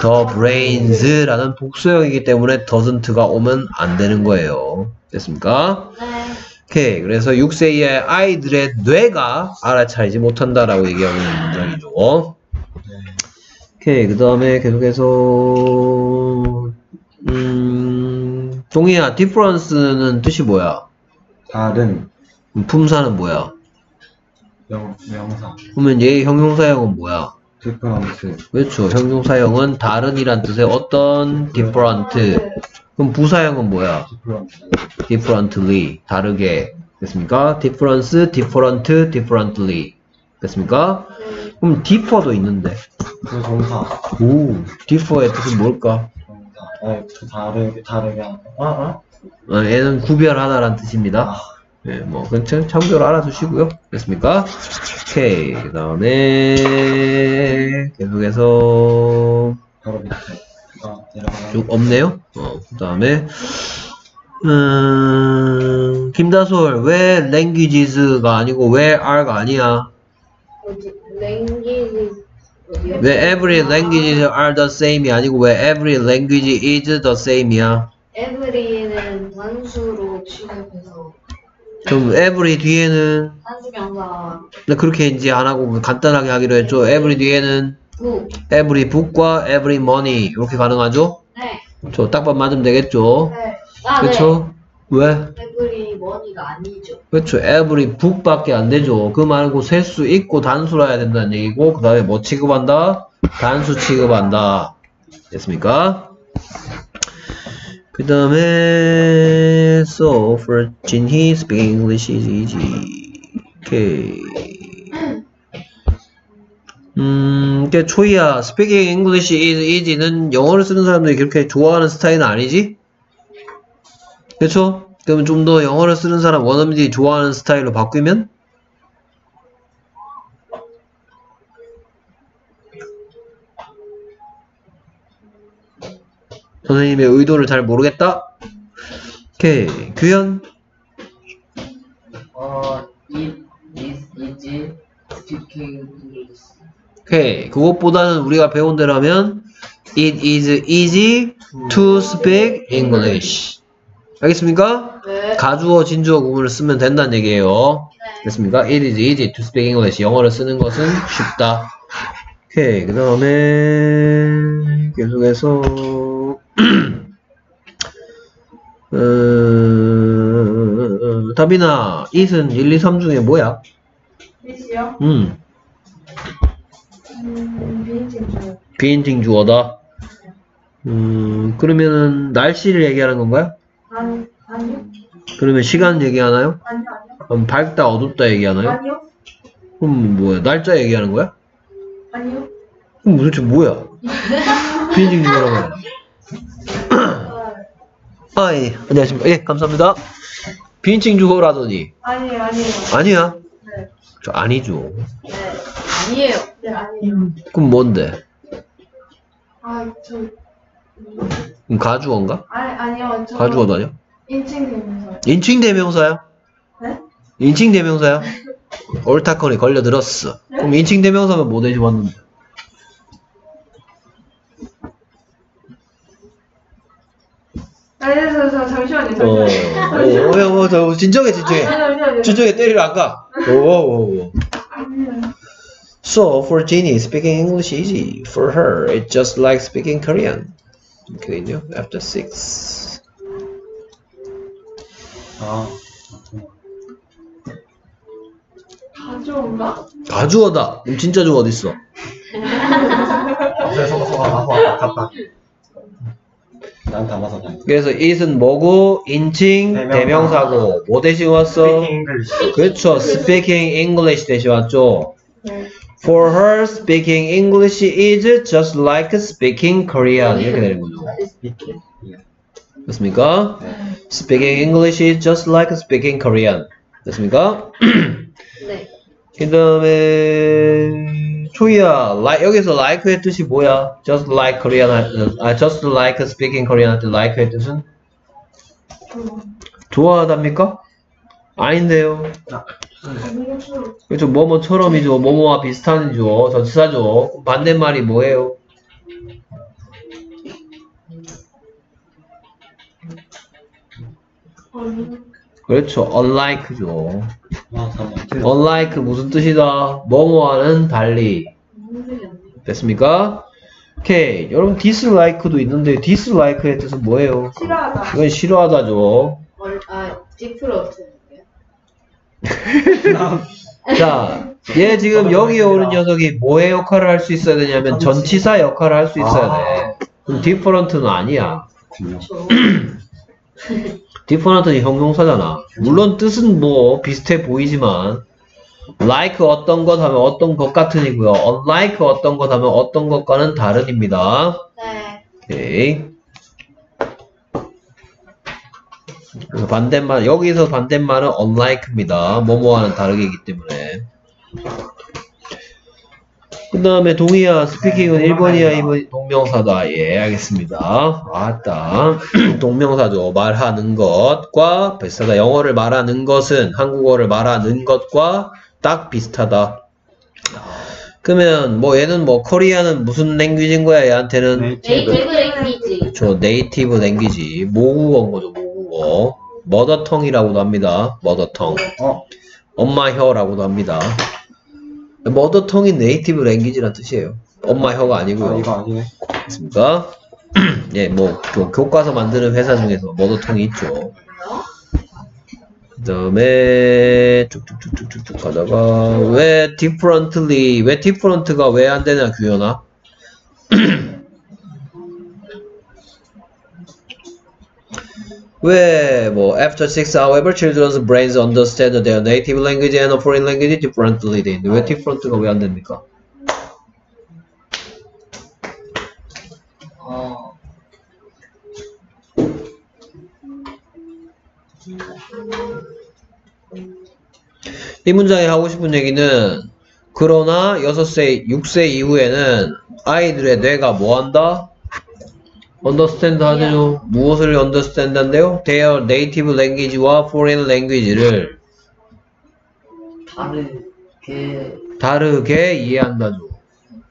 the brains라는 복수형이기 때문에 doesn't가 오면 안 되는 거예요. 됐습니까? 네. 오케이. 그래서 6세 이하의 아이들의 뇌가 알아차리지 못한다라고 얘기하고 있는 문장이죠. 오케이. 그 다음에 계속해서 음, 동희야, difference는 뜻이 뭐야? 다른 품사는 뭐야? 명, 명사. 그러면 얘 형용사형은 뭐야? 디퍼런트. 그렇죠. 형용사형은 다른이란 뜻의 어떤 different. 그럼 부사형은 뭐야? 디퍼런트. differently. 다르게. 됐습니까? difference, different, differently. 됐습니까? 그럼 differ도 있는데. 그 동사. 오, differ의 뜻은 뭘까? 동사. 아니, 그 다르게, 다르게 하는 거. 아, 아? 어, 얘는 구별하다라는 뜻입니다. 아, 네, 뭐, 그냥 참고로 알아두시고요. 됐습니까? 오케이. 그 다음에, 계속해서, 쭉 없네요. 어, 그 다음에, 음, 김다솔, 왜 languages가 아니고 왜 are가 아니야? 왜 every languages are the same이 아니고 왜 every language is the same이야? every는 단수로 취급해서 그럼 every 뒤에는, 단수 명사 근데 그렇게 이제 안 하고 간단하게 하기로 했죠. every 뒤에는 부 every book과 every money 이렇게 가능하죠? 네. 저 딱밤 맞으면 되겠죠? 네. 아, 그렇죠? 왜? 네. every money가 아니죠. 그렇죠. every book밖에 안 되죠. 그 말고 셀수 있고 단수로 해야 된다는 얘기고 그 다음에 뭐 취급한다? 단수 취급한다. 됐습니까? 그 다음에 so for Jin he speak English is easy. 오케이. 음, 초이야. speaking English is easy는 영어를 쓰는 사람들이 그렇게 좋아하는 스타일은 아니지? 그렇죠? 그러면 좀더 영어를 쓰는 사람 원어민들이 좋아하는 스타일로 바꾸면 선생님의 의도를 잘 모르겠다. 오케이 규현 어, it is easy speaking English. 오케이 그것보다는 우리가 배운 대로 하면 It is easy to speak English 알겠습니까? 네. 가주어 진주어 구문을 쓰면 된다는 얘기예요. 됐습니까? It is easy to speak English. 영어를 쓰는 것은 쉽다. 오케이. 그 다음에 계속해서 어, 답이나 it은 1, 2, 3 중에 뭐야? 미시요? 음, 음, 비인칭 중. 비인칭 주어다. 음, 그러면은 날씨를 얘기하는 건가요? 아니, 아니요. 그러면 시간 얘기하나요? 아니요, 아니요. 그럼 밝다, 어둡다 얘기하나요? 아니요. 그럼 뭐야? 날짜 얘기하는 거야? 아니요. 그럼 도대체 뭐야? 비인칭 주어라고. 아, 예. 안녕하십니까. 예, 감사합니다. 비인칭 주어라더니. 아니에요, 아니에요. 아니야. 네. 저 아니죠. 네. 아니에요. 네, 아니에요. 그럼 뭔데? 아, 저, 그럼 가주어인가? 아니, 아니요. 저. 가주어도 아니야? 인칭 대명사요. 인칭 대명사야? 네? 인칭 대명사야? 옳다커니 걸려들었어. 그럼 인칭 대명사면 뭐 대신 왔는데? 아니, 저, 저, 잠시만요, 어, 잠시만요. 어, 어, 어, 저, 진정해, 진정해. 잠시만요. 진정해, 때리러 안 가. 오, 오, 오. So, for Jenny, speaking English easy. For her, it's just like speaking Korean. 이렇게 있죠? After six. 아, 가져온가? 가주어다. 그럼 진짜 주어 어딨어? 앞에 서서 서가 나서 갔다. 난 담아서 다니. 그래서 it은 뭐고, 인칭, 대명사. 대명사 고, 뭐 대신 왔어? 그렇죠. speaking English 대신 왔죠. For her, speaking English is just like speaking Korean. 이렇게 되는 거죠. 예. 됐습니까? Speaking English is just like speaking Korean. 됐습니까? 네. 그 다음에 초이야 like, 여기서 like의 뜻이 뭐야? just like Korean 아 just like speaking Korean like의 뜻은 좋아하답니까? 아닌데요. 그렇죠 뭐뭐처럼이죠 뭐뭐와 비슷한이죠 전치사죠 반대말이 뭐예요? 그렇죠 unlike죠 아, 잠깐만. unlike 무슨 뜻이다? 뭐뭐와는 달리 됐습니까? 오케이 여러분 dislike도 있는데 dislike의 뜻은 뭐예요? 싫어하다. 이건 싫어하다죠 얼, 아, 디프로 어떻게? 자 얘 지금 여기에 오는 녀석이 뭐의 역할을 할 수 있어야 되냐면 전치사 역할을 할 수 있어야 돼. 그럼 디퍼런트는 아니야. 디퍼런트는 형용사잖아. 물론 뜻은 뭐 비슷해 보이지만 like 어떤 것 하면 어떤 것 같은이고요. unlike 어떤 것 하면 어떤 것과는 다른입니다. 네. 오케이. 그래서 반대말 여기서 반대말은 unlike입니다. 뭐뭐와는 다르게이기 때문에. 그 다음에 동의야 스피킹은 1번이야 2번 동명사다. 예, 알겠습니다. 맞다. 동명사죠. 말하는 것과 비슷하다. 영어를 말하는 것은 한국어를 말하는 것과 딱 비슷하다. 그러면 뭐 얘는 뭐 Korean은 무슨 language인 거야 얘한테는 native language. 그렇죠. native language. 모국어인 거죠, 모국어. mother tongue이라고도 합니다. mother tongue. 어. 엄마 혀라고도 합니다. mother tongue이 native language란 뜻이에요. 엄마 혀가 아니고요. 아, 이거 아니네. 있습니까? 예, 뭐, 교, 교과서 만드는 회사 중에서 머더텅이 있죠. 그 다음에, 쭉쭉쭉쭉쭉 가다가, 왜 differently, 왜 different가 왜 안 되냐, 규현아? 왜, 뭐, after six, however, children's brains understand their native language and foreign language differently. 왜 different가 왜 안 됩니까? 어, 이 문장에 하고 싶은 얘기는 그러나 6세, 6세 이후에는 아이들의 뇌가 뭐 한다? Understand 하죠. 무엇을 understand 한대요? their native language와 foreign language를 다르게 다르게 이해한다죠.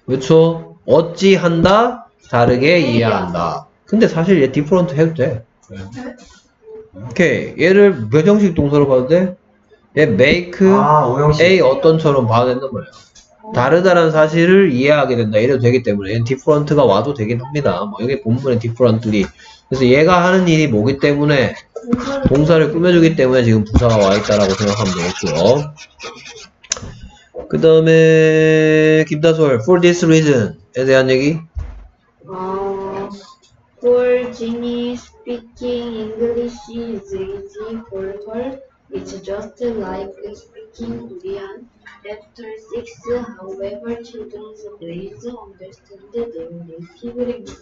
그렇죠? 어찌 한다? 다르게 이해한다. 근데 사실 얘 different 해도 돼. 오케이. 얘를 몇 형식 동사로 봐도 돼? 얘 make, 아. A 어떤처럼 봐도 된단 말이야. 다르다는 사실을 이해하게 된다. 이래도 되기 때문에 얘는 different가 와도 되긴 합니다. 뭐 여기 본문에 differently. 그래서 얘가 하는 일이 뭐기 때문에 동사를 꾸며주기 때문에 지금 부사가 와 있다라고 생각하면 되겠고요. 그 다음에 김다솔 for this reason에 대한 얘기 어, for Ginny speaking English is easy for her. It's just like speaking Korean. After six, however, children's brains understand their native language.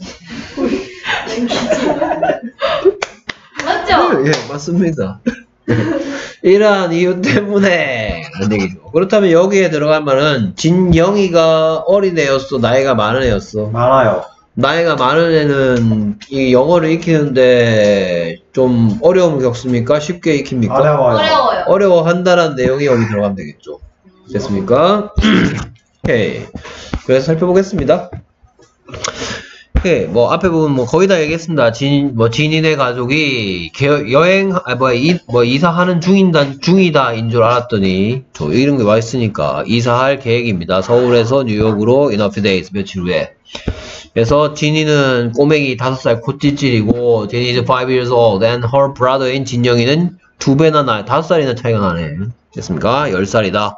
맞죠? 예 맞습니다 이러한 이유 때문에 얘기죠 그렇다면 여기에 들어갈 말은 진영이가 어린 애였어 나이가 많은 애였어 많아요. 나이가 많은 애는 이 영어를 익히는데 좀 어려움을 겪습니까? 쉽게 익힙니까? 어려워요. 어려워요. 어려워한다는 내용이 여기 들어가면 되겠죠. 됐습니까? 오케이. 그래서 살펴보겠습니다. 오케이. 뭐 앞에 부분 뭐 거의 다 얘기했습니다. 진, 뭐 진인의 가족이 개- 여행, 아, 뭐, 이, 뭐 이사하는 중인다, 중이다인 줄 알았더니 저 이런 게 와 있으니까 이사할 계획입니다. 서울에서 뉴욕으로 in a few days 며칠 후에. 그래서 진이는 꼬맹이 5살 콧질질이고 진이 is 5 years old and her brother인 진영이는 두 배나 나이, 5살이나 차이가 나네. 됐습니까? 10살이다.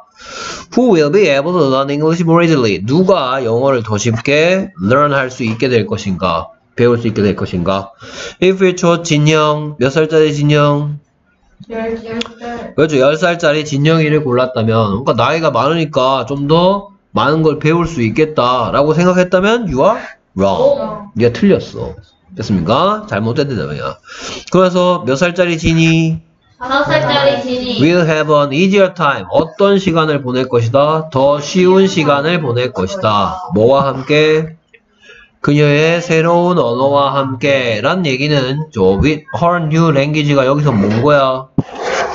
Who will be able to learn English more easily? 누가 영어를 더 쉽게 learn 할 수 있게 될 것인가? 배울 수 있게 될 것인가? If we chose 진영, 몇 살짜리 진영? 열, 열 살. 그렇죠. 10살짜리 진영이를 골랐다면, 그러니까 나이가 많으니까 좀 더 많은 걸 배울 수 있겠다라고 생각했다면, you are wrong. 어. 네가 틀렸어. 됐습니까? 잘못된 대답이야. 그래서 몇 살짜리 진이 다섯 살짜리 진이 will have an easier time. 어떤 시간을 보낼 것이다? 더 쉬운 시간을 보낼 것이다. 뭐와 함께? 그녀의 새로운 언어와 함께 란 얘기는 저 with her new language가 여기서 뭔 거야?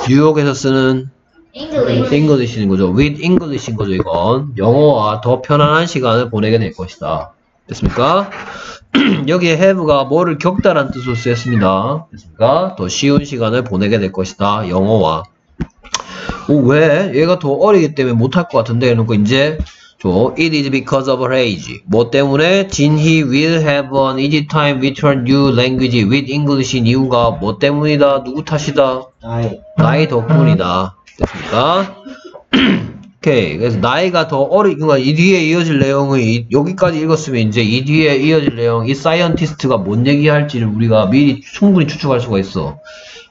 뉴욕에서 쓰는 English. English인 거죠. with English인 거죠, 이건. 영어와 더 편안한 시간을 보내게 될 것이다. 됐습니까? 여기에 have가 뭐를 겪다란 뜻으로 쓰였습니다. 됐습니까? 더 쉬운 시간을 보내게 될 것이다. 영어와. 오, 왜? 얘가 더 어리기 때문에 못할 것 같은데, 이러고 이제, 저, it is because of her age. 뭐 때문에? 진 he will have an easy time with her new language, with English인 이유가 뭐 때문이다? 누구 탓이다? 아이. 나이 덕분이다. 됐습니까? 오케이. 그래서 나이가 더 어리, 그러니까 이 뒤에 이어질 내용이 이- 여기까지 읽었으면 이제 이 뒤에 이어질 내용, 이 scientist가 뭔 얘기할지를 우리가 미리 충분히 추측할 수가 있어.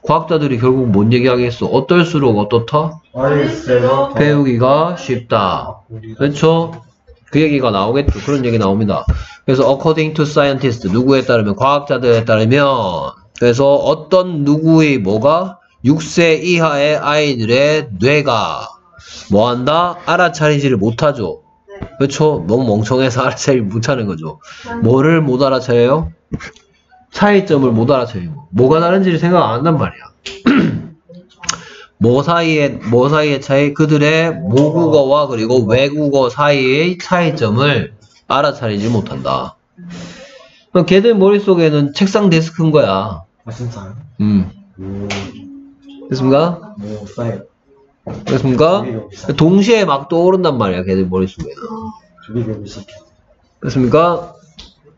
과학자들이 결국 뭔 얘기하겠어? 어떨수록 어떻다? 배우기가 쉽다. 그렇죠? 그 얘기가 나오겠죠. 그런 얘기 나옵니다. 그래서 according to scientist 누구에 따르면 과학자들에 따르면 그래서 어떤 누구의 뭐가 6세 이하의 아이들의 뇌가 뭐한다? 알아차리지를 못하죠. 그렇죠? 너무 멍청해서 알아차리 못하는 거죠. 뭐를 못 알아차려요? 차이점을 못 알아차리고 뭐가 다른지를 생각 안 한단 말이야. 뭐 사이에 뭐 사이의 차이 그들의 모국어와 그리고 외국어 사이의 차이점을 알아차리지 못한다. 그럼 걔들 머릿속에는 책상 데스크인 거야. 아 진짜요? 음. 오, 됐습니까? 뭐 사이 조비로 비슷 동시에 막 떠오른단 말이야, 걔들. 조비로 비슷해 됐습니까?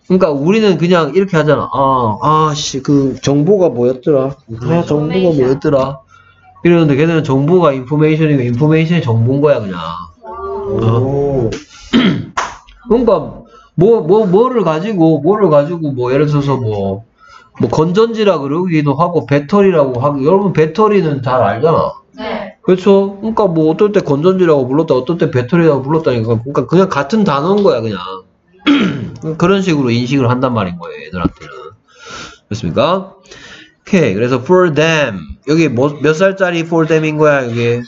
그러니까 우리는 그냥 이렇게 하잖아. 아, 아, 씨, 그 정보가 뭐였더라? 아, 정보가 뭐였더라? 이러는데 걔들은 정보가 인포메이션이고 인포메이션이 정보인 거야, 그냥. 오 그러니까 뭐 뭐 뭐를 가지고 뭐를 가지고 뭐 예를 들어서 뭐 뭐 건전지라 그러기도 하고 배터리라고 하고 여러분 배터리는 잘 알잖아. 네. 그렇죠? 그러니까 뭐 어떨 때 건전지라고 불렀다 어떨 때 배터리라고 불렀다니까 그러니까 그냥 같은 단어인 거야 그냥 그런 식으로 인식을 한단 말인 거예요 애들한테는 됐습니까? 오케이 그래서 for them 여기 뭐, 몇 살짜리 for them인 거야 여기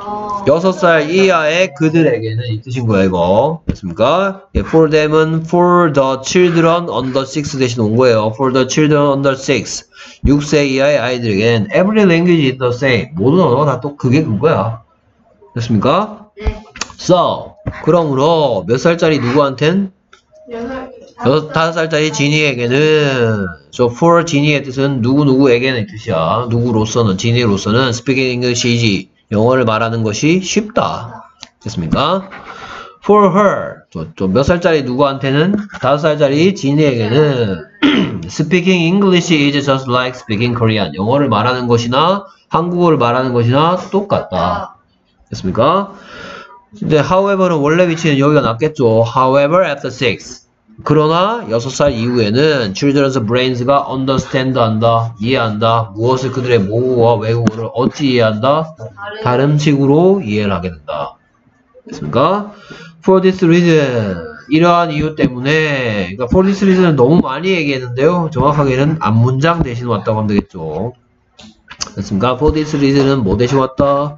어, 6살 이하의 그들에게는 이 뜻인 거야, 이거. 됐습니까? 예, for them은 for the children under 6 대신 온 거예요. for the children under 6. 6세 이하의 아이들에게는 every language is the same. 모든 언어가 다 또 그게 그거야. 됐습니까? 네. So, 그러므로 몇 살짜리 누구한텐? 여섯, 다섯 살짜리 지니에게는 so for 지니의 뜻은 누구누구에게는 이 뜻이야. 누구로서는, 지니로서는 speaking English이지. 영어를 말하는 것이 쉽다. 됐습니까? for her. 몇 살짜리 누구한테는? 다섯 살짜리 지니에게는 speaking English is just like speaking Korean. 영어를 말하는 것이나 한국어를 말하는 것이나 똑같다. 됐습니까? 근데 however는 원래 위치는 여기가 낫겠죠. however after 6. 그러나 6살 이후에는 children's brains가 understand 한다, 이해한다, 무엇을 그들의 모국어와 외국어를 어찌 이해한다? 다른 식으로 이해를 하게 된다. 됐습니까? For this reason. 이러한 이유 때문에, 그러니까 for this reason은 너무 많이 얘기했는데요. 정확하게는 앞문장 대신 왔다고 하면 되겠죠. 됐습니까? For this reason은 뭐 대신 왔다?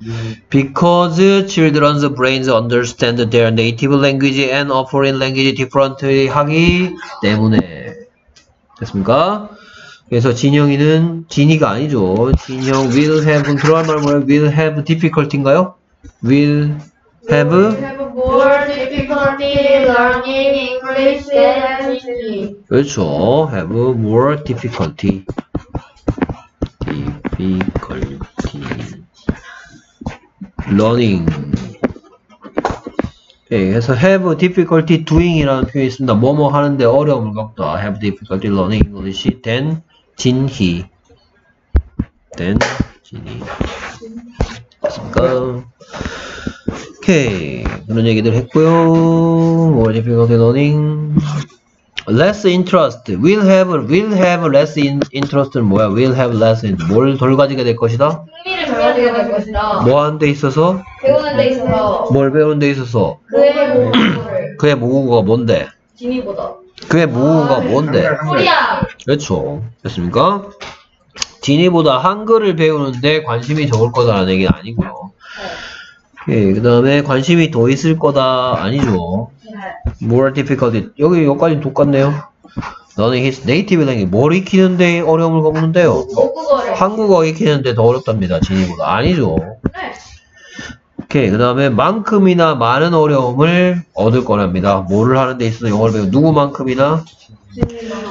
Because children's brains understand their native language and a foreign language differently 하기 때문에. 됐습니까? 그래서 진영이는 진이가 아니죠. 진영 will have 들어갈 말 뭐예요? will have difficulty인가요? will have have more difficulty learning English than. 그렇죠. have more difficulty. Difficulty learning. 예, 그래서 have difficulty doing이라는 표현이 있습니다. 뭐뭐 하는데 어려움을 겪다. have difficulty learning English than 진희. than 진희. 됐습니까? 오케이. 그런 얘기들 했고요. more difficulty learning. Less interest. will have, will have less in, interest는 뭐야? will have less in. 뭘덜 가지게 될 것이다? 흥미를 가지게 될 것이다. 뭐 하는 데 있어서? 배우는 데 있어서 뭘 배우는 데 있어서? 그의 모국어를 그의 모국어가 뭔데? 진이보다 그의 모국어가 뭔데? 코리아 그렇죠. 됐습니까? 진이보다 한글을 배우는데 관심이 적을 거다라는 얘기는 아니고요. 예, 그 다음에 관심이 더 있을 거다 아니죠. More difficulty. 여기 여기까지 똑같네요. 너는 his native language. 뭘 익히는데 어려움을 겪는데요? 모국어를 한국어 익히는데 더 어렵답니다. 진이보다. 아니죠. 네. 오케이. 그 다음에 만큼이나 많은 어려움을 얻을 거랍니다. 뭐를 하는 데 있어서 영어를 배우 누구만큼이나?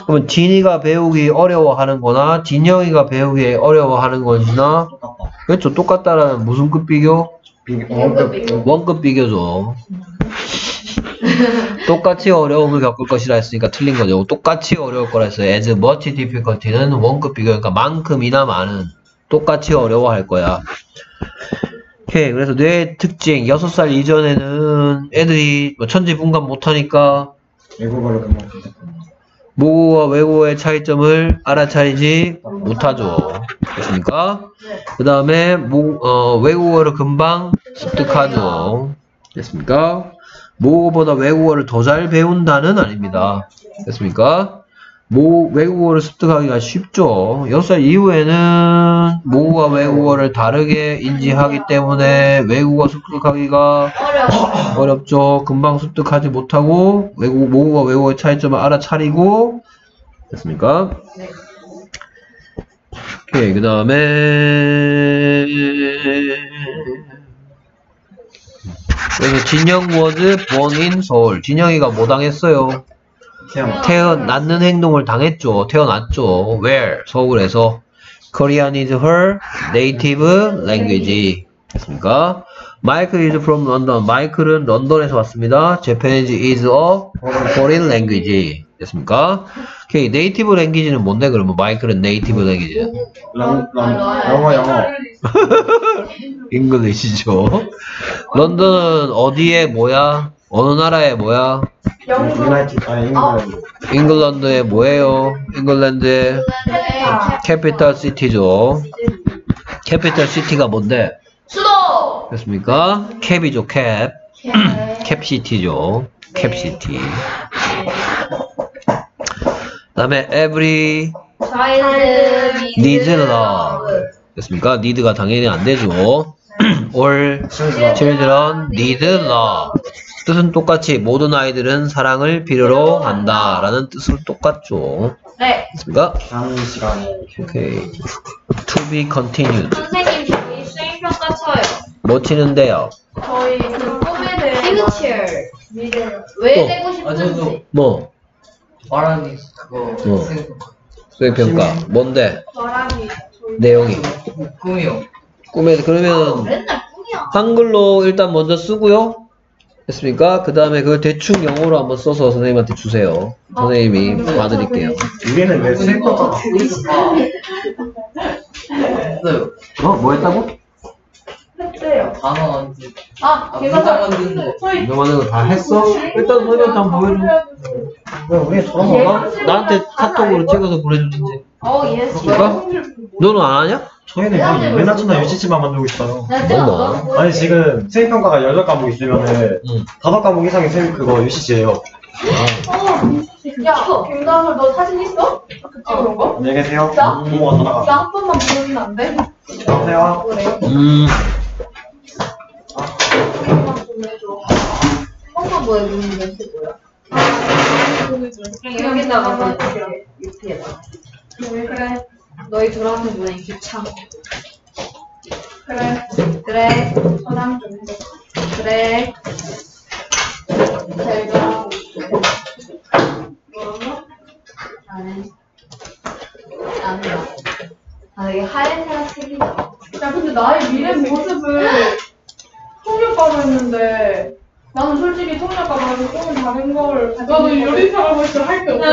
그러면 진이가 배우기 어려워하는 거나 진영이가 배우기 어려워하는 것이나 똑같다 그렇죠. 똑같다라는 무슨 급 비교? 비 원급 비교. 원급 비교죠. 똑같이 어려움을 겪을 것이라 했으니까 틀린 거죠. 똑같이 어려울 거라 했어요. as much difficulty는 원급 비교니까 만큼이나 많은 똑같이 어려워할 거야. 오케이. 그래서 뇌 특징. 6살 이전에는 애들이 뭐 천지 분간 못하니까 외국어를 금방 모국어와 외국어의 차이점을 알아차리지 못하죠. 됐습니까? 그 다음에 외국어를 금방 습득하죠. 됐습니까? 모국어보다 외국어를 더 잘 배운다는 아닙니다. 됐습니까? 모, 외국어를 습득하기가 쉽죠. 6살 이후에는 모국어와 외국어를 다르게 인지하기 때문에 외국어 습득하기가. 어렵죠. 금방 습득하지 못하고 외국 모국어 외국어의 차이점을 알아차리고 됐습니까? 네. 오케이 그 다음에 그래서 진영 was born in 서울. 진영이가 뭐 당했어요? 태어나. 태어났는 행동을 당했죠. 태어났죠. Where? 서울에서. Korean is her native language. 됐습니까? Michael is from London. 마이클은 런던에서 왔습니다. Japanese is a foreign language. 됐습니까? 오케이. native language는 뭔데 그러면 마이클은 native language. 랑, 랑, 영어, 영어. English죠. 런던은 어디에 뭐야? 어느 나라의 뭐야? 영국 United, 아니, 잉글랜드. 잉글랜드의 뭐예요? 잉글랜드의 capital city죠. capital city가 뭔데? 수도. 됐습니까? 캡이죠, 캡. 캡시티죠. 캡시티. 다음에 every child needs love. 됐습니까? need가 당연히 안 되죠. all children need love. 뜻은 똑같이 모든 아이들은 사랑을 필요로 한다. 라는 뜻으로 똑같죠. 네. 됐습니까? 다음 시간. 오케이. to be continued. 선생님 저희 수행평가 쳐요. 뭐 치는데요? 저희 그 꿈에 대해 피그치얼. 미래요. 왜 또. 되고 아, 저도. 싶은지. 뭐? 말하기 그거 어. 수행평가. 뭔데? 말하기 저희 내용이. 꿈이요. 꿈에, 그러면 맨날 꿈이야. 한글로 일단 먼저 쓰고요. 됐습니까? 그 다음에 그걸 대충 영어로 한번 써서 선생님한테 주세요. 선생님이 봐드릴게요. 우리는 왜 수행평가 했어요. 어? 뭐 했다고? 했대요. 단어 만들. 아, 아, 걔가 다- 만드는 거. 저희 이거 만든 거다 했어? 일단 선생님한테 한번 보여줘. 왜 우리 저런 예. 건가? 나한테 카톡으로 찍어서 보내주든지. 어, yes. 그럴까? 너는 안 하냐? 저희는 뭐 맨날 첫날 유치치만 만들고 있어요. 뭐뭐? 아니 지금 수행평가가 18과목 있으면은 응. 5과목 이상이 수행 그거 유치치예요. 야, 김다솔 너 사진 있어? 그 찍은 거? 안녕히 계세요. 나? 부모가 전화가. 나한 번만 보여주면 안 돼? 안녕하세요. 그래요? 음, 한 번만 보내줘. 한번 보여주는 게 뭐야? 보내줘. 여기다가 보여줄게. 유피에다. 그래. 너희 둘한테 보내기 귀찮아. 그래. 그래, 저장 좀 해. 그래. 잘 가. 뭐라고? 나는 나는 나. 아 이게 하얀색 색이다. 야, 근데 나의 미래 모습을 통역가로 했는데, 나는 솔직히 통역가로 해서 꿈은 다른 걸. 나도 요리사라고 했을 할게 없어.